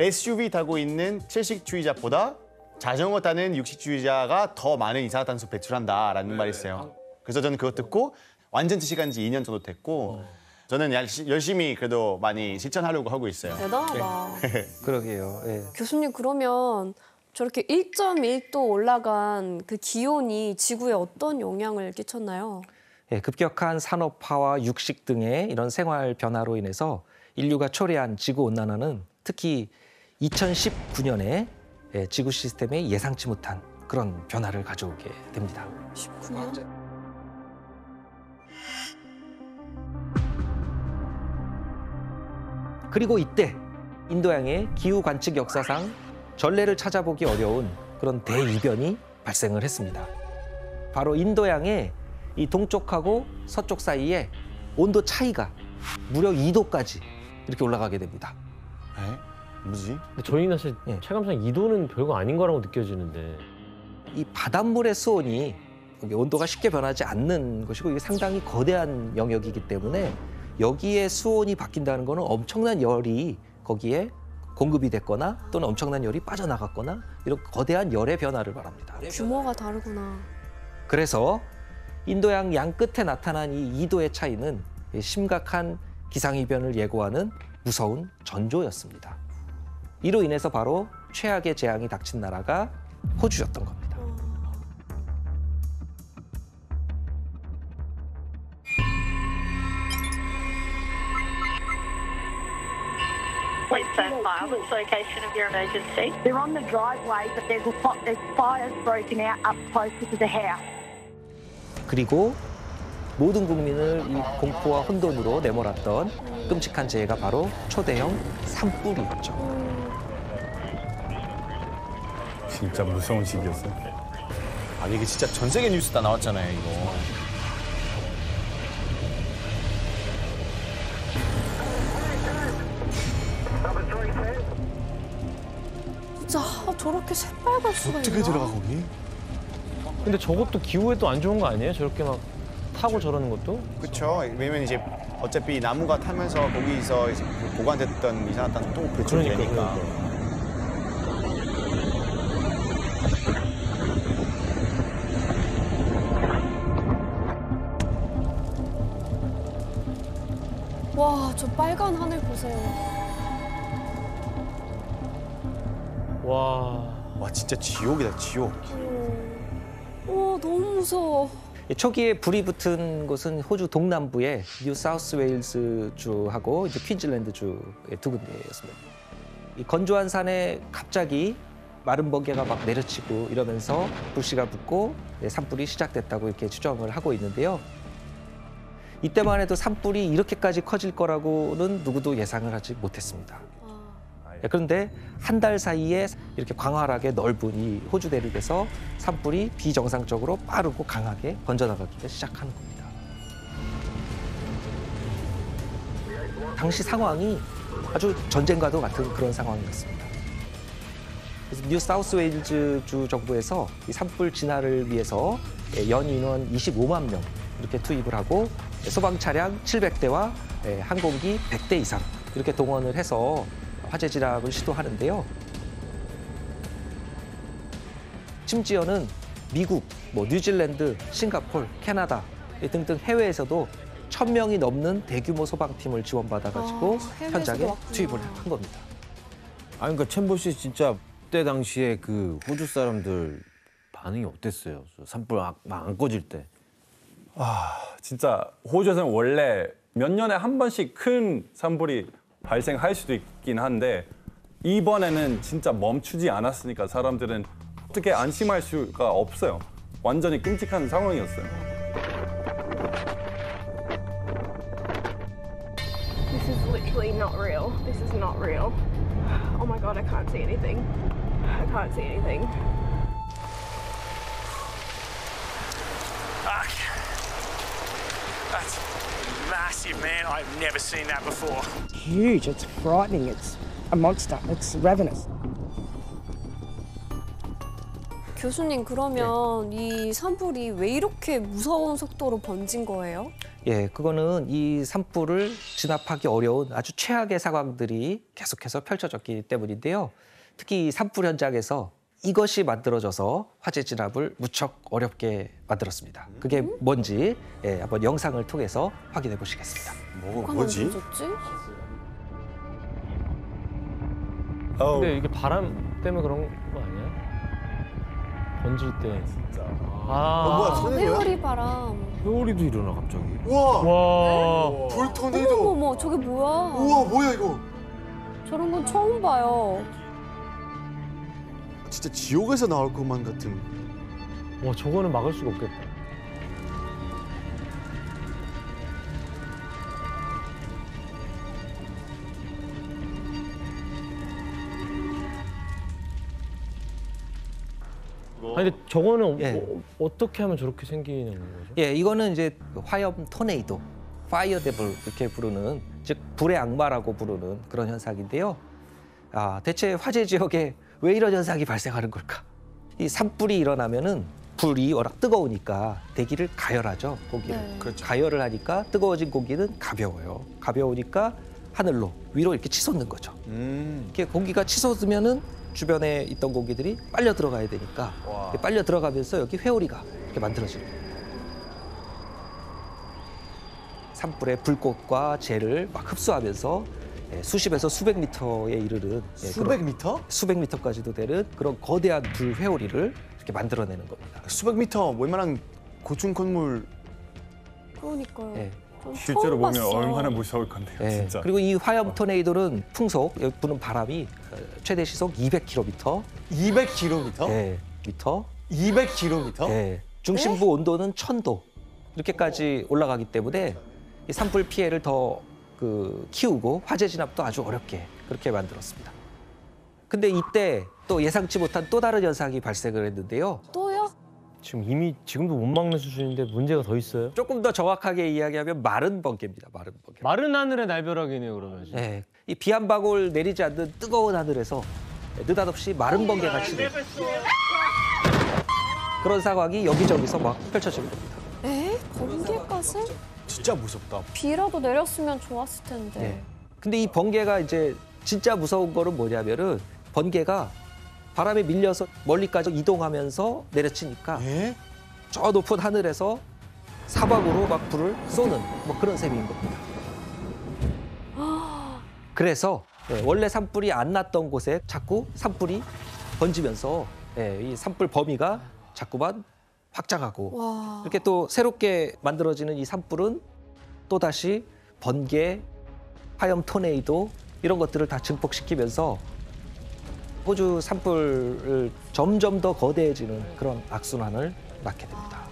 SUV 타고 있는 채식주의자보다 자전거 타는 육식주의자가 더 많은 이산화탄소 배출한다라는 말이 있어요. 그래서 저는 그거 듣고 완전 채식한 지 2년 정도 됐고 저는 열시- 열심히 그래도 많이 실천하려고 하고 있어요. 대단하다. 그러게요. 예. 교수님 그러면 저렇게 1.1도 올라간 그 기온이 지구에 어떤 영향을 끼쳤나요? 예, 급격한 산업화와 육식 등의 이런 생활 변화로 인해서 인류가 초래한 지구 온난화는 특히 2019년에 예, 지구 시스템에 예상치 못한 그런 변화를 가져오게 됩니다. 19년? 그리고 이때 인도양의 기후 관측 역사상 전례를 찾아보기 어려운 그런 대이변이 발생을 했습니다. 바로 인도양의 이 동쪽하고 서쪽 사이에 온도 차이가 무려 2도까지 이렇게 올라가게 됩니다. 뭐지? 근데 저희는 사실 예. 체감상 2도는 별거 아닌 거라고 느껴지는데. 이 바닷물의 수온이 온도가 쉽게 변하지 않는 것이고 이게 상당히 거대한 영역이기 때문에 여기에 수온이 바뀐다는 거는 엄청난 열이 거기에 공급이 됐거나 또는 엄청난 열이 빠져나갔거나 이런 거대한 열의 변화를 말합니다. 규모가 다르구나. 그래서 인도양 양 끝에 나타난 이 2도의 차이는 심각한 기상이변을 예고하는 무서운 전조였습니다. 이로 인해서 바로 최악의 재앙이 닥친 나라가 호주였던 겁니다. Location of your emergency? They're on the driveway, but there's, a, fi- there's fires broken out up closer to the house. 그리고 모든 국민을 이 공포와 혼돈으로 내몰았던 끔찍한 재해가 바로 초대형 산불이었죠. 진짜 무서운 시기였어요. 아니 이게 진짜 전 세계 뉴스 다 나왔잖아요 이거. 저렇게 새빨갈 수가 있나? 거기? 근데 저것도 기후에 또 안 좋은 거 아니에요? 저렇게 막 타고 저러는 것도? 그렇죠. 왜냐면 이제 어차피 나무가 타면서 거기서 이제 그 보관됐던 이산화탄소 또 배출이 그러니까, 되니까. 와, 저 빨간 하늘 보세요. 와. 와 진짜 지옥이다 지옥. 와, 너무 무서워. 이 초기에 불이 붙은 곳은 호주 동남부의 뉴 사우스 웨일스 주하고 이제 퀸즐랜드 주의 두 군데였습니다. 이 건조한 산에 갑자기 마른 번개가 막 내려치고 이러면서 불씨가 붙고 네, 산불이 시작됐다고 이렇게 추정을 하고 있는데요. 이때만 해도 산불이 이렇게까지 커질 거라고는 누구도 예상을 하지 못했습니다. 예, 그런데 한 달 사이에 이렇게 광활하게 넓은 이 호주 대륙에서 산불이 비정상적으로 빠르고 강하게 번져나가기 시작하는 겁니다. 당시 상황이 아주 전쟁과도 같은 그런 상황이었습니다. 그래서 뉴 사우스 웨일즈 주 정부에서 이 산불 진화를 위해서 예, 연 인원 25만 명 이렇게 투입을 하고 예, 소방 차량 700대와 항공기 100대 이상 이렇게 동원을 해서 화재 진압을 시도하는데요. 심지어는 미국, 뭐 뉴질랜드, 싱가폴, 캐나다 등등 해외에서도 천 명이 넘는 대규모 소방팀을 지원받아가지고 아, 현장에 왔구나. 투입을 한 겁니다. 아니 그러니까 챔버 씨 진짜 그때 당시에 그 호주 사람들 반응이 어땠어요? 저 산불 막안 꺼질 때. 아, 진짜 호주에서는 원래 몇 년에 한 번씩 큰 산불이 발생할 수도 있긴 한데 이번에는 진짜 멈추지 않았으니까 사람들은 어떻게 안심할 수가 없어요. 완전히 끔찍한 상황이었어요. This is literally not real. This is not real. Oh my god, I can't see anything. I can't see anything. Fuck. That's massive, man. I've never seen that before. huge. It's frightening. It's a monster. It's ravenous. 교수님, 그러면 이 산불이 왜 이렇게 무서운 속도로 번진 거예요? 예, 그거는 이 산불을 진압하기 어려운 아주 최악의 상황들이 계속해서 펼쳐졌기 때문인데요. 특히 이 산불 현장에서 이것이 만들어져서 화재 진압을 무척 어렵게 만들었습니다. 그게 뭔지 예, 한번 영상을 통해서 확인해 보시겠습니다. 뭐, 뭐지? 근데 이게 바람 때문에 그런 거 아니야? 번질 때. 진짜. 아. 회오리 바람. 회오리도 일어나 갑자기. 우와. 와. 불 어머, 어머, 저게 뭐야? 우와 뭐야 이거? 저런 건 처음 봐요. 진짜 지옥에서 나올 것만 같은. 와, 저거는 막을 수가 없겠다. 아니 근데 저거는 어, 떻게 하면 저렇게 생기는 거죠? 예, 이거는 이제 화염 토네이도, 파이어 데블 이렇게 부르는 즉 불의 악마라고 부르는 그런 현상인데요. 아, 대체 화재 지역에 왜 이런 현상이 발생하는 걸까? 이 산불이 일어나면은 불이 워낙 뜨거우니까 대기를 가열하죠 고기를 네. 가열을 하니까 뜨거워진 고기는 가벼워요 가벼우니까 하늘로 위로 이렇게 치솟는 거죠 이렇게 공기가 치솟으면은 주변에 있던 고기들이 빨려 들어가야 되니까 이렇게 빨려 들어가면서 여기 회오리가 이렇게 만들어지는 거예요. 산불의 불꽃과 재를 막 흡수하면서 예, 수십에서 수백 미터에 이르는 예, 수백 그런- 미터? 수백 미터까지도 되는 그런 거대한 불 회오리를 이렇게 만들어내는 겁니다. 수백 미터 웬만한 고층 건물 그러니까요. 예. 실제로 보면 봤어. 얼마나 무서울 건데요, 예, 진짜. 그리고 이 화염 토네이도는 풍속 여기 부는 바람이 어, 최대 시속 200km. 200km? 예, 미터. 200km? 예, 중심부 온도는 1000도 이렇게까지 올라가기 때문에 이 산불 피해를 더 그 키우고 화재 진압도 아주 어렵게 그렇게 만들었습니다. 근데 이때 또 예상치 못한 또 다른 현상이 발생을 했는데요. 또요? 지금 이미 지금도 못 막는 수준인데 문제가 더 있어요? 조금 더 정확하게 이야기하면 마른 번개입니다. 마른 번개. 마른 하늘의 날벼락이네요 그러면. 지금. 네, 이 비 한 방울 내리지 않는 뜨거운 하늘에서 느닷없이 마른 번개가 치는 그런 상황이 여기저기서 막 펼쳐지는 겁니다. 에? 번개까지? 진짜 무섭다. 비라도 내렸으면 좋았을 텐데. 네. 근데 이 번개가 이제 진짜 무서운 거는 뭐냐면은 번개가 바람에 밀려서 멀리까지 이동하면서 내려치니까 저 높은 하늘에서 사방으로 막 불을 쏘는 뭐 그런 셈인 겁니다. 그래서 예, 원래 산불이 안 났던 곳에 자꾸 산불이 번지면서 예, 이 산불 범위가 자꾸만 확장하고 와. 이렇게 또 새롭게 만들어지는 이 산불은 또 다시 번개, 화염 토네이도 이런 것들을 다 증폭시키면서 호주 산불을 점점 더 거대해지는 그런 악순환을 낳게 됩니다.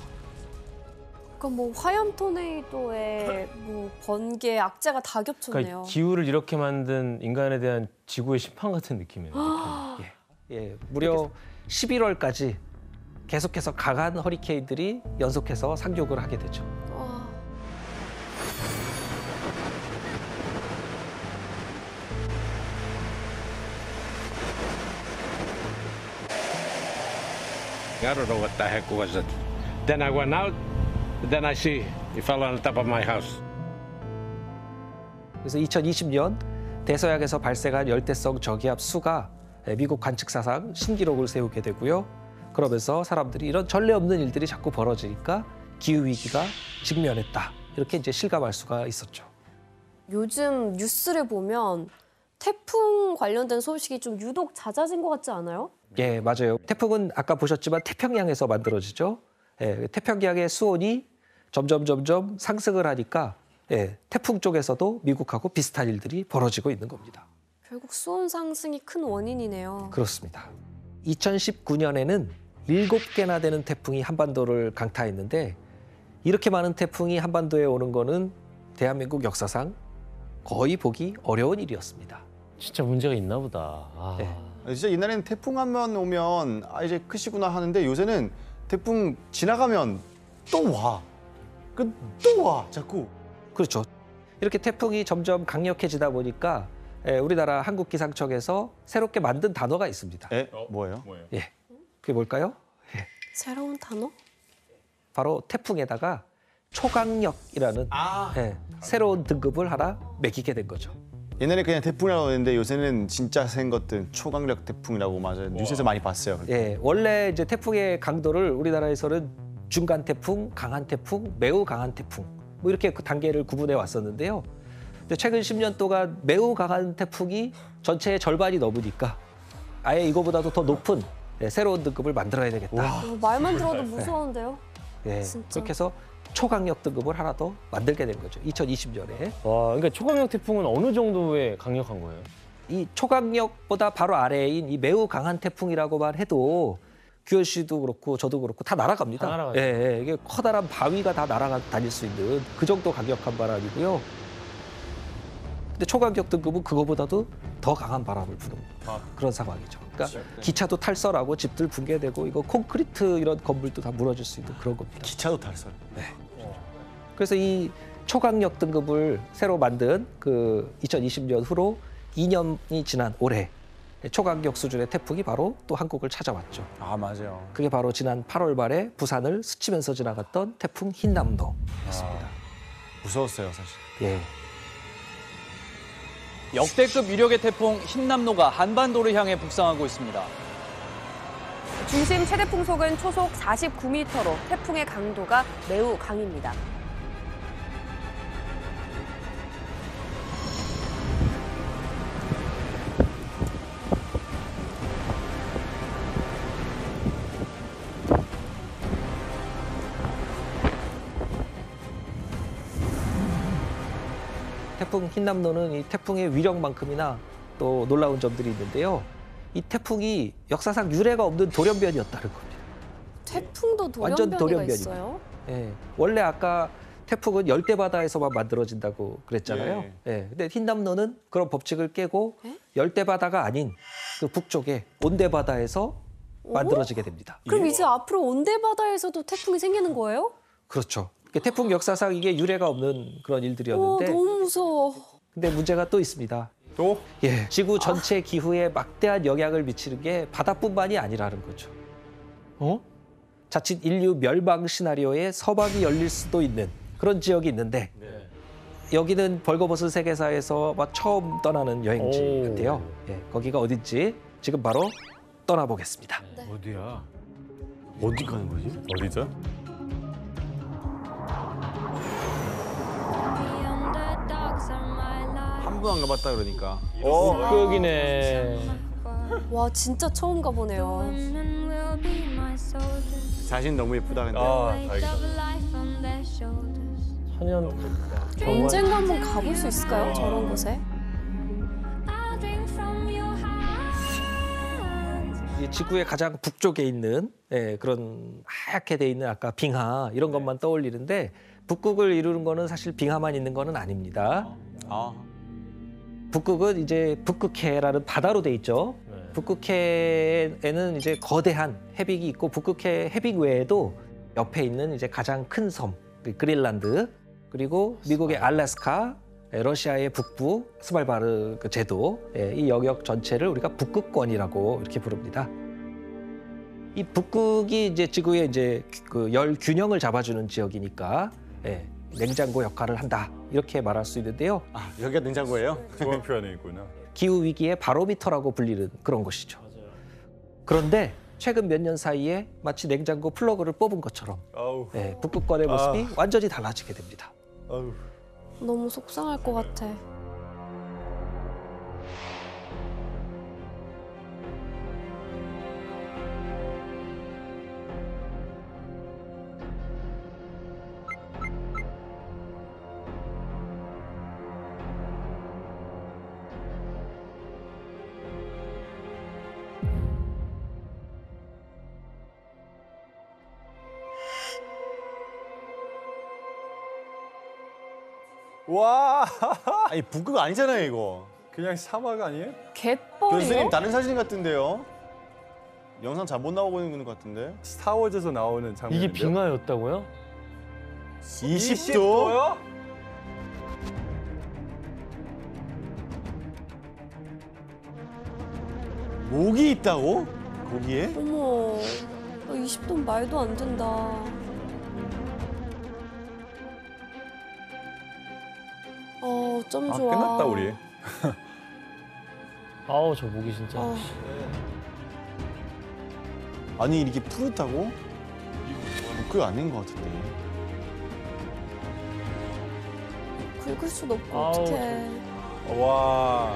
그러니까 뭐 화염 토네이도에 뭐 번개, 악재가 다 겹쳤네요. 그러니까 기후를 이렇게 만든 인간에 대한 지구의 심판 같은 느낌이에요. 예, 무려 11월까지 계속해서 강한 허리케인들이 연속해서 상륙을 하게 되죠. I don't know what the heck was it. Then I went out, then I see it fell on the top of my house. 그래서 2020년 대서양에서 발생한 열대성 저기압 수가 미국 관측 사상 신기록을 세우게 되고요. 그러면서 사람들이 이런 전례 없는 일들이 자꾸 벌어지니까 기후 위기가 직면했다. 이렇게 이제 실감할 수가 있었죠. 요즘 뉴스를 보면 태풍 관련된 소식이 좀 유독 잦아진 것 같지 않아요? 예, 맞아요. 태풍은 아까 보셨지만 태평양에서 만들어지죠. 예, 태평양의 수온이 점점 점점 상승을 하니까 예, 태풍 쪽에서도 미국하고 비슷한 일들이 벌어지고 있는 겁니다. 결국 수온 상승이 큰 원인이네요. 그렇습니다. 2019년에는 일곱 개나 되는 태풍이 한반도를 강타했는데 이렇게 많은 태풍이 한반도에 오는 거는 대한민국 역사상 거의 보기 어려운 일이었습니다. 진짜 문제가 있나 보다. 아. 진짜 옛날에는 태풍 한 번 오면 아 이제 끝이구나 하는데 요새는 태풍 지나가면 또 와. 그 또 와. 자꾸. 그렇죠. 이렇게 태풍이 점점 강력해지다 보니까 예, 우리나라 한국기상청에서 새롭게 만든 단어가 있습니다. 에? 뭐예요? 예. 그게 뭘까요? 새로운 단어? 바로 태풍에다가 초강력이라는 예, 새로운 등급을 하나 매기게 된 거죠. 옛날에 그냥 태풍이라고 했는데 요새는 진짜 센 것들 초강력 태풍이라고 맞아요. 뉴스에서 많이 봤어요. 예, 원래 이제 태풍의 강도를 우리나라에서는 중간 태풍, 강한 태풍, 매우 강한 태풍 뭐 이렇게 그 단계를 구분해 왔었는데요. 근데 최근 10년 동안 매우 강한 태풍이 전체의 절반이 넘으니까 아예 이거보다도 더 높은 예, 새로운 등급을 만들어야 되겠다. 어, 말만 들어도 무서운데요. 예, 진짜. 그렇게 해서 초강력 등급을 하나 더 만들게 된 거죠. 2020년에. 와, 그러니까 초강력 태풍은 어느 정도의 강력한 거예요? 이 초강력보다 바로 아래인 이 매우 강한 태풍이라고만 해도 규현 씨도 그렇고 저도 그렇고 다 날아갑니다. 다 날아가죠. 예, 예, 이게 커다란 바위가 다 날아가 다닐 수 있는 그 정도 강력한 바람이고요. 근데 초강력 등급은 그거보다도 더 강한 바람을 부는 그런 상황이죠. 그러니까 기차도 탈선하고 집들 붕괴되고 이거 콘크리트 이런 건물도 다 무너질 수 있는 그런 겁니다. 기차도 탈선. 네. 그래서 이 초강력 등급을 새로 만든 그 2020년 후로 2년이 지난 올해 초강력 수준의 태풍이 바로 또 한국을 찾아왔죠. 아 맞아요. 그게 바로 지난 8월 말에 부산을 스치면서 지나갔던 태풍 흰남노. 무서웠어요 사실. 예. 역대급 위력의 태풍 흰남노가 한반도를 향해 북상하고 있습니다. 중심 최대 풍속은 초속 49m로 태풍의 강도가 매우 강입니다. 태풍 흰남노는 이 태풍의 위력만큼이나 또 놀라운 점들이 있는데요. 이 태풍이 역사상 유례가 없는 돌연변이었다는 겁니다. 태풍도 완전 돌연변이가 돌연변입니다. 있어요? 예. 원래 아까 태풍은 열대 바다에서만 만들어진다고 그랬잖아요. 예. 근데 흰남노는 그런 법칙을 깨고 열대 바다가 아닌 그 북쪽에 온대 바다에서 만들어지게 됩니다. 그럼 이제 앞으로 온대 바다에서도 태풍이 생기는 거예요? 그렇죠. 그 태풍 역사상 이게 유례가 없는 그런 와 일들이었는데 너무 무서워. 근데 문제가 또 있습니다. 또? 예, 지구 전체 기후에 막대한 영향을 미치는 게 바다뿐만이 아니라는 거죠. 어? 자칫 인류 멸망 시나리오에 서막이 열릴 수도 있는 그런 지역이 있는데 여기는 벌거벗은 세계사에서 막 처음 떠나는 여행지 오. 같아요. 예, 거기가 어딘지 지금 바로 떠나보겠습니다. 어디야? 어디 가는 거지? 어디죠? 한 번 안 가봤다 그러니까. 북극이네. 와 진짜 처음 가보네요. 자신 너무 예쁘다 근데. 아, 다행이다. 천연 언젠가 한번 가볼 수 있을까요? 저런 곳에? 이 지구의 가장 북쪽에 있는 예, 그런 하얗게 돼 있는 아까 빙하 이런 것만 떠올리는데 북극을 이루는 거는 사실 빙하만 있는 거는 아닙니다. 아. 북극은 이제 북극해라는 바다로 돼 있죠. 북극해에는 이제 거대한 해빙이 있고 북극해 해빙 외에도 옆에 있는 이제 가장 큰 섬, 그 그린란드 그리고 미국의 알래스카, 예, 러시아의 북부 스발바르 그 제도 예, 이 영역 전체를 우리가 북극권이라고 이렇게 부릅니다. 이 북극이 이제 지구의 이제 그 열 균형을 잡아주는 지역이니까 예, 냉장고 역할을 한다 이렇게 말할 수 있는데요. 아, 여기가 냉장고예요? 좋은 표현이구나. 기후 위기의 바로미터라고 불리는 그런 곳이죠. 그런데 최근 몇 년 사이에 마치 냉장고 플러그를 뽑은 것처럼 아우. 예, 북극권의 모습이 완전히 달라지게 됩니다. 아우. 너무 속상할 것 같아. 와. 아니 북극 아니잖아요 이거. 그냥 사막 아니에요? 갯벌이요? 교수님 다른 사진 같은데요? 영상 잘 못 나오고 있는 것 같은데. 스타워즈에서 나오는 장면. 이게 빙하였다고요? 20도? 목이 있다고? 거기에? 어머, 20도 말도 안 된다. 어, 좀 아, 좋아. 끝났다 우리. 아우 저 목이 진짜. 어. 아니 이렇게 푸릇하고? 북극 아닌 것 같은데. 긁을 수도 없고 아우, 어떡해. 와.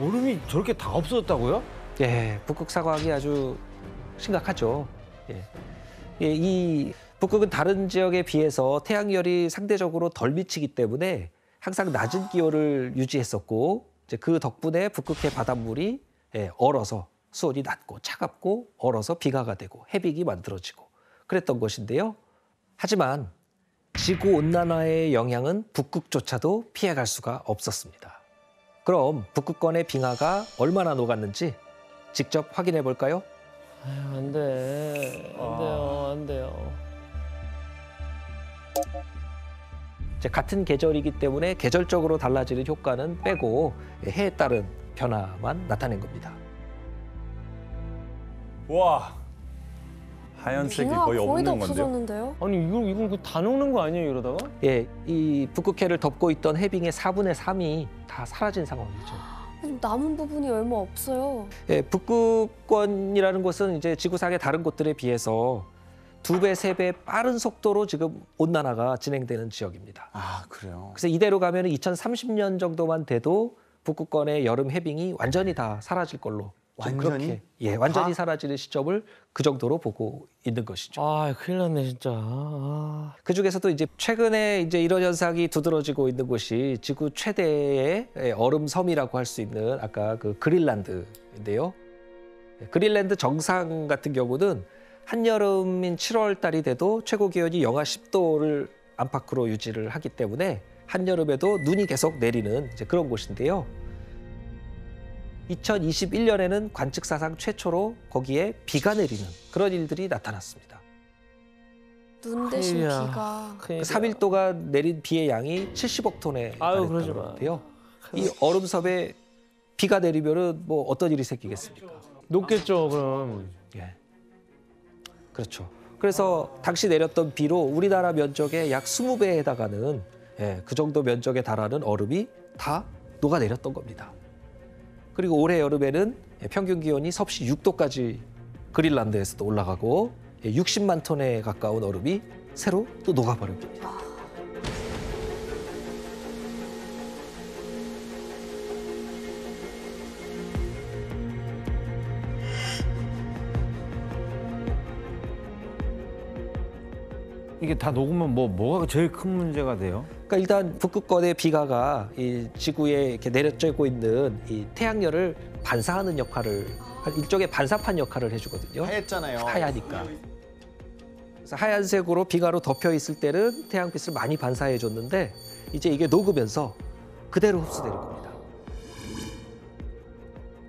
얼음이 저렇게 다 없어졌다고요? 예, 북극 사과학이 아주 심각하죠. 예. 예, 이 북극은 다른 지역에 비해서 태양열이 상대적으로 덜 미치기 때문에 항상 낮은 기온을 유지했었고 이제 그 덕분에 북극해 바닷물이 예, 얼어서 수온이 낮고 차갑고 얼어서 비가가 되고 해빙이 만들어지고 그랬던 것인데요. 하지만 지구 온난화의 영향은 북극조차도 피해갈 수가 없었습니다. 그럼 북극권의 빙하가 얼마나 녹았는지 직접 확인해 볼까요? 아유, 안 돼. 안 돼요. 안 돼요. 이제 같은 계절이기 때문에 계절적으로 달라지는 효과는 빼고 해에 따른 변화만 나타낸 겁니다. 와. 하얀색이 거의 거의 다 없는 건데요. 없어졌는데요? 아니 이거 이건 그다 녹는 거 아니에요 이러다가? 예, 이 북극해를 덮고 있던 해빙의 4분의 3이 다 사라진 상황이죠. 지금 남은 부분이 얼마 없어요. 예, 북극권이라는 곳은 이제 지구상의 다른 곳들에 비해서 두 배, 세 배 빠른 속도로 지금 온난화가 진행되는 지역입니다. 아 그래요. 그래서 이대로 가면 2030년 정도만 돼도 북극권의 여름 해빙이 완전히 다 사라질 걸로 좀 완전히? 그렇게, 예, 완전히 다? 사라지는 시점을 그 정도로 보고 있는 것이죠. 아, 큰일 났네, 진짜. 아. 그 중에서도 이제 최근에 이제 이런 현상이 두드러지고 있는 곳이 지구 최대의 예, 얼음 섬이라고 할 수 있는 아까 그 그린란드인데요. 예, 그린란드 정상 같은 경우는 한여름인 7월 달이 돼도 최고 기온이 영하 10도를 안팎으로 유지를 하기 때문에 한여름에도 눈이 계속 내리는 이제 그런 곳인데요. 2021년에는 관측 사상 최초로 거기에 비가 내리는 그런 일들이 나타났습니다. 눈 대신 큰일이야. 비가. 그 3일 동안 내린 비의 양이 70억 톤에 아유, 달했다고 그러지 마. 그러는데요. 이 얼음섬에 비가 내리면은 뭐 어떤 일이 생기겠습니까? 높겠죠, 그럼. 예. 그렇죠. 그래서 당시 내렸던 비로 우리나라 면적의 약 20배에 해당하는 예, 그 정도 면적에 달하는 얼음이 다 녹아내렸던 겁니다. 그리고 올해 여름에는 예, 평균 기온이 섭씨 6도까지 그린란드에서도 올라가고 예, 60만 톤에 가까운 얼음이 새로 또 녹아버립니다. 이게 다 녹으면 뭐 뭐가 제일 큰 문제가 돼요? 그러니까 일단 북극권의 비가가 이 지구에 이렇게 내려쬐고 있는 이 태양열을 반사하는 역할을 한 일종의 반사판 역할을 해주거든요. 하얗잖아요. 하얘니까. 그래서 하얀색으로 비가로 덮여 있을 때는 태양빛을 많이 반사해 줬는데 이제 이게 녹으면서 그대로 흡수되는 겁니다.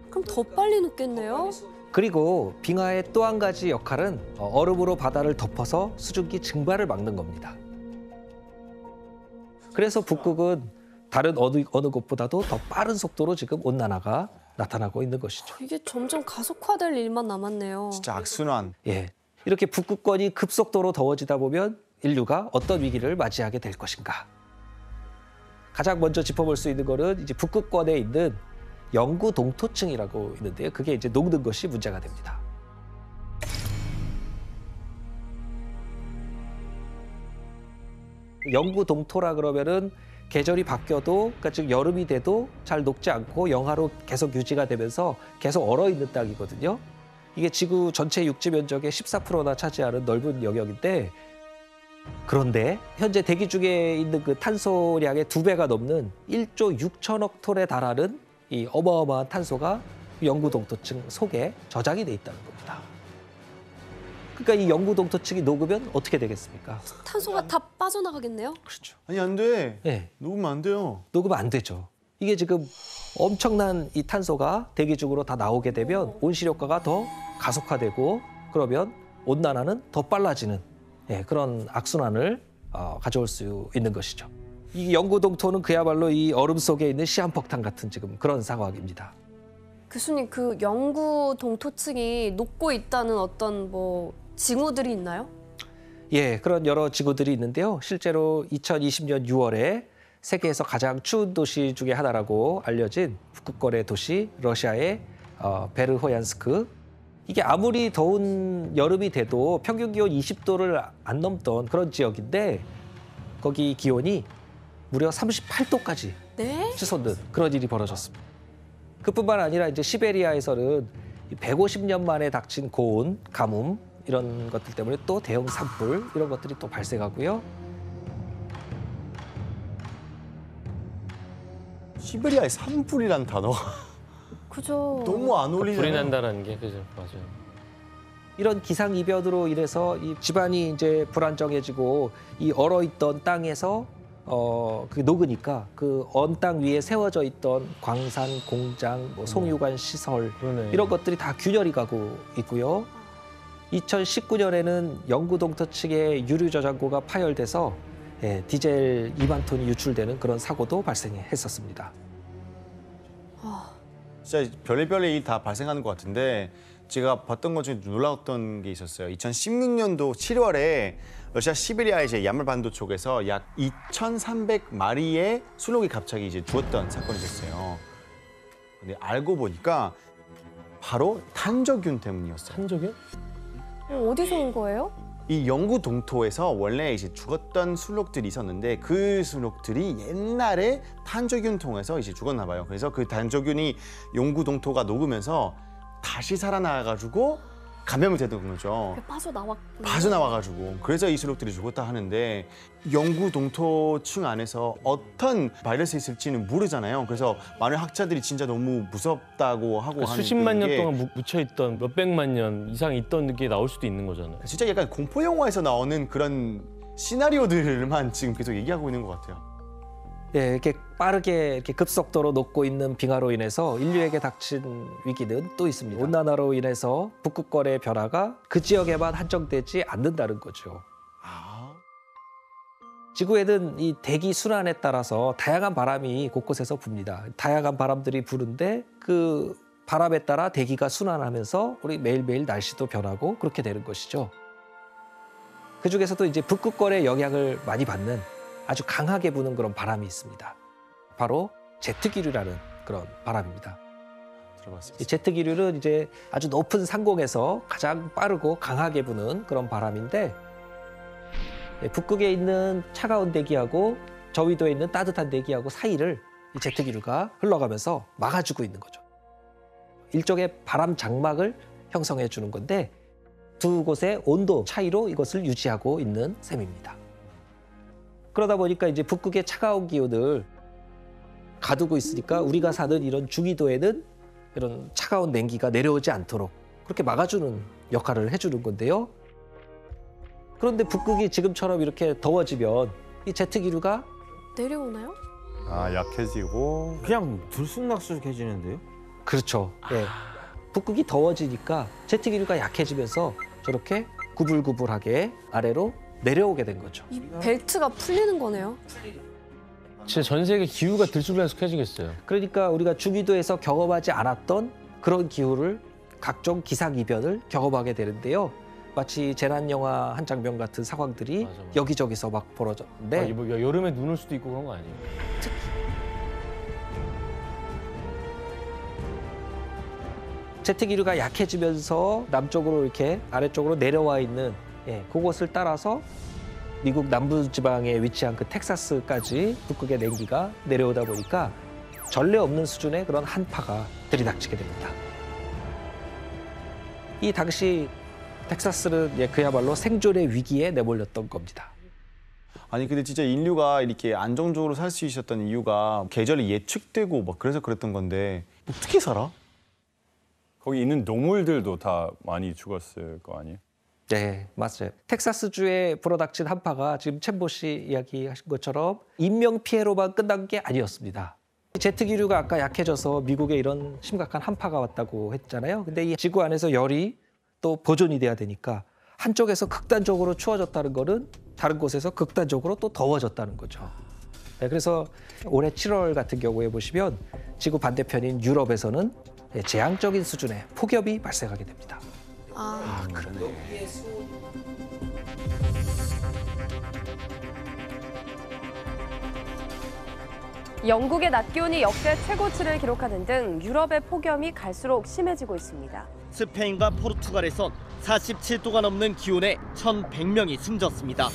그럼 더 빨리 녹겠네요. 그리고 빙하의 또 한 가지 역할은 어, 얼음으로 바다를 덮어서 수증기 증발을 막는 겁니다. 그래서 북극은 다른 어느, 어느 곳보다도 더 빠른 속도로 지금 온난화가 나타나고 있는 것이죠. 이게 점점 가속화될 일만 남았네요. 진짜 악순환. 예. 이렇게 북극권이 급속도로 더워지다 보면 인류가 어떤 위기를 맞이하게 될 것인가. 가장 먼저 짚어볼 수 있는 거는 이제 북극권에 있는 영구 동토층이라고 있는데요. 그게 이제 녹는 것이 문제가 됩니다. 영구 동토라 그러면은 계절이 바뀌어도 그러니까 즉 여름이 돼도 잘 녹지 않고 영하로 계속 유지가 되면서 계속 얼어 있는 땅이거든요. 이게 지구 전체 육지 면적의 14%나 차지하는 넓은 영역인데 그런데 현재 대기 중에 있는 그 탄소량의 두 배가 넘는 1조 6천억 톤에 달하는 이 어마어마한 탄소가 영구 동토층 속에 저장이 돼 있다는 겁니다. 그러니까 이 영구 동토층이 녹으면 어떻게 되겠습니까? 탄소가 다 빠져나가겠네요. 그렇죠. 아니 안 돼. 네. 녹으면 안 돼요. 녹으면 안 되죠. 이게 지금 엄청난 이 탄소가 대기 중으로 다 나오게 되면 온실효과가 더 가속화되고 그러면 온난화는 더 빨라지는 예, 그런 악순환을 어, 가져올 수 있는 것이죠. 이 영구 동토는 그야말로 이 얼음 속에 있는 시한폭탄 같은 지금 그런 상황입니다. 교수님 그 영구 동토 층이 녹고 있다는 어떤 뭐 징후들이 있나요? 예, 그런 여러 지구들이 있는데요. 실제로 2020년 6월에 세계에서 가장 추운 도시 중에 하나라고 알려진 북극권의 도시 러시아의 어, 베르호얀스크. 이게 아무리 더운 여름이 돼도 평균 기온 20도를 안 넘던 그런 지역인데 거기 기온이 무려 38도까지 네? 치솟는 그런 일이 벌어졌습니다. 그뿐만 아니라 이제 시베리아에서는 150년 만에 닥친 고온, 가뭄 이런 것들 때문에 또 대형 산불 이런 것들이 또 발생하고요. 시베리아의 산불이란 단어가 그죠. 너무 안 어울리잖아요. 불이 난다는 게 그죠, 맞아요. 이런 기상 이변으로 인해서 이 집안이 이제 불안정해지고 이 얼어 있던 땅에서 어, 그 녹으니까 그 언 땅 위에 세워져 있던 광산, 공장, 뭐 송유관 시설 이런 것들이 다 균열이 가고 있고요. 2019년에는 영구동터 측의 유류 저장고가 파열돼서 예, 디젤 2만 톤이 유출되는 그런 사고도 발생했었습니다. 진짜 별의별 일이 다 발생하는 것 같은데 제가 봤던 것 중에 놀라웠던 게 있었어요. 2016년도 7월에 러시아 시베리아 이제 야말반도 쪽에서 약 2,300마리의 순록이 갑자기 이제 죽었던 사건이 있었어요. 근데 알고 보니까 바로 탄저균 때문이었어요. 탄저균? 어, 어디서 온 거예요? 이 영구 동토에서 원래 이제 죽었던 순록들이 있었는데 그 순록들이 옛날에 탄저균 통해서 이제 죽었나 봐요. 그래서 그 탄저균이 영구 동토가 녹으면서 다시 살아나가지고 감염이 되는 거죠. 빠져나왔. 빠져나와가지고 그래서 이 순록들이 죽었다 하는데 영구 동토층 안에서 어떤 바이러스 있을지는 모르잖아요. 그래서 많은 학자들이 진짜 너무 무섭다고 하고 그러니까 하는 수십만 년 게 동안 무- 묻혀있던 몇백만 년 이상 있던 게 나올 수도 있는 거잖아요. 진짜 약간 공포 영화에서 나오는 그런 시나리오들만 지금 계속 얘기하고 있는 것 같아요. 예, 이렇게 빠르게 이렇게 급속도로 녹고 있는 빙하로 인해서 인류에게 닥친 위기는 또 있습니다. 온난화로 인해서 북극권의 변화가 그 지역에만 한정되지 않는다는 거죠. 지구에는 이 대기 순환에 따라서 다양한 바람이 곳곳에서 붑니다. 다양한 바람들이 부는데 그 바람에 따라 대기가 순환하면서 우리 매일매일 날씨도 변하고 그렇게 되는 것이죠. 그 중에서도 이제 북극권의 영향을 많이 받는 아주 강하게 부는 그런 바람이 있습니다. 바로 제트 기류라는 그런 바람입니다. 이 제트 기류는 이제 아주 높은 상공에서 가장 빠르고 강하게 부는 그런 바람인데 예, 북극에 있는 차가운 대기하고 저위도에 있는 따뜻한 대기하고 사이를 이 제트 기류가 흘러가면서 막아주고 있는 거죠. 일종의 바람 장막을 형성해 주는 건데 두 곳의 온도 차이로 이것을 유지하고 있는 셈입니다. 그러다 보니까 이제 북극의 차가운 기온을 가두고 있으니까 우리가 사는 이런 중위도에는 이런 차가운 냉기가 내려오지 않도록 그렇게 막아주는 역할을 해주는 건데요. 그런데 북극이 지금처럼 이렇게 더워지면 이 제트 기류가 내려오나요? 아 약해지고 그냥 들쑥날쑥해지는데요? 그렇죠. 예. 북극이 더워지니까 제트 기류가 약해지면서 저렇게 구불구불하게 아래로 내려오게 된 거죠. 이 벨트가 풀리는 거네요. 진짜 전 세계 기후가 들쑥날쑥해지겠어요. 그러니까 우리가 중위도에서 경험하지 않았던 그런 기후를 각종 기상 이변을 경험하게 되는데요. 마치 재난 영화 한 장면 같은 상황들이 여기저기서 막 벌어졌는데 아, 뭐 여름에 눈 올 수도 있고 그런 거 아니에요? 제트 기류가 약해지면서 남쪽으로 이렇게 아래쪽으로 내려와 있는 예, 그곳을 따라서 미국 남부 지방에 위치한 그 텍사스까지 북극의 냉기가 내려오다 보니까 전례 없는 수준의 그런 한파가 들이닥치게 됩니다. 이 당시 텍사스는 예, 그야말로 생존의 위기에 내몰렸던 겁니다. 아니 근데 진짜 인류가 이렇게 안정적으로 살 수 있었던 이유가 계절이 예측되고 막 그래서 그랬던 건데 어떻게 살아? 거기 있는 동물들도 다 많이 죽었을 거 아니에요? 네, 맞아요. 텍사스주에 불어닥친 한파가 지금 챔보 씨 이야기하신 것처럼 인명 피해로만 끝난 게 아니었습니다. 제트 기류가 아까 약해져서 미국에 이런 심각한 한파가 왔다고 했잖아요. 근데 이 지구 안에서 열이 또 보존이 돼야 되니까 한쪽에서 극단적으로 추워졌다는 거는 다른 곳에서 극단적으로 또 더워졌다는 거죠. 네, 그래서 올해 7월 같은 경우에 보시면 지구 반대편인 유럽에서는 예, 재앙적인 수준의 폭염이 발생하게 됩니다. 아, 그러네. 영국의 낮 기온이 역대 최고치를 기록하는 등 유럽의 폭염이 갈수록 심해지고 있습니다. 스페인과 포르투갈에선 47도가 넘는 기온에 1,100명이 숨졌습니다.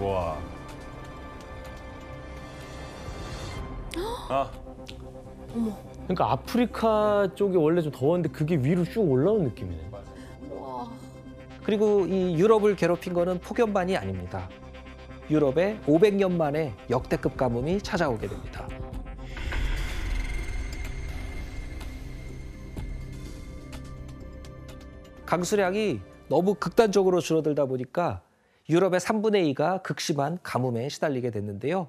와. 아. 그러니까 아프리카 쪽이 원래 좀 더웠는데 그게 위로 쭉 올라온 느낌이네. 그리고 이 유럽을 괴롭힌 거는 폭염만이 아닙니다. 유럽에 500년 만에 역대급 가뭄이 찾아오게 됩니다. 강수량이 너무 극단적으로 줄어들다 보니까 유럽의 3분의 2가 극심한 가뭄에 시달리게 됐는데요.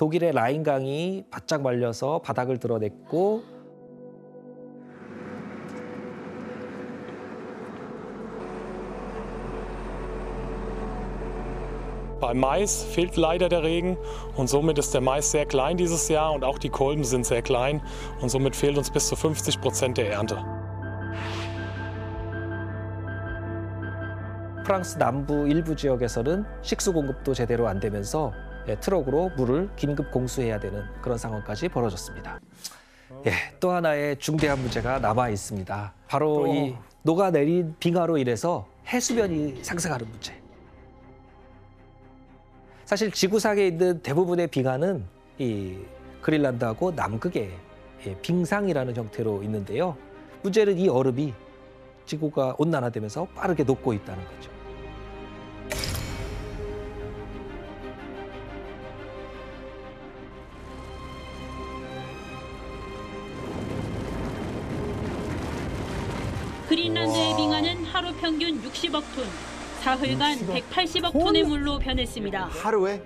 독일의 라인강이 바짝 말려서 바닥을 드러냈고 Beim Mais fehlt leider der Regen und somit ist der Mais sehr klein dieses Jahr und auch die Kolben sind sehr klein und somit fehlt uns bis zu 50 Prozent der Ernte. 프랑스 남부 일부 지역에서는 식수 공급도 제대로 안 되면서 예, 트럭으로 물을 긴급 공수해야 되는 그런 상황까지 벌어졌습니다. 예, 또 하나의 중대한 문제가 남아 있습니다. 바로 이 녹아내린 빙하로 인해서 해수면이 상승하는 문제. 사실 지구상에 있는 대부분의 빙하는 이 그린란드하고 남극의 예, 빙상이라는 형태로 있는데요. 문제는 이 얼음이 지구가 온난화되면서 빠르게 녹고 있다는 거죠. 그린란드의 빙하는 하루 평균 60억 톤, 사흘간 180억 톤의 물로 변했습니다. 하루에?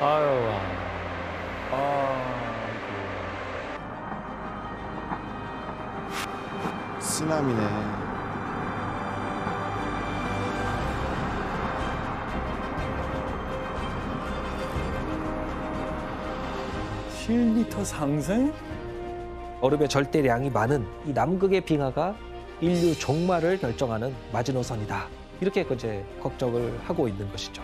아유. 쓰나미네. 칠 리터 상승? 얼음의 절대량이 많은 이 남극의 빙하가 인류 종말을 결정하는 마지노선이다. 이렇게 이제 걱정을 하고 있는 것이죠.